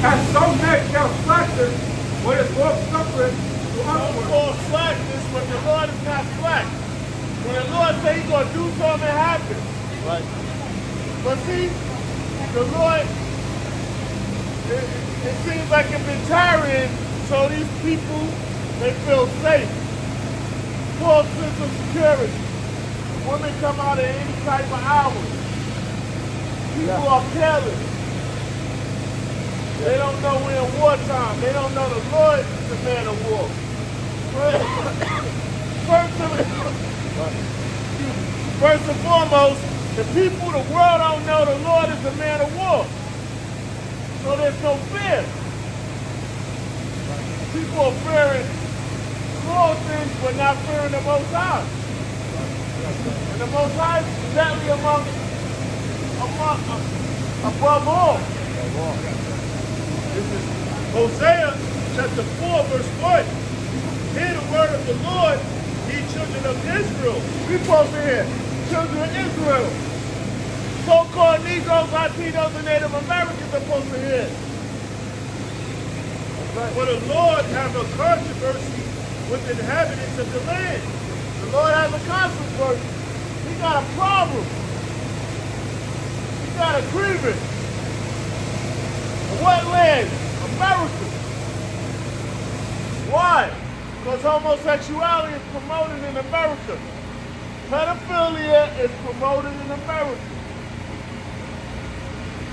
And some men shall slacken when it's more suffering to Don't upward. call slackness, but the Lord is not slack. When the Lord say he's going to do something, it happens. Right. But see, the Lord, it, it seems like it's been tiring, so these people, they feel safe. false sense of security. Women come out at any type of hour. People are careless. They don't know we're in wartime. They don't know the Lord is the man of war. First, first and foremost, the people, the world don't know the Lord is the man of war. So there's no fear. People are fearing small things, but not fearing the Most High. And the Most High is exactly among, among, above all. This is Hosea chapter 4, verse 1. Hear the word of the Lord, ye children of Israel. We supposed to hear children of Israel. So-called Negroes, Latinos, and Native Americans are supposed to hear. For the Lord have a controversy with the inhabitants of the land. The Lord has a controversy. He got a problem. He got a grievance. What land? America. Why? Because homosexuality is promoted in America. Pedophilia is promoted in America.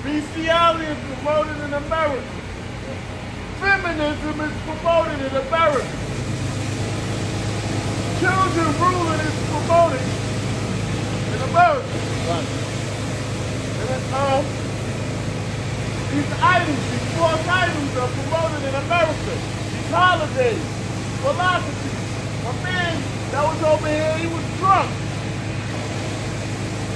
Bestiality is promoted in America. Feminism is promoted in America. Children ruling is promoted in America. And then, these items, these false items are promoted in America. These holidays, philosophy. A man that was over here, he was drunk.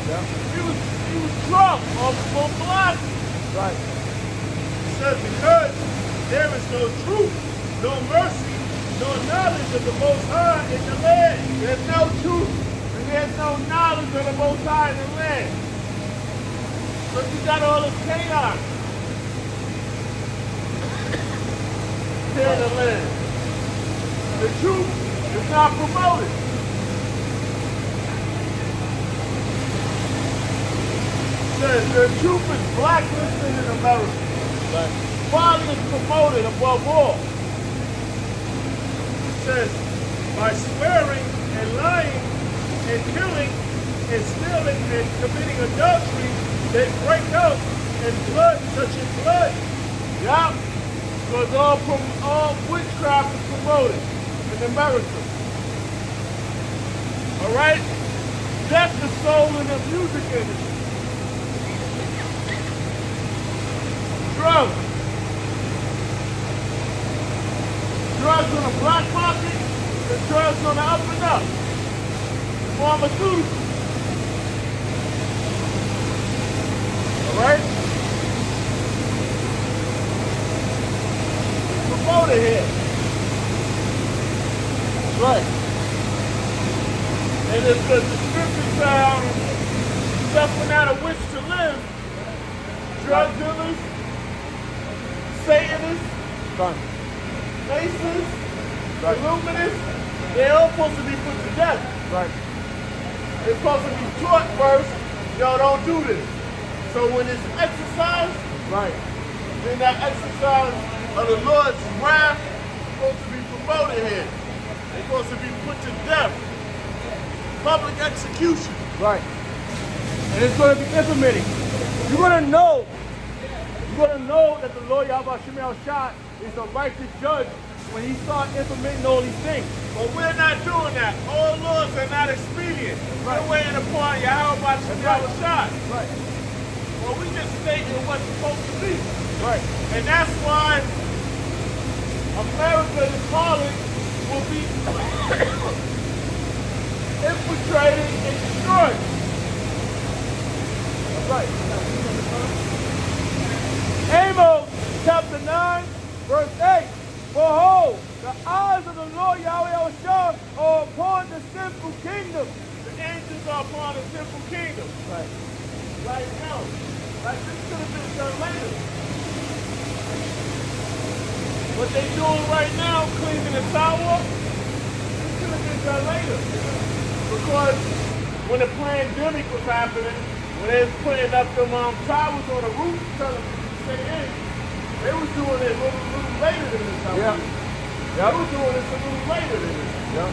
Yeah. He was he was drunk on, on philosophy. Right. It says, because there is no truth, no mercy, no knowledge of the Most High in the land. There's no truth and there's no knowledge of the Most High in the land. So you got all this chaos in the land. The truth is not promoted. The, the truth is blacklisted in America. Folly is promoted above all. Says, by swearing and lying and killing and stealing and committing adultery, they break out and blood, touching blood. Yeah, because all, prom- all witchcraft is promoted in America. All right? That's the soul in the music industry. Drugs. Drugs on the black market, and drugs on the up and up. Pharmaceuticals. All right? here. That's right. And it's the description sound, except not a wish to live, drug dealers, Satanists, Masons, Illuminists, they're all supposed to be put to death. Right. They're supposed to be taught first, y'all don't do this. So when it's exercised, Right. then that exercise of the Lord's wrath is supposed to be promoted here. They're supposed to be put to death. Public execution. Right. And it's going to be implemented. You're going to know, you're going to know that the Lord Yahweh Shemel Shah is a righteous judge when he starts implementing all these things. But we're not doing that. All laws are not expedient. Right. We're waiting upon Yahweh Shemel Shah. Right. Well, we just stating what's supposed to be. Right. And that's why America, this college, will be infiltrated and destroyed. That's right. Amos chapter 9, verse 8. Behold, the eyes of the Lord Yahweh Shah are upon the sinful kingdom. The angels are upon the sinful kingdom. Right. Right now. Like this could have been done later. What they doing right now, cleaning the sidewalk, this could have been done later. Because when the pandemic was happening, when they was putting up them um, towers on the roof telling people to stay in, they was doing it a little, little later than this. I Yeah. believe. They was doing this a little later than this. Yeah.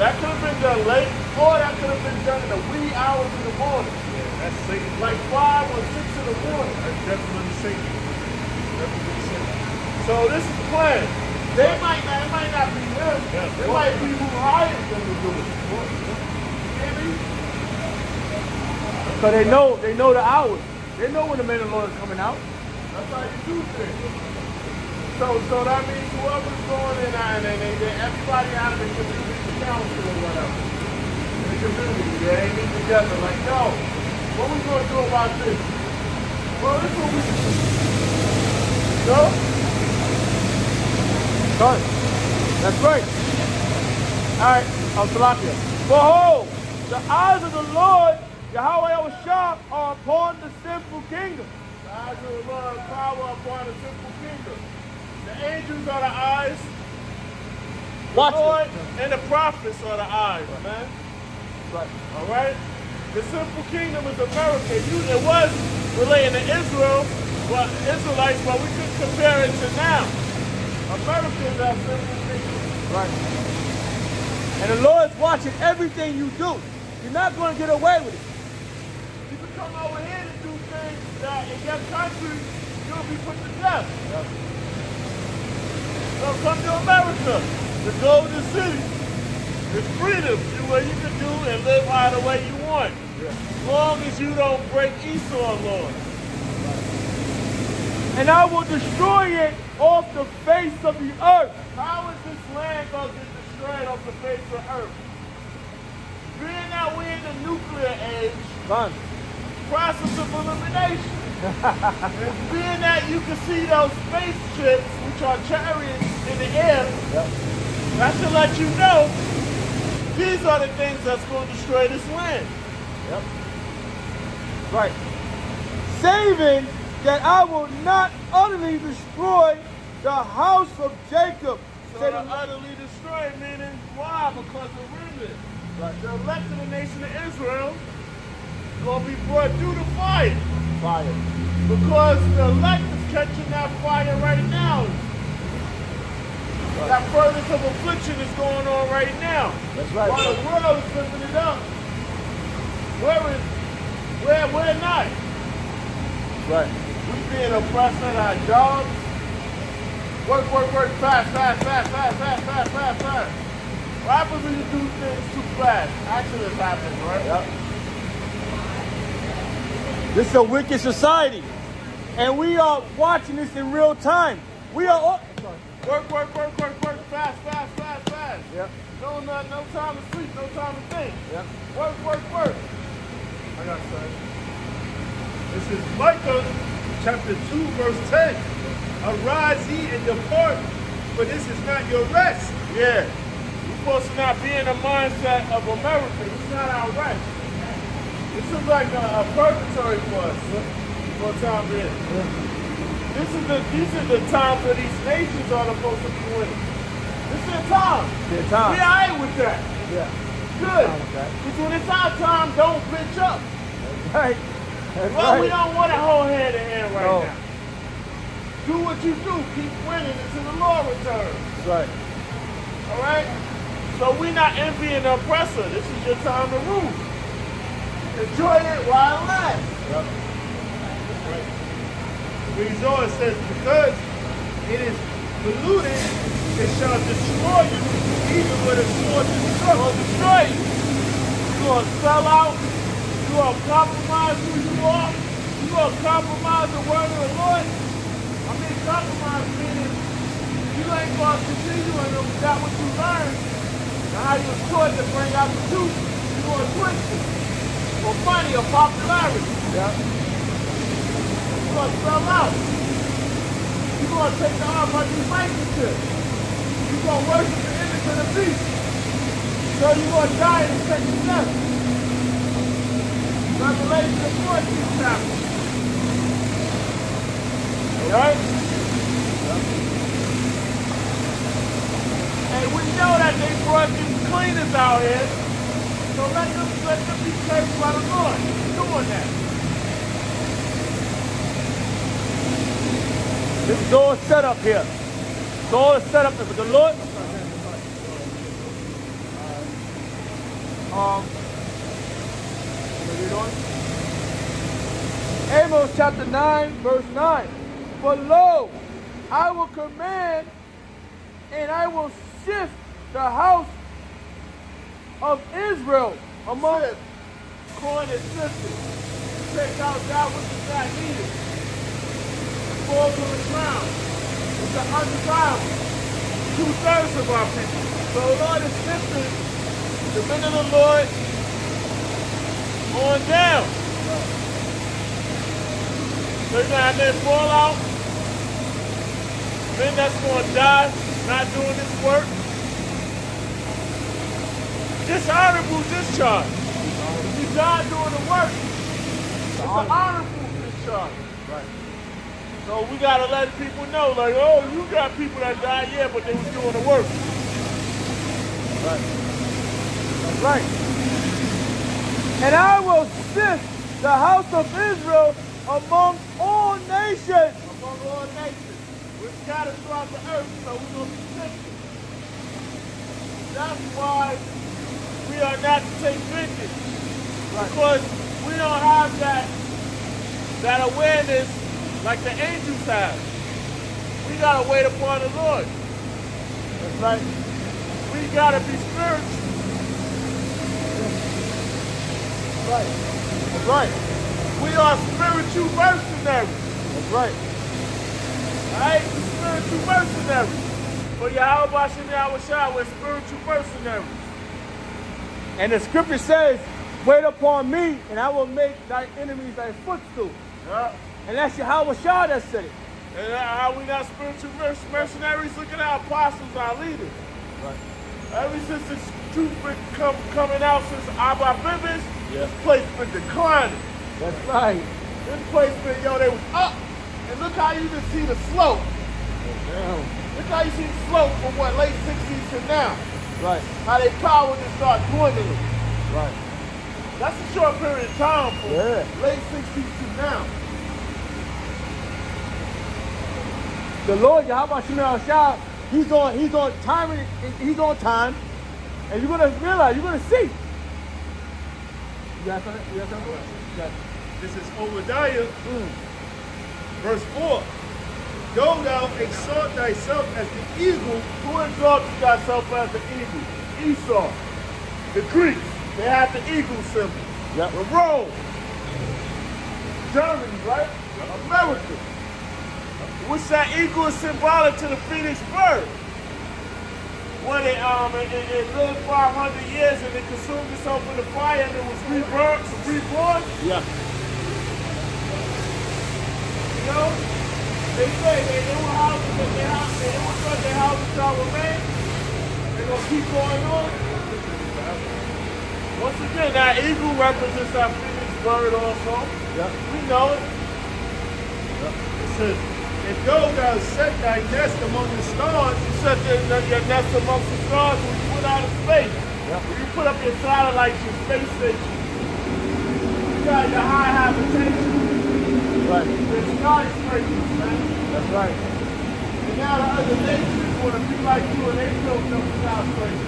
That could have been done late, or that could have been done in the wee hours in the morning. Yeah, that's Satan. Like five or six in the morning. That's definitely. Definitely Satan. So this is the plan. They might not, it might not be them. Yeah. It might be who hired them to do it. You hear me? So they know they know the hours. They know when the man of the Lord is coming out. That's how you do things. So, so that means whoever's going in and they, they, they, everybody out of the community council or whatever, the community, they meet together like, yo, what we gonna do about this? Well, this is what we No? That's right. All right, Al-Salakia. Behold, the eyes of the Lord, Yahweh Shah, are upon the sinful kingdom. The eyes of the Lord are power upon the simple kingdom. The angels are the eyes, Watch Lord it. and the prophets are the eyes, man. Right. All right? The simple kingdom is America. You, it was relating to Israel, but Israelites, but we could compare it to now. America is uh, our. Right. And the Lord's watching everything you do. You're not going to get away with it. You can come over here to do things that in your country you'll be put to death. So come to America, the golden city. It's freedom. Do what you can do and live how the way you want. As long as you don't break Esau laws. And I will destroy it off the face of the earth. How is this land going to get destroyed off the face of the earth? Being that we're in the nuclear age, Son. process of elimination. and being that you can see those spaceships, which are chariots in the air, yep. that should let you know these are the things that's going to destroy this land. Yep. Right. Saving that I will not utterly destroy the house of Jacob. So Said to the- utterly destroy, meaning why? Because the remnant, the elect of the nation of Israel, going to be brought through the fire. Fire. Because the elect is catching that fire right now. That furnace of affliction is going on right now. That's right. While the world is living it up. Where is, where, where not? Right. We being oppressed at our jobs. Work, work, work, fast, fast, fast, fast, fast, fast, fast, fast. What happens when you do things too fast? Accidents happen, right? Yep. This is a wicked society. And we are watching this in real time. We are all, Work, work, work, work, work, fast, fast, fast, fast. Yep. No, no, no time to sleep, no time to think. Yep. Work, work, work. I got son. This is Micah chapter 2, verse 10. Arise ye and depart, for this is not your rest. Yeah. We're supposed to not be in the mindset of America. It's not our rest. This is like a, a purgatory for us. For time being. This is the these are the times that these nations are supposed to be winning. This is the time. Their time. We alright with that. Yeah. Good. Because when it's our time, don't bitch up. Right. That's Well, right. we don't want a whole hand in hand right No. now. Do what you do. Keep winning until the Lord returns. That's right. All right? So we're not envying the oppressor. This is your time to rule. Enjoy it while it lasts. Reads on, it says, because it is polluted, it shall destroy you, even with a sword It's destruction. going to destroy you. You're going to sell out. You're going compromise who you are. You're going compromise the word of the Lord. I mean, compromise meaning you ain't going to continue in them that what you learned and how you was taught to bring out the truth. You're to twist it for money or popularity. Yeah. You're going to sell out. You're going to take the arm of your relationship. You're going to worship the image of the beast. So you're going to die in the second death. Revelation 14 chapter. Alright? We know that they brought these cleaners out here. So let them, let them be the Lord. Doing that. This is set up here. Set up the Lord. Um, let me read on. Amos chapter 9, verse 9. For lo, I will command and I will shift the house of Israel among Shift. Coin is shifted. Take out that which is not needed. Fall to the ground. It's the undesirable. Two-thirds of our people. So the Lord is shifting the men of the Lord on down. Have that fallout. Men that's gonna die not doing this work. Dishonorable discharge. If you die doing the work, it's an honorable discharge. Right. So we gotta let people know, like, oh, you got people that died, yeah, but they was doing the work. Right. Right. And I will sift the house of Israel among all nations. Among all nations. We're scattered throughout the earth, so we're gonna be sifted. That's why we are not to take vengeance. Because we don't have that that awareness like the angels have. We gotta wait upon the Lord. That's right. We gotta be spiritual. Right. That's right. We are spiritual mercenaries. That's right. Alright? We're spiritual mercenaries. For Yahweh Shem Yahweh we're spiritual mercenaries. And the scripture says, Wait upon me, and I will make thy enemies thy footstool. Yeah. And that's Yahawashi that said it. And how we not spiritual mercenaries? Look at our apostles, our leaders. Right. Ever since this truth been come, coming out since Abba Bivens, this place been declining. That's right. This place been, yo, they was up. And look how you can see the slope. Damn. Look how you see the slope from what, late 60s to now. Right. How they power just start dwindling. Right. That's a short period of time from Yeah. late 60s to now. The Lord Yahweh Shemel Shah, he's on he's on time he's on time. And you're gonna realize, you're gonna see. You got something? You got something? Got- This is Obadiah, mm. verse 4. Go thou exalt thyself as the eagle Who exalted thyself as the eagle? Esau. The Greeks, they had the eagle symbol. Yep. The Rome. Germany, right? America. Which that eagle is symbolic to the phoenix bird. When it, um, it, it, it lived 500 years and it consumed itself in the fire and it was reborn, reborn Yeah. you know? They say they know how to get their house, they know what their house shall remain. They're gonna keep going on. Once again, that eagle represents our phoenix bird also. Yeah. We know it. It says, And go thou set thy nest among the stars, You set your, your nest among the stars when you put out of space. When you put up your satellites, your space station. You got your high habitation. Right. Your skyscrapers, man. That's right. And now the other nations want to be like you and they built them skyscrapers.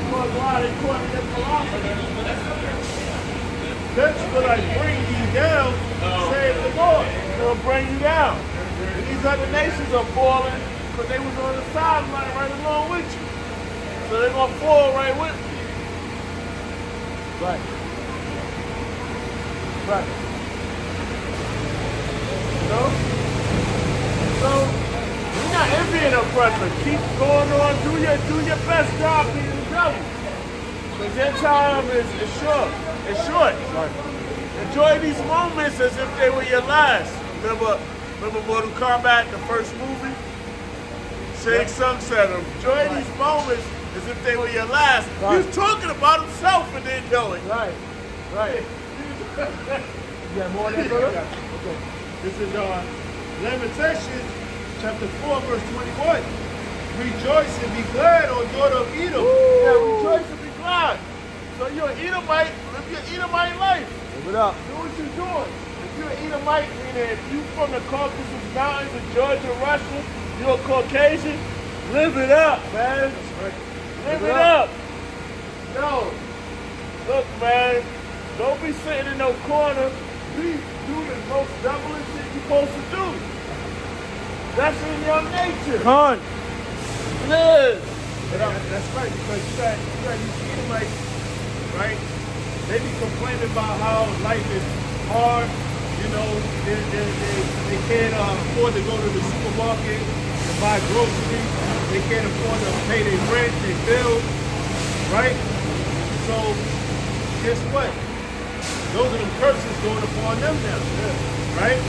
Because why they caught in their kilometers. Thence will I bring thee down, oh. saith the Lord. They'll bring you down. And these other nations are falling because they was on the sideline right along with you. So they're going to fall right with you. Right. Right. You know? So we're not envying oppressor. Keep going on. Do your do your best job being the devil. Because your time is, is short. It's short. Enjoy these moments as if they were your last. Remember, remember Mortal Kombat, the first movie? Shang Tsung said, enjoy these moments as if they were your last. He Right. was talking about himself and know it. Right. Right. You got more on that? Okay. This is uh, Lamentations chapter 4, verse 21. Rejoice and be glad, O daughter of Edom. Yeah, rejoice and be glad. So you're an Edomite, live your Edomite life. Live it up. Do what you're doing. If you're an Edomite, meaning if you from the Caucasus Mountains of Georgia, Russia, you're a Caucasian, live it up, man. Live Live it it up. Yo, Look, man, don't be sitting in no corner. Be do the most devilish shit you're supposed to do. That's in your nature. Con. Live. That's right, because you got, you got these Edomites, right? They be complaining about how life is hard, you know, they, they, they, they can't uh, afford to go to the supermarket and buy groceries, they can't afford to pay their rent, their bills, right? So, guess what? Those are the curses going upon them now, right?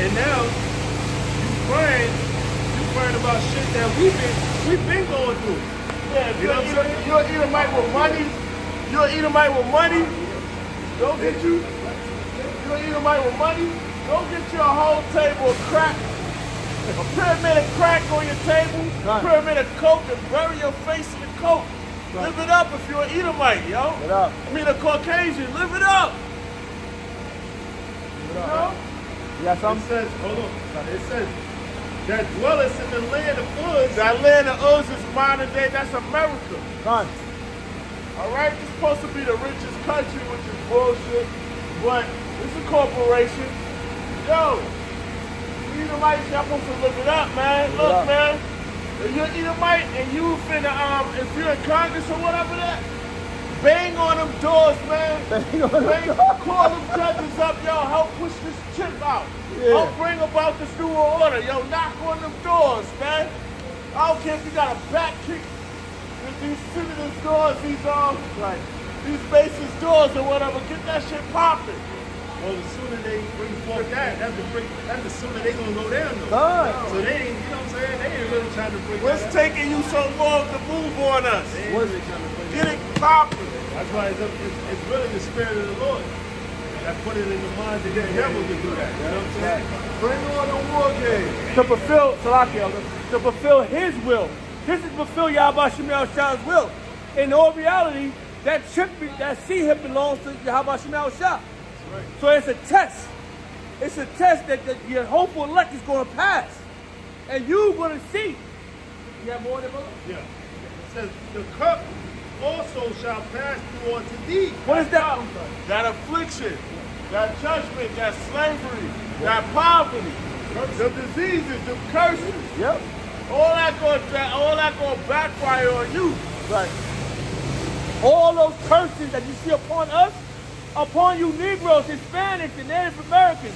And now, you crying, you crying about shit that we've been, we've been going through. Yeah, You you're, know what I'm eating, you're eating Mike with money, you're eating Mike with money, don't get you, you're eating Mike with money, don't get you a whole table of crack, a pyramid of crack on your table, Right. pyramid of coke, and bury your face in the coke. Live it up if you're an Edomite, yo. Live it up. I mean, a Caucasian, live it up. You know? You got It something? says, hold on, it says, that dwelleth in the land of Uz, That land of Uz is modern day, that's America. Con. All right, it's supposed to be the richest country, which is bullshit, but it's a corporation. Yo, you Edomites, y'all supposed to live it up, man. Look, man, if you're Edomite and you finna, um, if you're in Congress or whatever that, bang on them doors, man. Bang on them Bang, doors. call them judges up, yo, help push this chip out. Yeah. Help bring about this new order, yo, knock on them doors, man. I don't care if you got a back kick these senators' doors, these um, Right. these bases doors or whatever. Get that shit popping. well, the sooner they bring forth that, that's the, bring, that's the sooner they gonna go down though. Con. So they ain't, you know what I'm saying? They ain't really trying to bring What's taking you so long to move on us? Ain't really trying to bring Get it popping. That's why it's, it's, it's really the spirit of the Lord that put it in the minds of the devil to do that. You know what I'm saying? Bring on the war game. To fulfill, Salaki, elder, to fulfill his will. This is fulfill Yahweh Shemel Shah's will. In all reality, that chip, that seed hip belongs to Yahweh Shemel Shah. So it's a test. It's a test that, that your hopeful elect is going to pass. And you're going to see. You have more than brother? Yeah. It says, the cup also shall pass through unto thee. What is that? That affliction, that judgment, that slavery, that poverty, the diseases, the curses, Yep. All that going to all that going to backfire on you. Right. All those curses that you see upon us, upon you Negroes, Hispanics, and Native Americans,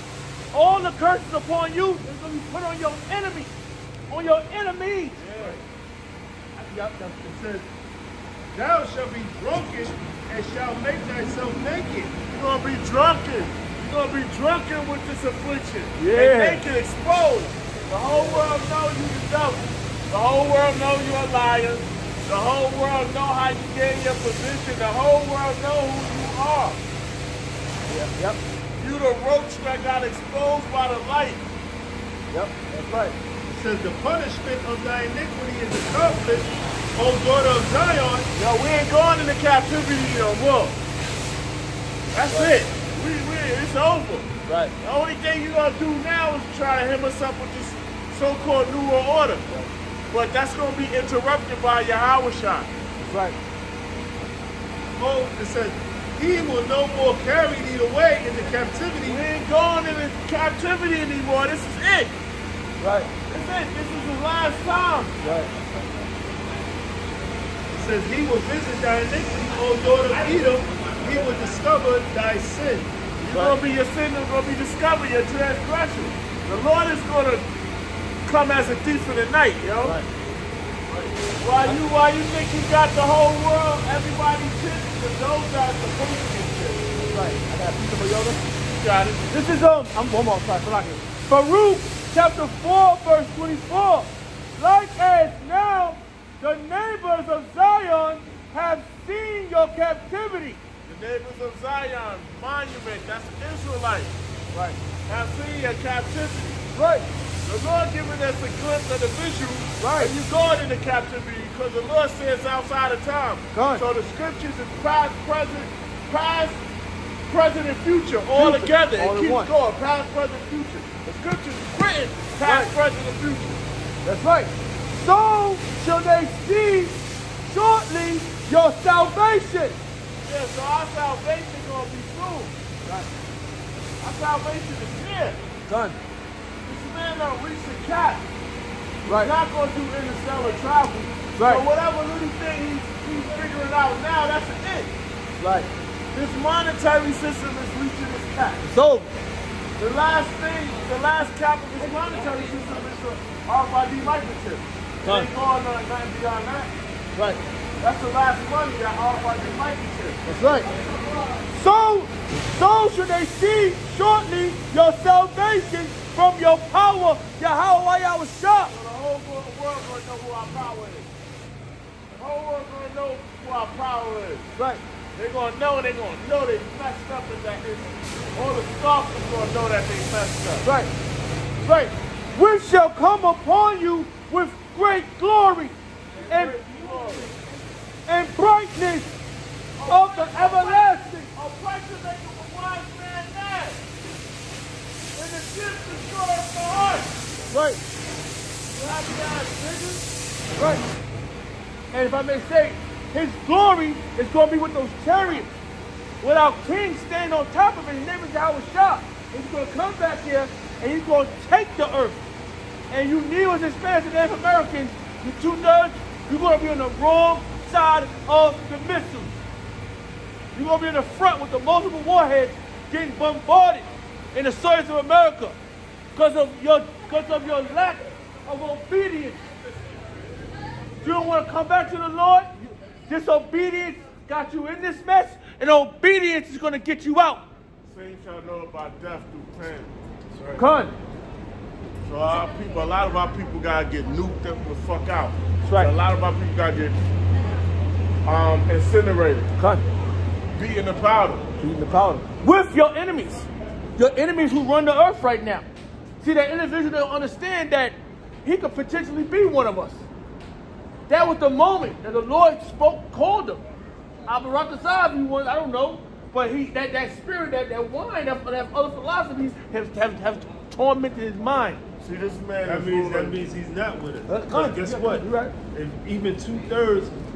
all the curses upon you is going to be put on your enemies, on your enemies. Yep, that's It says, thou shalt be drunken and shalt make thyself naked. You're gonna be drunken. You're gonna be drunken with this affliction. Yeah. And naked, exposed. The whole world knows you the devil. The whole world know you're a liar. The whole world know how you get in your position. The whole world know who you are. Yep, yep, You the roach that got exposed by the light. yep, that's right. It says, the punishment of thy iniquity is accomplished, O daughter of Zion. Yo, we ain't going into captivity no more. That's it. We, we, it's over. Right. The only thing you gonna do now is try to hem us up with this so-called New World Order. But that's gonna be interrupted by Yahawashi. That's right. Oh, it says, he will no more carry thee away into captivity. We ain't going into captivity anymore. This is it. Right. This is it. This is the last time. Right. It says, he will visit thy iniquity, O daughter of Edom. He will discover thy sin. You're gonna be your sin is gonna be discovered, your transgression. The Lord is gonna come as a thief in the night, yo. Right. Why you why you think you got the whole world, everybody chips, and those guys supposed to get chips. Right. I got a piece of a Yoda. You got it. This is um I'm one more sorry, Salaki. Baruch chapter 4, verse 24. Like as now the neighbors of Zion have seen your captivity. The neighbors of Zion, monument, that's Israelite. Right. Have seen your captivity. Right. The Lord giving us a glimpse of the visual. Right. And you going into captivity because the Lord says outside of time. Right. So the scriptures is past, present, past, present, and future all Future, together. all it keeps one. going. Past, present, future. The scriptures is written past, Right. present, and future. That's right. So shall they see shortly your salvation. Yeah, so our salvation gonna be soon. Our salvation is here. Done. This man done reached the cap. Right. He's not going to do interstellar travel. Right. So whatever little thing he's, he's figuring out now, that's it. Right. This monetary system is reaching its cap. It's over. The last thing, the last cap of this monetary system is the RFID microchip. It Done. ain't going on nothing beyond that. Right. That's the last money, that RFID microchip. That's right. So, so should they see shortly your salvation from your power, Yahweh Yahweh So the whole world, gonna know who our power is. The whole world gonna know who our power is. Right. They're gonna know, they're gonna know they messed up and that is all the scoffers gonna know that they messed up. Right. Right. We shall come upon you with great glory and, Great glory. And brightness of the everlasting. Oppression make him a wise man mad. And the gift destroys the heart. Right. You happy ass niggas? Right. And if I may say, his glory is going to be with those chariots. With our king standing on top of it, his name is Howard Shah. He's going to come back here and he's going to take the earth. And you Negroes, Hispanics, and Native Americans, you two nerds, you're going to be on the wrong side of the missiles. You're going to be in the front with the multiple warheads getting bombarded in the soils of America because of your, because of your lack of obedience. You don't want to come back to the Lord? Disobedience got you in this mess, and obedience is going to get you out. Saints shall know about death through pain. Right. Come. So our people, a lot of our people gotta get nuked them the fuck out. That's right. So a lot of our people gotta get um, incinerated, Come. beaten the powder. Eating the powder. With your enemies. Your enemies who run the earth right now. See, that individual don't understand that he could potentially be one of us. That was the moment that the Lord spoke, called him. Abarakazah, he was, I don't know. But he that, that spirit, that, that wine, that, that other philosophies have, have, have tormented his mind. See, this man that means that means he's not with us. Uh, But guess yeah, what? you're right. If even two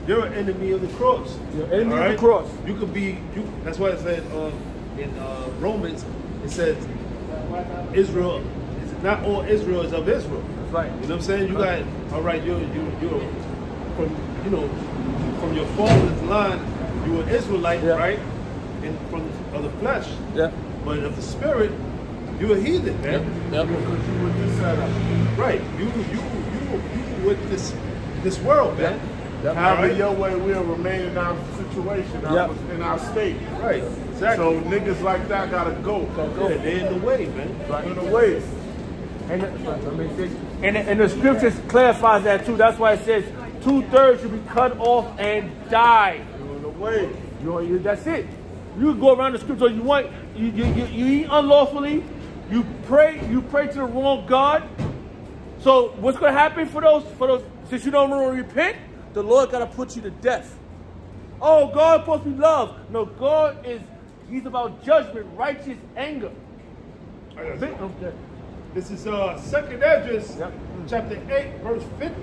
they're an enemy of the cross. You're an enemy All of the cross. You could be. You, that's why it said uh, in uh, Romans, it says Israel. Is not all Israel is of Israel. That's right. You know what I'm saying? You got all right. You you you from you know from your father's line. You an Israelite, Yeah. right? And from of the flesh, Yeah. but of the spirit, you a heathen, man. Yep. Because you setup. Right. You you you you with this this world, man. Yep. However, Right. your way we'll remain in our situation, our, Yep. in our state. Right. Exactly. So niggas like that gotta go. yeah, they're in the way, man. In the way. And the, I mean, this- and, the- and the scriptures clarifies that too. That's why it says two thirds should be cut off and die. You're In the way. You know, you, that's it. You can go around the scripture you want. You, you, you, you eat unlawfully. You pray. You pray to the wrong God. So what's going to happen for those? For those, since you don't want to repent, the Lord got to put you to death. Oh, God supposed to be love. No, God is. He's about judgment, righteous anger. Okay. This is uh second Esdras, Yep. chapter 8, verse 50.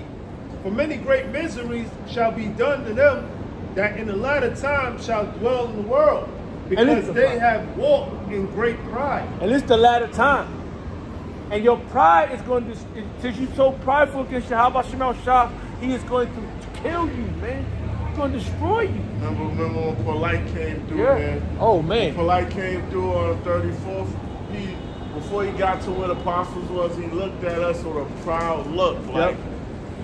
For many great miseries shall be done to them that in the latter time shall dwell in the world, because the they pride. have walked in great pride. And it's the latter time. And your pride is going to, since you're so prideful against Yahweh Shemel Shah, he is going to kill you, man. Going to destroy you. Remember, remember when Polite came through, man? Oh, man. Polite came through on the 34th. He, before he got to where the apostles was, he looked at us with a proud look, like,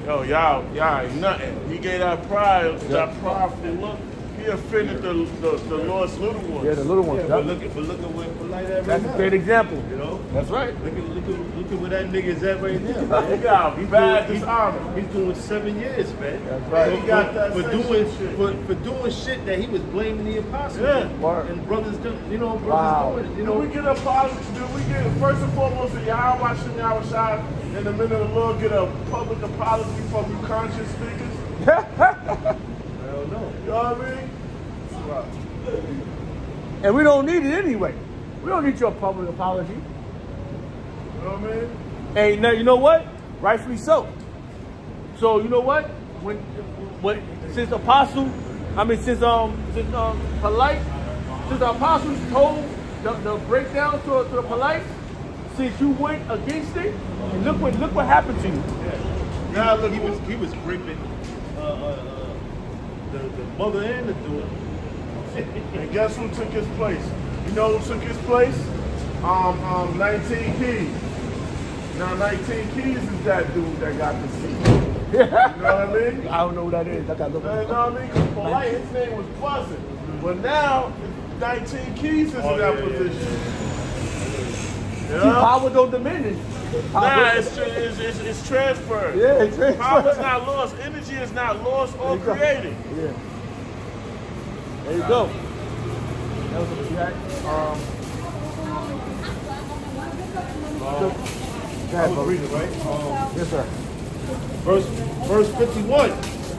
yo, y'all, y'all ain't nothing. He gave that pride, that prideful look. He offended the, the, the Lord's little ones. Yeah, the little ones. Yeah, but look at but look at where Polite at right That's a great example. You know? That's right. Look at look at look at where that nigga's at right now. He got He's bad doing, dishonor. he's, he's doing seven years, man. That's right. For, He got that for doing shit. for, for doing shit that he was blaming the apostles. Yeah. Word. And brothers, do- you know, brothers Wow. doing it. You Do know, we get a apology? Do we get first and foremost a Yahweh Shem Yahweh Shai in the minute of the Lord get a public apology from you conscious speakers? know what I mean? And we don't need it anyway. We don't need your public apology. You know what I mean? And now, you know what? Rightfully so. So you know what? When, when since Apostle I mean, since um, since um, polite, since the apostles told the, the breakdown to, to the polite, since you went against it, and look what look what happened to you. Now look, he was he was uh, uh, uh, the, the mother and the daughter. And guess who took his place? You know who took his place? Um, um, 19 Keys. Now 19 Keys is that dude that got the seat. You know what I mean? I don't know who that is. I gotta look You know what I mean? 'Cause Polite, his name was buzzing. But now, 19 Keys is Oh, in that yeah, yeah, position. See, power don't diminish. Power- Nah, it's, it's, it's, it's transferred. yeah, it's it's- Power's not lost. Energy is not lost or go. created. Yeah. There you go. That was you had. Um, go I was brother. reading right. Um, Yes, sir. verse verse 51.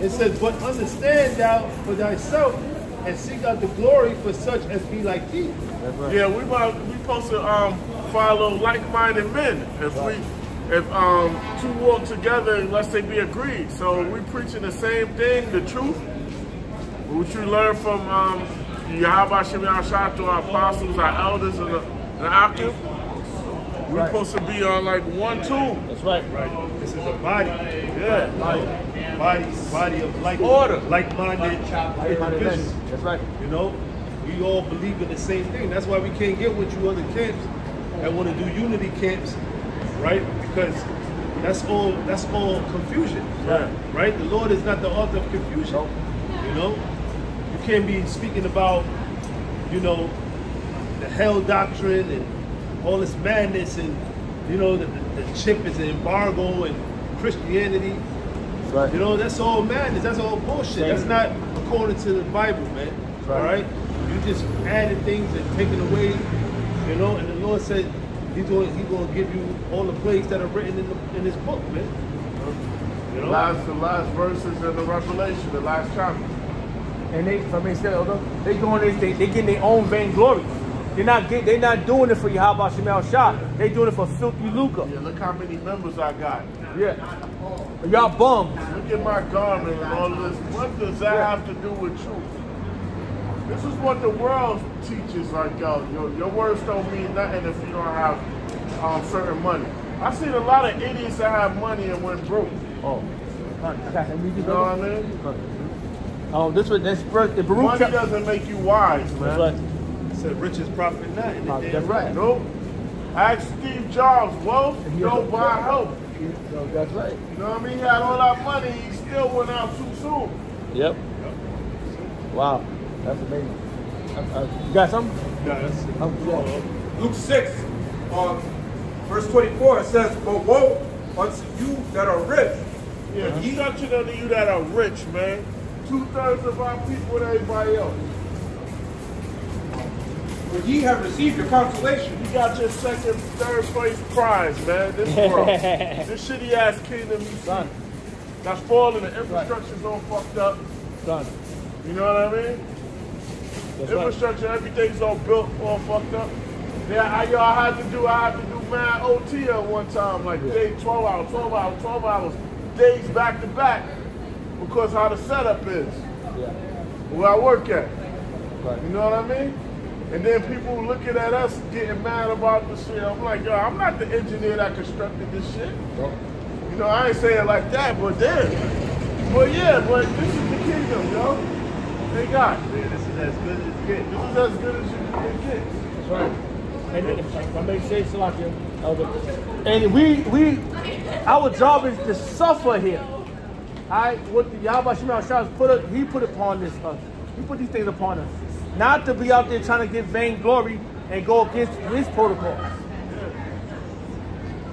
It says, But understand thou for thyself and seek out the glory for such as be like thee. That's right. Yeah, we might, we supposed to um, follow like-minded men. If we, if um, two walk together unless they be agreed. So we preaching the same thing, the truth. What you learn from um, Yahweh Shem Yahshua to our apostles, our elders, and the, and the Akim. We're Right. supposed to be on like one, two. That's right. Right. This is a body. Yeah. Like body, body of like Order. like-minded individuals. That's right. You know, we all believe in the same thing. That's why we can't get with you other camps that want to do unity camps, right? Because that's all that's all confusion. Yeah. Right? The Lord is not the author of confusion. You know? You can't be speaking about, you know, the hell doctrine and all this madness and you know the, the, the chip is an embargo and Christianity. Right. You know, that's all madness. That's all bullshit. That's not according to the Bible, man. Right. All right? You just adding things and taking away, you know, and the Lord said he's going he's going to give you all the plagues that are written in, the, in his book, man. You The know? last, the last verses in the Revelation, the last chapter. And they, if I may say, although they doing they, they getting their own vainglory. They're not get, they're not doing it for Yahweh Shemel Shah. They doing it for filthy lucre. Yeah, look how many members I got. Yeah. Y'all bums. Look at my garment and all this. What does that have to do with truth? This is what the world teaches. Like, yo, your, your words don't mean nothing if you don't have um, certain money. I've seen a lot of idiots that have money and went broke. Oh. Okay, you You know what I mean? Oh, this was that's first the Baruch Money doesn't make you wise, man. That's right. He said riches profit not. in the Oh, day that's right. Nope. Ask Steve Jobs, wealth He don't buy help. No, that's right. You know what I mean? He had all that money, he still went out too soon. Yep. Wow, that's amazing. Uh, uh, you got something? Yeah, that's Um, yeah. Luke 6, uh, verse 24, it says, But woe unto you that are rich. Yeah, destruction unto you that are rich, man. Two thirds of our people and everybody else. For ye have received your consolation. You got your second, third place prize, man. This world. this shitty ass kingdom you see. That's falling, the infrastructure's all fucked up. Done. You know what I mean? Infrastructure, everything's all built, all fucked up. Yeah, I, I had to do, I had to do mad OT at one time, like Yeah. day 12 hours, 12 hours, 12 hours, days back to back, because how the setup is, Yeah. where I work at. Right. You know what I mean? And then people looking at us getting mad about the shit. I'm like, yo, I'm not the engineer that constructed this shit. Well, You know, I ain't saying it like that, but then. But yeah, but this is the kingdom, yo. They got. Yeah, this is as good as it gets. This is as good as you can get. That's right. And then, if I may Salakia, Elder, and we, we, our job is to suffer here. I, what the Yahweh Shah put, it- he put upon this, us. He put these things upon us. Not to be out there trying to get vainglory and go against his protocols.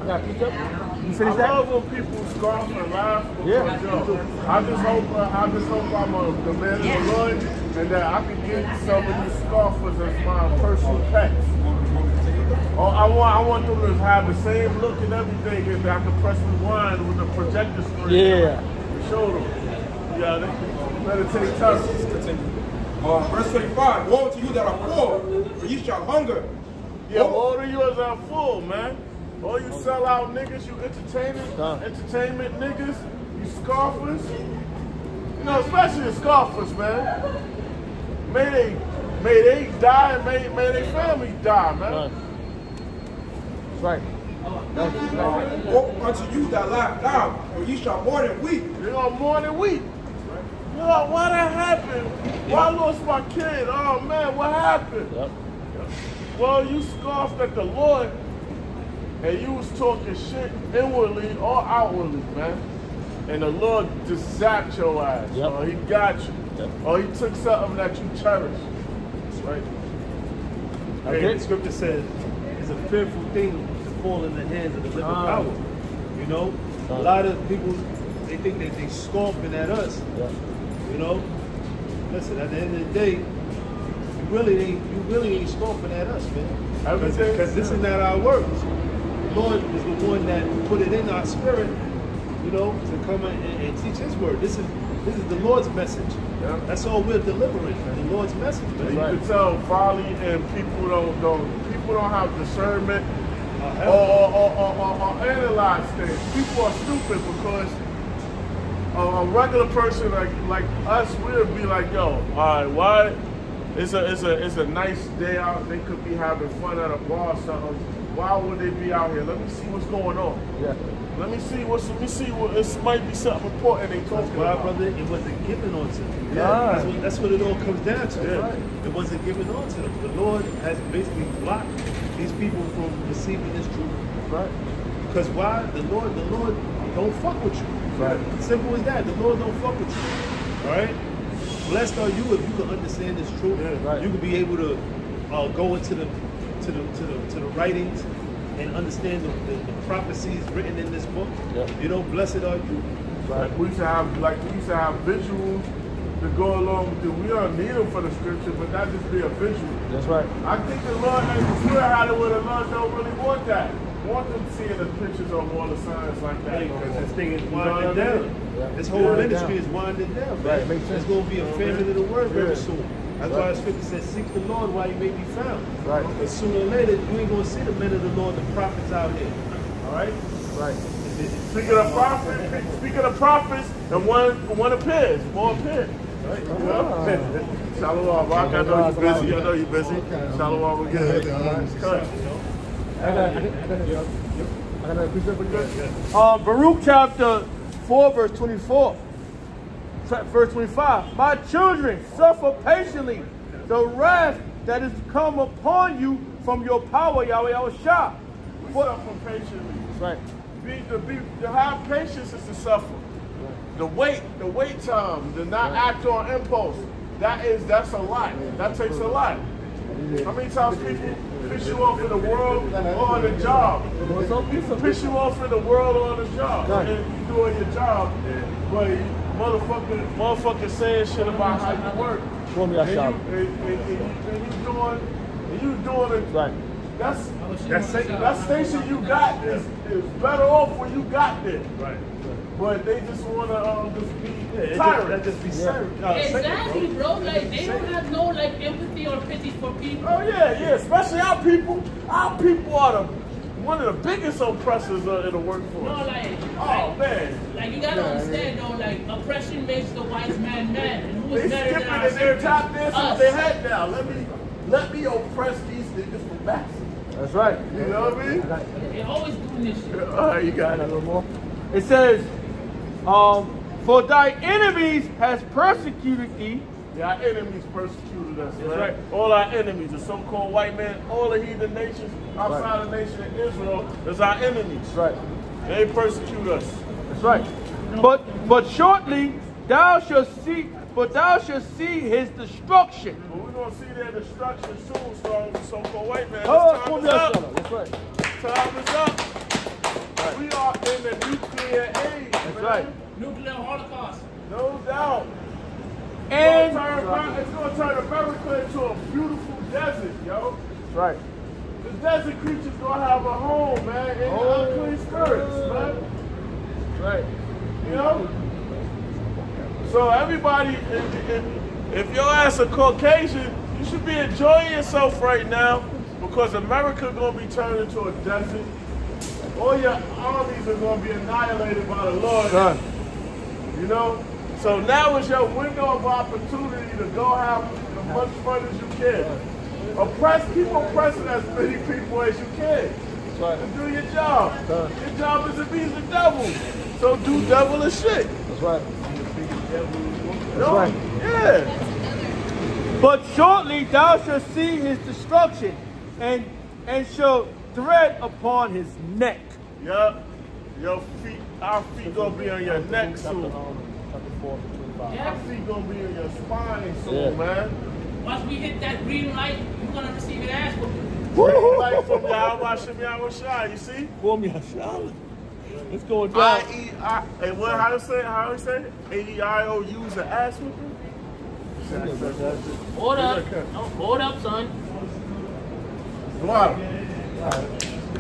I got picked up. You I finish that? love when people scoff and laugh. Yeah, yo. I just hope uh, I just hope I'm a, the man of the Lord and that I can get some of these scoffers as my personal pets. Oh, I want I want them to have the same look and everything and I can press rewind with the projector screen. Yeah. And show them. Yeah, they better take time. Uh, verse 25, Woe to you that are poor, for ye shall hunger. Yeah, all of yours are full, man. All you sell out niggas, you entertainment, Done. entertainment niggas, you scoffers. You know, especially the scoffers, man. May they, may they die, and may, may their family die, man. That's Right. Woe unto you that laugh now, for ye shall mourn and weep. You know, more than we. You know, why that happened? Why I lost my kid? Oh man, what happened? Yep. Well, you scoffed at the Lord and you was talking shit inwardly or outwardly, man. And the Lord just zapped your ass. Yep. Or he got you. Yep. Or he took something that you cherish. Right? Hey, the scripture says it's a fearful thing to fall in the hands of the living Ah. power. You know, a lot of people they think that they scoffing at us. Yeah. You know, listen. At the end of the day, you really ain't you really ain't scoffing at us, man. Because this is not our words. Lord is the one that put it in our spirit. You know, to come and, and teach His word. This is this is the Lord's message. Yeah. That's all we're delivering. The Lord's message, man. You can tell folly and people don't don't people don't have discernment Uh, or, or, or, or, analyze things. People are stupid because a, a regular person like like us we'd be like, yo, all right, why? It's a it's a it's a nice day out. They could be having fun at a bar or something. Why would they be out here? Let me see what's going on. Yeah. Let me see what's let me see what this might be something important they talking why, about. brother, it wasn't given onto them. Yeah. That's, what, that's what it all comes down to. Yeah. It wasn't given onto them. The Lord has basically blocked these people from receiving this truth. Right. Because why? The Lord, the Lord don't fuck with you. Right. Simple as that. The Lord don't fuck with you. All right. Blessed are you if you can understand this truth. Yeah, right. You can be able to uh, go into the to the to the to the writings and understand the, the, the prophecies written in this book. Yeah. You know, blessed are you. Like we used to have, like we used to have visuals to go along with it. We don't need them for the scripture, but that just be a visual. That's right. I think the Lord has clear how to where the Lord don't really want that. Want them seeing the pictures of all the signs like that. Because this thing is You know what I winding mean? down. Yeah. This whole Winding ministry down. is winding down. Man. Right, makes sense. There's going to be a famine of the word Yeah. very soon. That's why the scripture says, seek the Lord while you may be found. Right. Because sooner or later, you ain't going to see the men of the Lord, the prophets out here. All right? Right. Speaking of prophets, speaking of prophets, and one one appears, more appears. Right? You know? Shalom, Rock. I know you're busy. I know you're busy. Shalom, we're good. Cut. I got, I got, I got, I got another precept for you. Uh, Baruch chapter 4, verse 24. Verse 25. My children, suffer patiently the wrath that is come upon you from your power, Yahweh Yahweh Shah. We suffer patiently. Right. Be, to, be, to have patience is to suffer. The wait, the wait time, to not act on impulse. That is, that's a lot. That takes a lot. How many times people piss you off in the world or on the job? People piss you off in the world or on the job. And you doing your job, but you motherfucker, motherfucker saying shit about how you work. Show me And that you, shop. and, and, and you, and you doing, and you doing it. Right. That's that's that station you got is, is better off when you got there. Right. But they just wanna um, just be Yeah, it just, that just be ser- uh, Exactly, second, bro. Like they don't have no like empathy or pity for people. Oh yeah, yeah. Especially our people. Our people are the one of the biggest oppressors uh, in the workforce. No, like, oh like, man, like you gotta understand though, like oppression makes the wise man man, and who they is better skipping than our and they're servants? top dancing Us. with their head down. Let me let me oppress these niggas from back. That's right. You know what I mean? They're always doing this shit. All right, you got it. A little more. It says, um, for thy enemies has persecuted thee. Yeah, our enemies persecuted us. That's man. right. All our enemies, the so-called white man, all the heathen nations outside the nation of Israel, is our enemies. Right. They persecute us. That's right. But but shortly thou shalt see, but thou shalt see his destruction. But we're gonna see their destruction soon, starting with so-called white man. Oh, This time come is up. son. That's right. Time is up. We are in the nuclear age. That's man. right. Nuclear holocaust. No doubt. And it's gonna, turn, gonna turn America into a beautiful desert, yo. That's right. The desert creatures gonna have a home, man, in Oh. unclean spirits, man. That's right. You know? So everybody, if, if, if your ass a Caucasian, you should be enjoying yourself right now because America gonna be turned into a desert. All your armies are gonna be annihilated by the Lord. Son. You know? So now is your window of opportunity to go have as much fun as you can. Oppress, keep oppressing as many people as you can. And do your job. Your job is to be the devil. So do devilish shit. That's right. No? right. Yeah. But shortly thou shalt see his destruction, and and shall tread upon his neck. Yup. Your feet, our feet gonna be on your neck soon. Our feet gonna be in your spine soon, Yeah. man. Once we hit that green light, you're gonna receive an ass whooping. Like from Yahweh Shem Yahweh Shai, you see? Form your Charlotte. It's going down. E I and what how to say it? how to say it? A E I O U is an ass whipping? Hold up. No, hold up, son. Wow.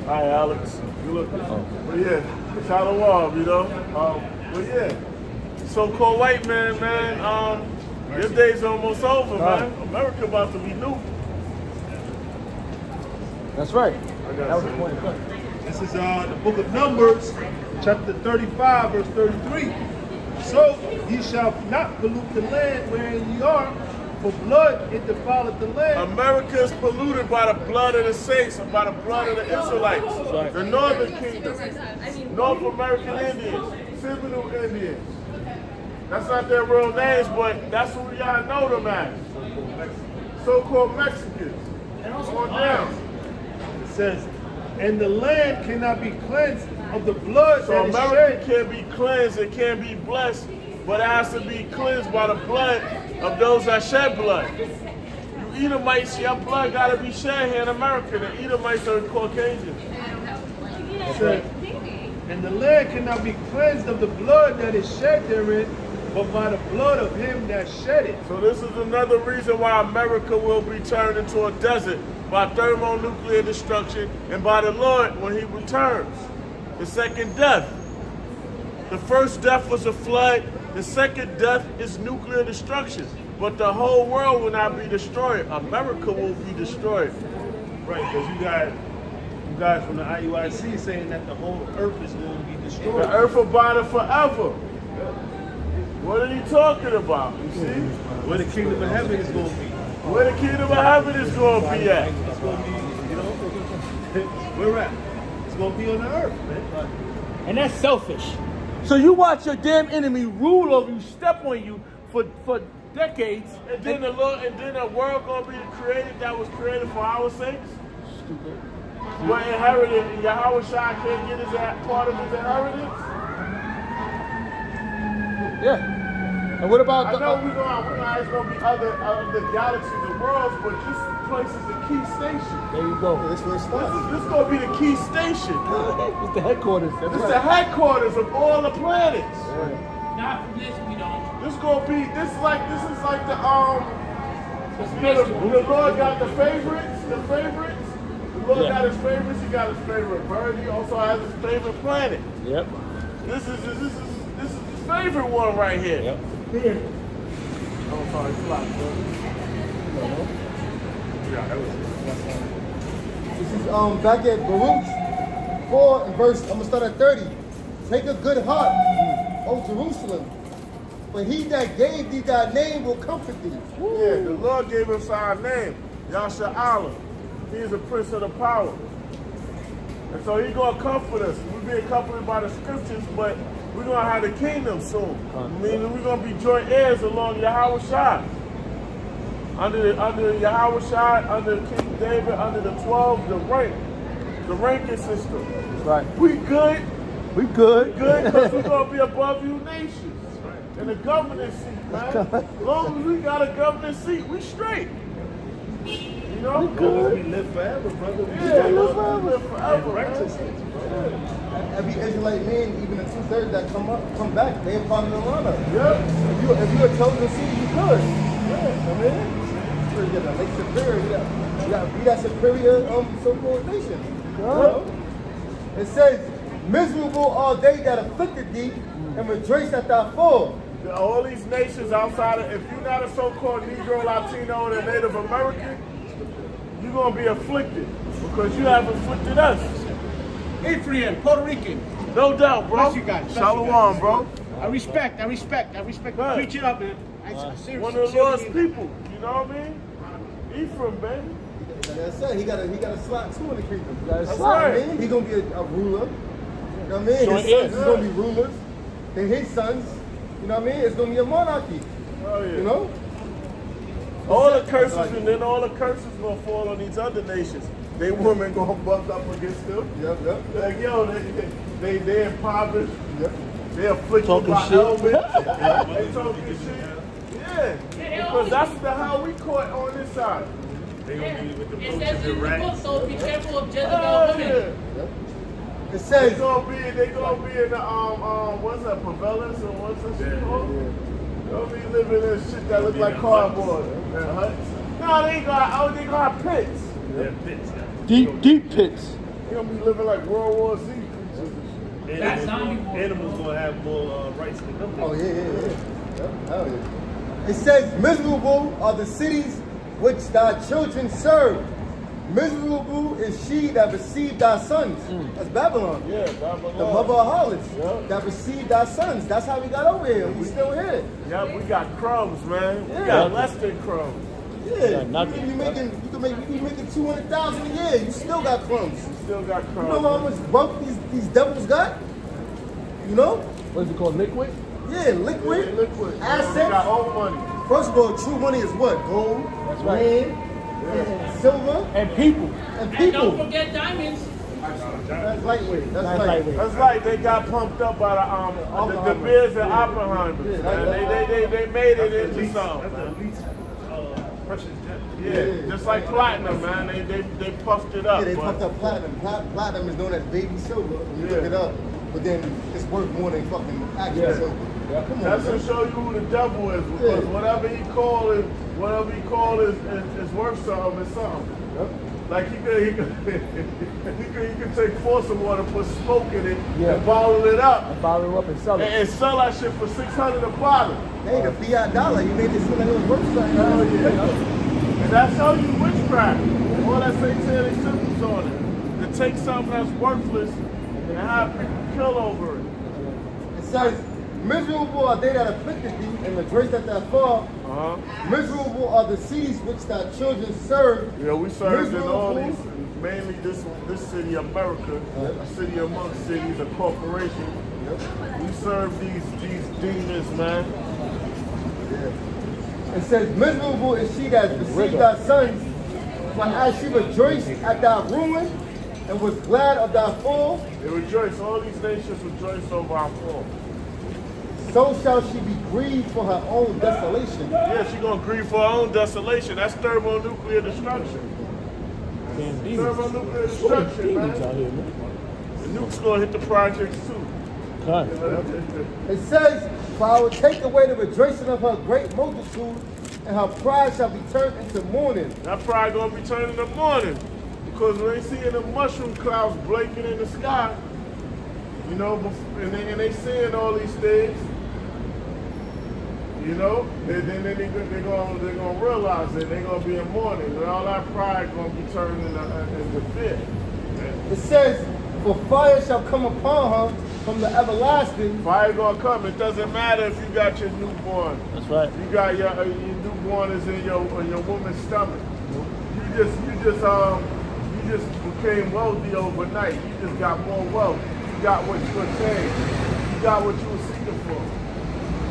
Hi Alex. You look But yeah, Shalom, you know. Um, but yeah. So-called white man, man, um, your day's almost over, man. America about to be new. That's right. I That was the point. This is uh, the book of Numbers, chapter 35, verse 33. So ye shall not pollute the land wherein ye are, for blood it defileth the land. America is polluted by the blood of the saints and by the blood of the Israelites, the northern kingdom, North American Indians, Seminole Indians. That's not their real names, but that's who y'all know them as. So-called Mexicans. On down. It says, and the land cannot be cleansed of the blood So that is America shed. can be cleansed, it can be blessed, but it has to be cleansed by the blood of those that shed blood. You Edomites, your blood got to be shed here in America. The Edomites are Caucasians. It says, and the land cannot be cleansed of the blood that is shed therein, but by the blood of him that shed it. So this is another reason why America will be turned into a desert by thermonuclear destruction and by the Lord when he returns. The second death. The first death was a flood. The second death is nuclear destruction. But the whole world will not be destroyed. America will be destroyed. Right, because you got you guys from the IUIC saying that the whole earth is going to be destroyed. The earth abideth forever. What are you talking about? You see? Where the kingdom of heaven is going to be. Where the kingdom of heaven is going to be at. It's going to be, you know, where we're at. It's going to be on the earth, man. And that's selfish. So you watch your damn enemy rule over you, step on you for, for decades. And then the Lord, and then the world gonna be created that was created for our sakes. Stupid. But inherited, and Yahawashi can't get his part of his inheritance. Yeah. And what about I the know we're gonna, we're gonna, gonna be other other galaxies and worlds, but this place is the key station. There you go. That's where it This is this gonna be the key station. it's the headquarters. That's It's right. the headquarters of all the planets. Not from this, we don't. This gonna be this is like this is like the um you know, the, the Lord got the favorites, the favorites. The Lord Yeah. got his favorites, he got his favorite bird, he also has his favorite planet. Yep. This is this is this is his favorite one right here. Yep. Oh sorry, it's locked. Yeah, that was This is um back at Baruch 4 and verse, I'm gonna start at 30. Take a good heart, O Jerusalem. For he that gave thee thy name will comfort thee. Yeah, the Lord gave us our name, Yasha Allah. He is the Prince of the Power. And so he's going to comfort us. We're being comforted by the scriptures, but we're going to have the kingdom soon. Meaning we're going to be joint heirs along Yahawashi. Under, the, under Yahawashi, under King David, under the 12, the rank, the ranking system. Right. We good, We good. We good, because we're going to be above you nations. and the governing seat, man. As long as we got a governing seat, we straight. You know? We live forever, brother. We Yeah, stay live forever, forever, in man. righteousness, bro. Every Israelite man, even the two thirds that come up, come back, they part of the runner. Yep. If you if you're a chosen seed, you could. Yeah, I mean, you got Lake Superior, you got, you got be that superior um so-called nation. You? It says, miserable are they that afflicted thee, and rejoice at thy fall. All these nations outside of, if you're not a so-called Negro, Latino, and Native American, you're going to be afflicted because you have afflicted us. Ephraim, Puerto Rican. No doubt, bro. Bless you guys. Shalom, bro. I respect, I respect, I respect. Right. Preach it up, man. I, I seriously, One of the seriously Lord's people. You know what I mean? Ephraim, baby. Like I said, he got a he got a slot too in the kingdom. He That's slot, right. man. He gonna be a, a ruler. You know what I mean? So his sons is. is gonna be rulers. And his sons, you know what I mean? It's gonna be a monarchy. Oh yeah. You know? All the curses and then all the curses gonna fall on these other nations. They women gonna buck up against them. Yep, yep. Like yo, they they they, they impoverished. Yep. They afflicted Talking by shit. ailments. they talking shit. Yeah, because that's the how we caught on this side. They gonna be with the It says in and the book, so be careful of Jezebel Oh women. yeah. It They says gonna be they gonna be in the um um what's that Pavelas or what's that shit Yeah. Called? They'll be living in shit that look like cardboard. And huts. No, they got oh they got pits. They're pits. Deep, deep pits. They gonna be living like World War Z creatures and. That's Animals, zombie war. animals gonna have more uh, rights than them. Oh yeah, yeah, yeah. Yep, hell yeah. It says, Miserable are the cities which thy children serve. Miserable is she that received thy sons. Mm. That's Babylon. Yeah, Babylon. The mother of harlots Yeah. that received thy sons. That's how we got over here. We still here. Yep, we got crumbs, man. We got less than crumbs. Yeah, nothing. You, you making, you can make, you be making two hundred thousand a year. You still got crumbs. We still got crumbs. You know how much wealth these, these devils got? You know? What is it called? Liquid? Yeah, Yeah, liquid, liquid. We got assets. old money. First of all, true money is what? Gold, That's right. land, and silver, And people. and people. And don't forget diamonds. That's lightweight. That's, That's lightweight. lightweight. That's like they got pumped up by the um the, the Oppenheimer. beers and Oppenheimer. Yeah, They, they, they, they made it into Least- something. That's the least uh, precious gem. Yeah, Yeah. just like platinum, man. They they, they puffed it up. Yeah, they but- pumped up platinum. Pla- Platinum is known as baby silver when you look it up. But then it's worth more than fucking actual Yeah. silver. On, That's to show you who the devil is, because Yeah. whatever he call it, whatever he call is, is, is worth something. Is something. Yep. Like he could, he could, he could, he could take force of water, put smoke in it, Yeah. and bottle it up, Bottle it up and sell it. and sell that shit for six hundred a bottle. Hey, the fiat dollar, you made it seem like it was worth something. Hell yeah. And that's how you witchcraft. All that satanic symbols on it. To take something that's worthless and have people kill over it. It says, Miserable are they that afflicted thee, and the grace that thou fall. Uh-huh. Miserable are the cities which thy children serve. Yeah, we served in all these, mainly this this city, America, a city among cities, a corporation. Yep. We serve these these demons, man. Yeah. It says, Miserable is she that received thy sons, but as she rejoiced at thy ruin, and was glad of thy fall, They rejoice. All these nations rejoice over our fall. So shall she be grieved for her own desolation. Yeah, she gonna grieve for her own desolation. That's thermonuclear destruction. Damn demons. Thermonuclear destruction, demons out man. here, man. The nuke's gonna hit the projects too. God. It says, For I will take away the rejoicing of her great multitude, and her pride shall be turned into mourning. That pride gonna be turned into mourning. Because when they seeing the mushroom clouds blinking in the sky, you know, and they, and they seeing all these things, you know, then then they, they, they're gonna they're gonna realize that they're gonna be in mourning, and all that pride gonna be turned into, into fear. It says, For fire shall come upon her from the everlasting, Fire gonna come. It doesn't matter if you got your newborn. That's right. You got your uh, your newborn is in your in your woman's stomach. You just you just um you just became wealthy overnight. You just got more wealth. You got what you were saying. You got what you were seeking for.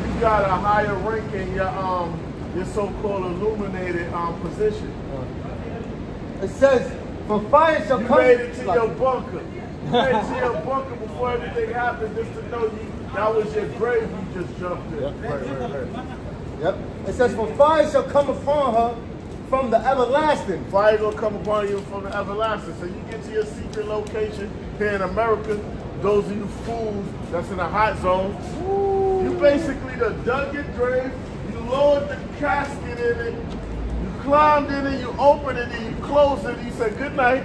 You got a higher rank in your um your so-called illuminated um position. it says, For fire shall You come. made it to your bunker. You made it to your bunker before everything happened just to know you that was your grave you just jumped in. Yep. It says, For fire shall come upon her from the everlasting. Fire gonna come upon you from the everlasting. So you get to your secret location here in America. Those of you fools that's in the hot zone, you basically done dug your grave, you lowered the casket in it, you climbed in it, you opened it, and you closed it, and you said good night.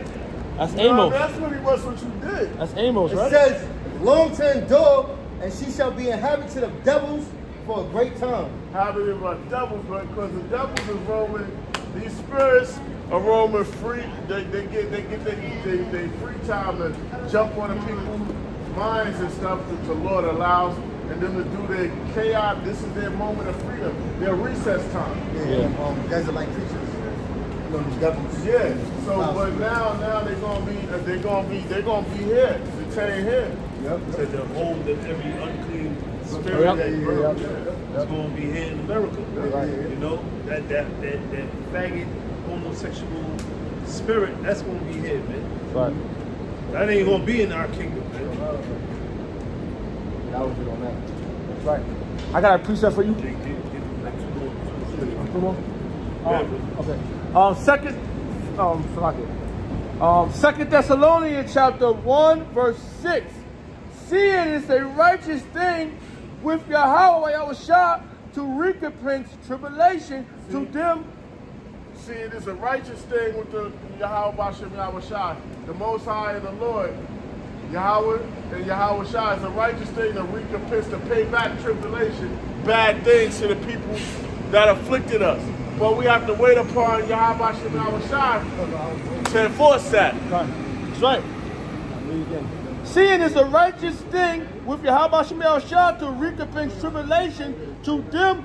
That's You know, Amos. that's pretty much what you did. That's Amos, It right? says, Long to endure, and she shall be inhabited of devils for a great time. Habit about devils, right? because the devils is roaming, these spirits are roaming free. They, they get they get they, they, they free time to jump on the people's minds and stuff that the Lord allows. And them to do their chaos. This is their moment of freedom, their recess time. Yeah, um, guys are like creatures. You know, these devils. Yeah. So, but now, now they're gonna be, uh, they're gonna be, they're gonna be here, detained here. Yep. Said the hold that every unclean spirit Yep. that Yeah, yeah, birth is going to be here in America. Right. You know that that that that faggot homosexual spirit that's going to be here, man. Right. That ain't going to be in our kingdom, man. That was it on that. That's right. I got a precept for you. Come on. Um, okay. Um, second, um. Um, Second Thessalonians chapter one verse six. Seeing is a righteous thing with Yahweh Yahawashi to recompense tribulation to them. See, it is a righteous thing with the Yahweh Yahweh The Most High and the Lord, Yahweh and Yahawashi. It's a righteous thing to recompense, to pay back tribulation, bad things to the people that afflicted us. But we have to wait upon Yahawashi to enforce that. That's right. Seeing is a righteous thing with Yahweh Yahawashi to recompense tribulation to them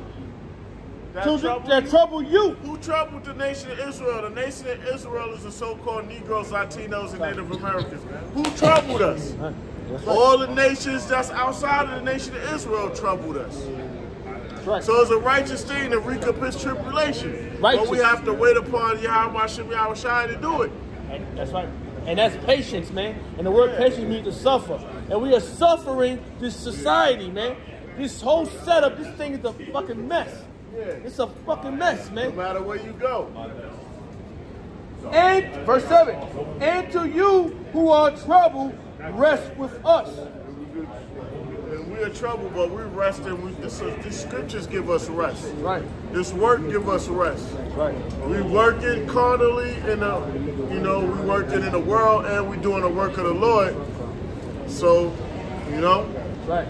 That to trouble that you? trouble you. Who troubled the nation of Israel? The nation of Israel is the so-called Negroes, Latinos, and Native Americans. Who troubled us? All the nations that's outside of the nation of Israel troubled us. Right. So it's a righteous thing to recompense tribulation. Righteous. But we have to wait upon Yahweh Shem Yahawashi to do it. And that's right. And that's patience, man. And the word patience means to suffer. And we are suffering this society, man. This whole setup, this thing is a fucking mess. It's a fucking mess, man. No matter where you go. And verse 7. And to you who are troubled, rest with us. And we're in trouble, but we rest and we, this, uh, these scriptures give us rest. Right. This work give us rest. Right. We working carnally in the, you know, we working in the world and we doing the work of the Lord. So, you know, Right.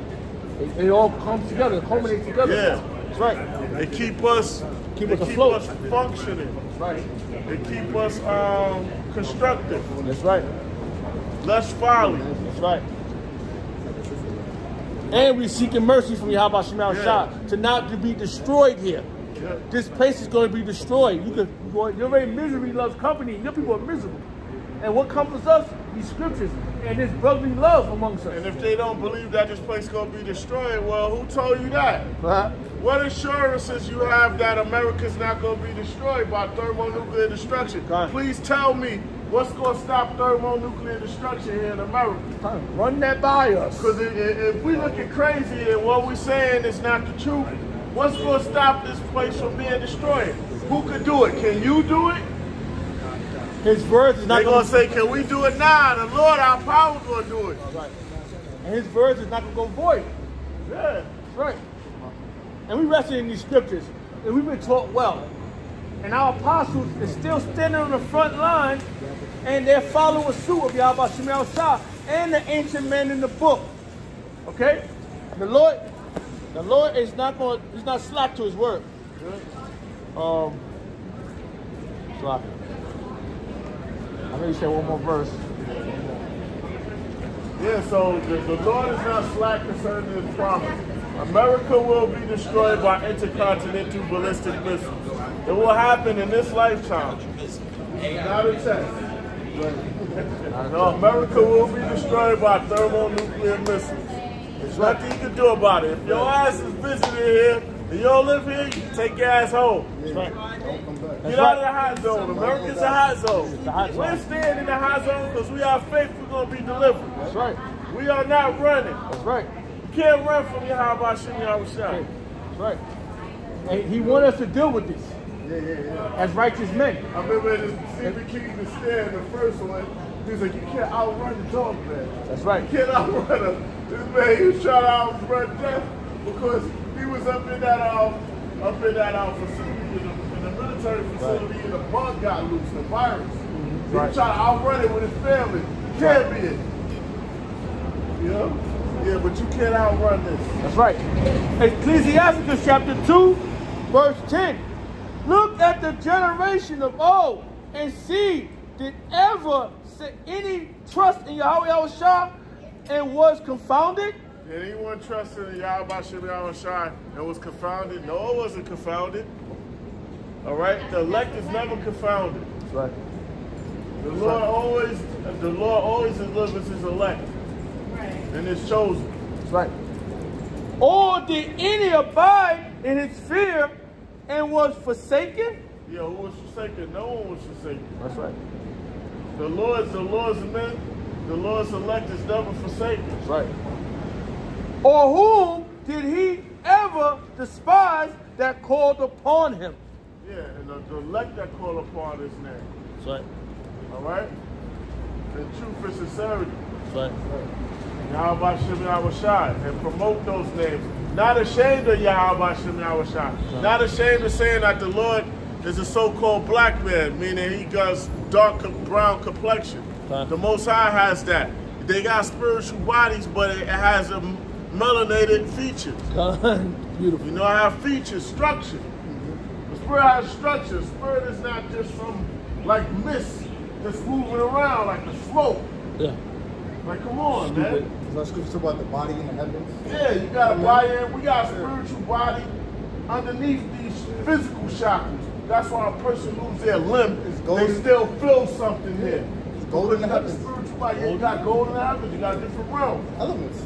It, it all comes together, it culminates together. Yeah. That's right. they keep us, Keep they us keep afloat. us functioning. Right. They keep us um, constructive, That's right. less folly. That's right. And we're seeking mercy from Yahweh Shemal Yeah. Shah to not to be destroyed here. Yeah. This place is going to be destroyed. You could, you're very misery loves company. Your people are miserable. And what comforts us? These scriptures and this brotherly love amongst us. And if they don't believe that this place is gonna be destroyed, well, who told you that? Uh, What assurances you have that America's not going to be destroyed by thermonuclear destruction? Right. Please tell me what's going to stop thermonuclear destruction here in America. run that by us. Because if, if we looking crazy and what we're saying is not the truth, what's going to stop this place from being destroyed? Who could do it? Can you do it? His words is not going to say, can we do it now? The Lord, our power, going to do it. Right. And his words is not going to go void. Yeah. That's right. And we rested in these scriptures, and we've been taught well. And our apostles is still standing on the front line, and they're following suit of Yahweh Shemal Shah and the ancient men in the book. Okay? The Lord, the Lord is not gonna, he's not slack to his word. Um, slack. I know you said one more verse. Yeah, so the, the Lord is not slack concerning his promise. America will be destroyed by intercontinental ballistic missiles. It will happen in this lifetime. Not a test. No, America will be destroyed by thermonuclear missiles. There's nothing you can do about it. If your ass is visiting here and you don't live here, you can take your ass home. That's right. Get out of the hot zone. America's a hot zone. a hot zone. We're staying in the hot zone because we have faith we're going to be delivered. That's right. We are not running. That's right. You can't run from Yahweh Shem Yahweh Shai. That's right. And he wanted us to deal with this Yeah, yeah, yeah. as righteous men. I remember this Stephen King was there in the first one. He was like, you can't outrun the dog, man. That's right. You can't outrun him. This man, he was trying to outrun death because he was up in that um, up in that um, facility, in the, military facility, and the bug got loose, the virus. He Mm-hmm. Right. to outrun it with his family. Can't be it. Know? Yeah, but you can't outrun this. That's right. Ecclesiasticus chapter 2, verse 10. Look at the generation of old and see, did ever set any trust in Yahweh Yahawashi and was confounded? Did anyone trusted in Yahweh Yahweh and was confounded? No, it wasn't confounded. All right? The elect is never confounded. That's right. The Lord always, the Lord always delivers his elect Right. and his chosen. That's right. Or did any abide in his fear and was forsaken? Yeah, who was forsaken? No one was forsaken. That's right. The Lord's, the Lord's men, the Lord's elect is never forsaken. That's right. Or whom did he ever despise that called upon him? Yeah, and the, the elect that call upon his name. That's right. All right? In truth and sincerity. That's right. Yahweh Shem Yahweh Shai, and promote those names. Not ashamed of Yahweh Shem Yahawashi. Not ashamed of saying that the Lord is a so-called black man, meaning he got dark brown complexion. The Most High has that. They got spiritual bodies, but it has a melanated features. Beautiful. You know, I have features, structure. Spirit has structure. Spirit is not just some like mist just moving around like the smoke. Yeah. Like, come on, man. There's no scripture about the body in the heavens. Yeah, you got a body, and we got a spiritual body underneath these physical shackles. That's why a person lose their limb, It's they still feel something here. It's gold in the You got a heavens. spiritual body. Yeah, You got gold in the heavens. You got different realms. Elements.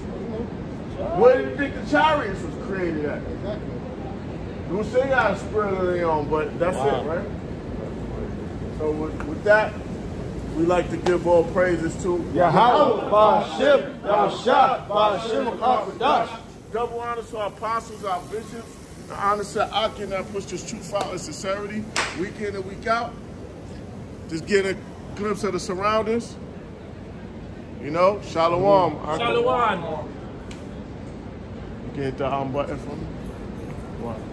Where do you think the chariots was created at? Exactly. You say got a spirit of their own, but that's Wow. it, right? So with, with that, we like to give all praises to Yahweh, Ba'ashem, Yahusha, Ba'ashem, HaKadosh. Double honors to our apostles, our bishops, the honor to Akin that push this truth out and sincerity week in and week out. Just getting a glimpse of the surroundings. You know, Shalom. Akin. Shalom. Get the um button for me. What?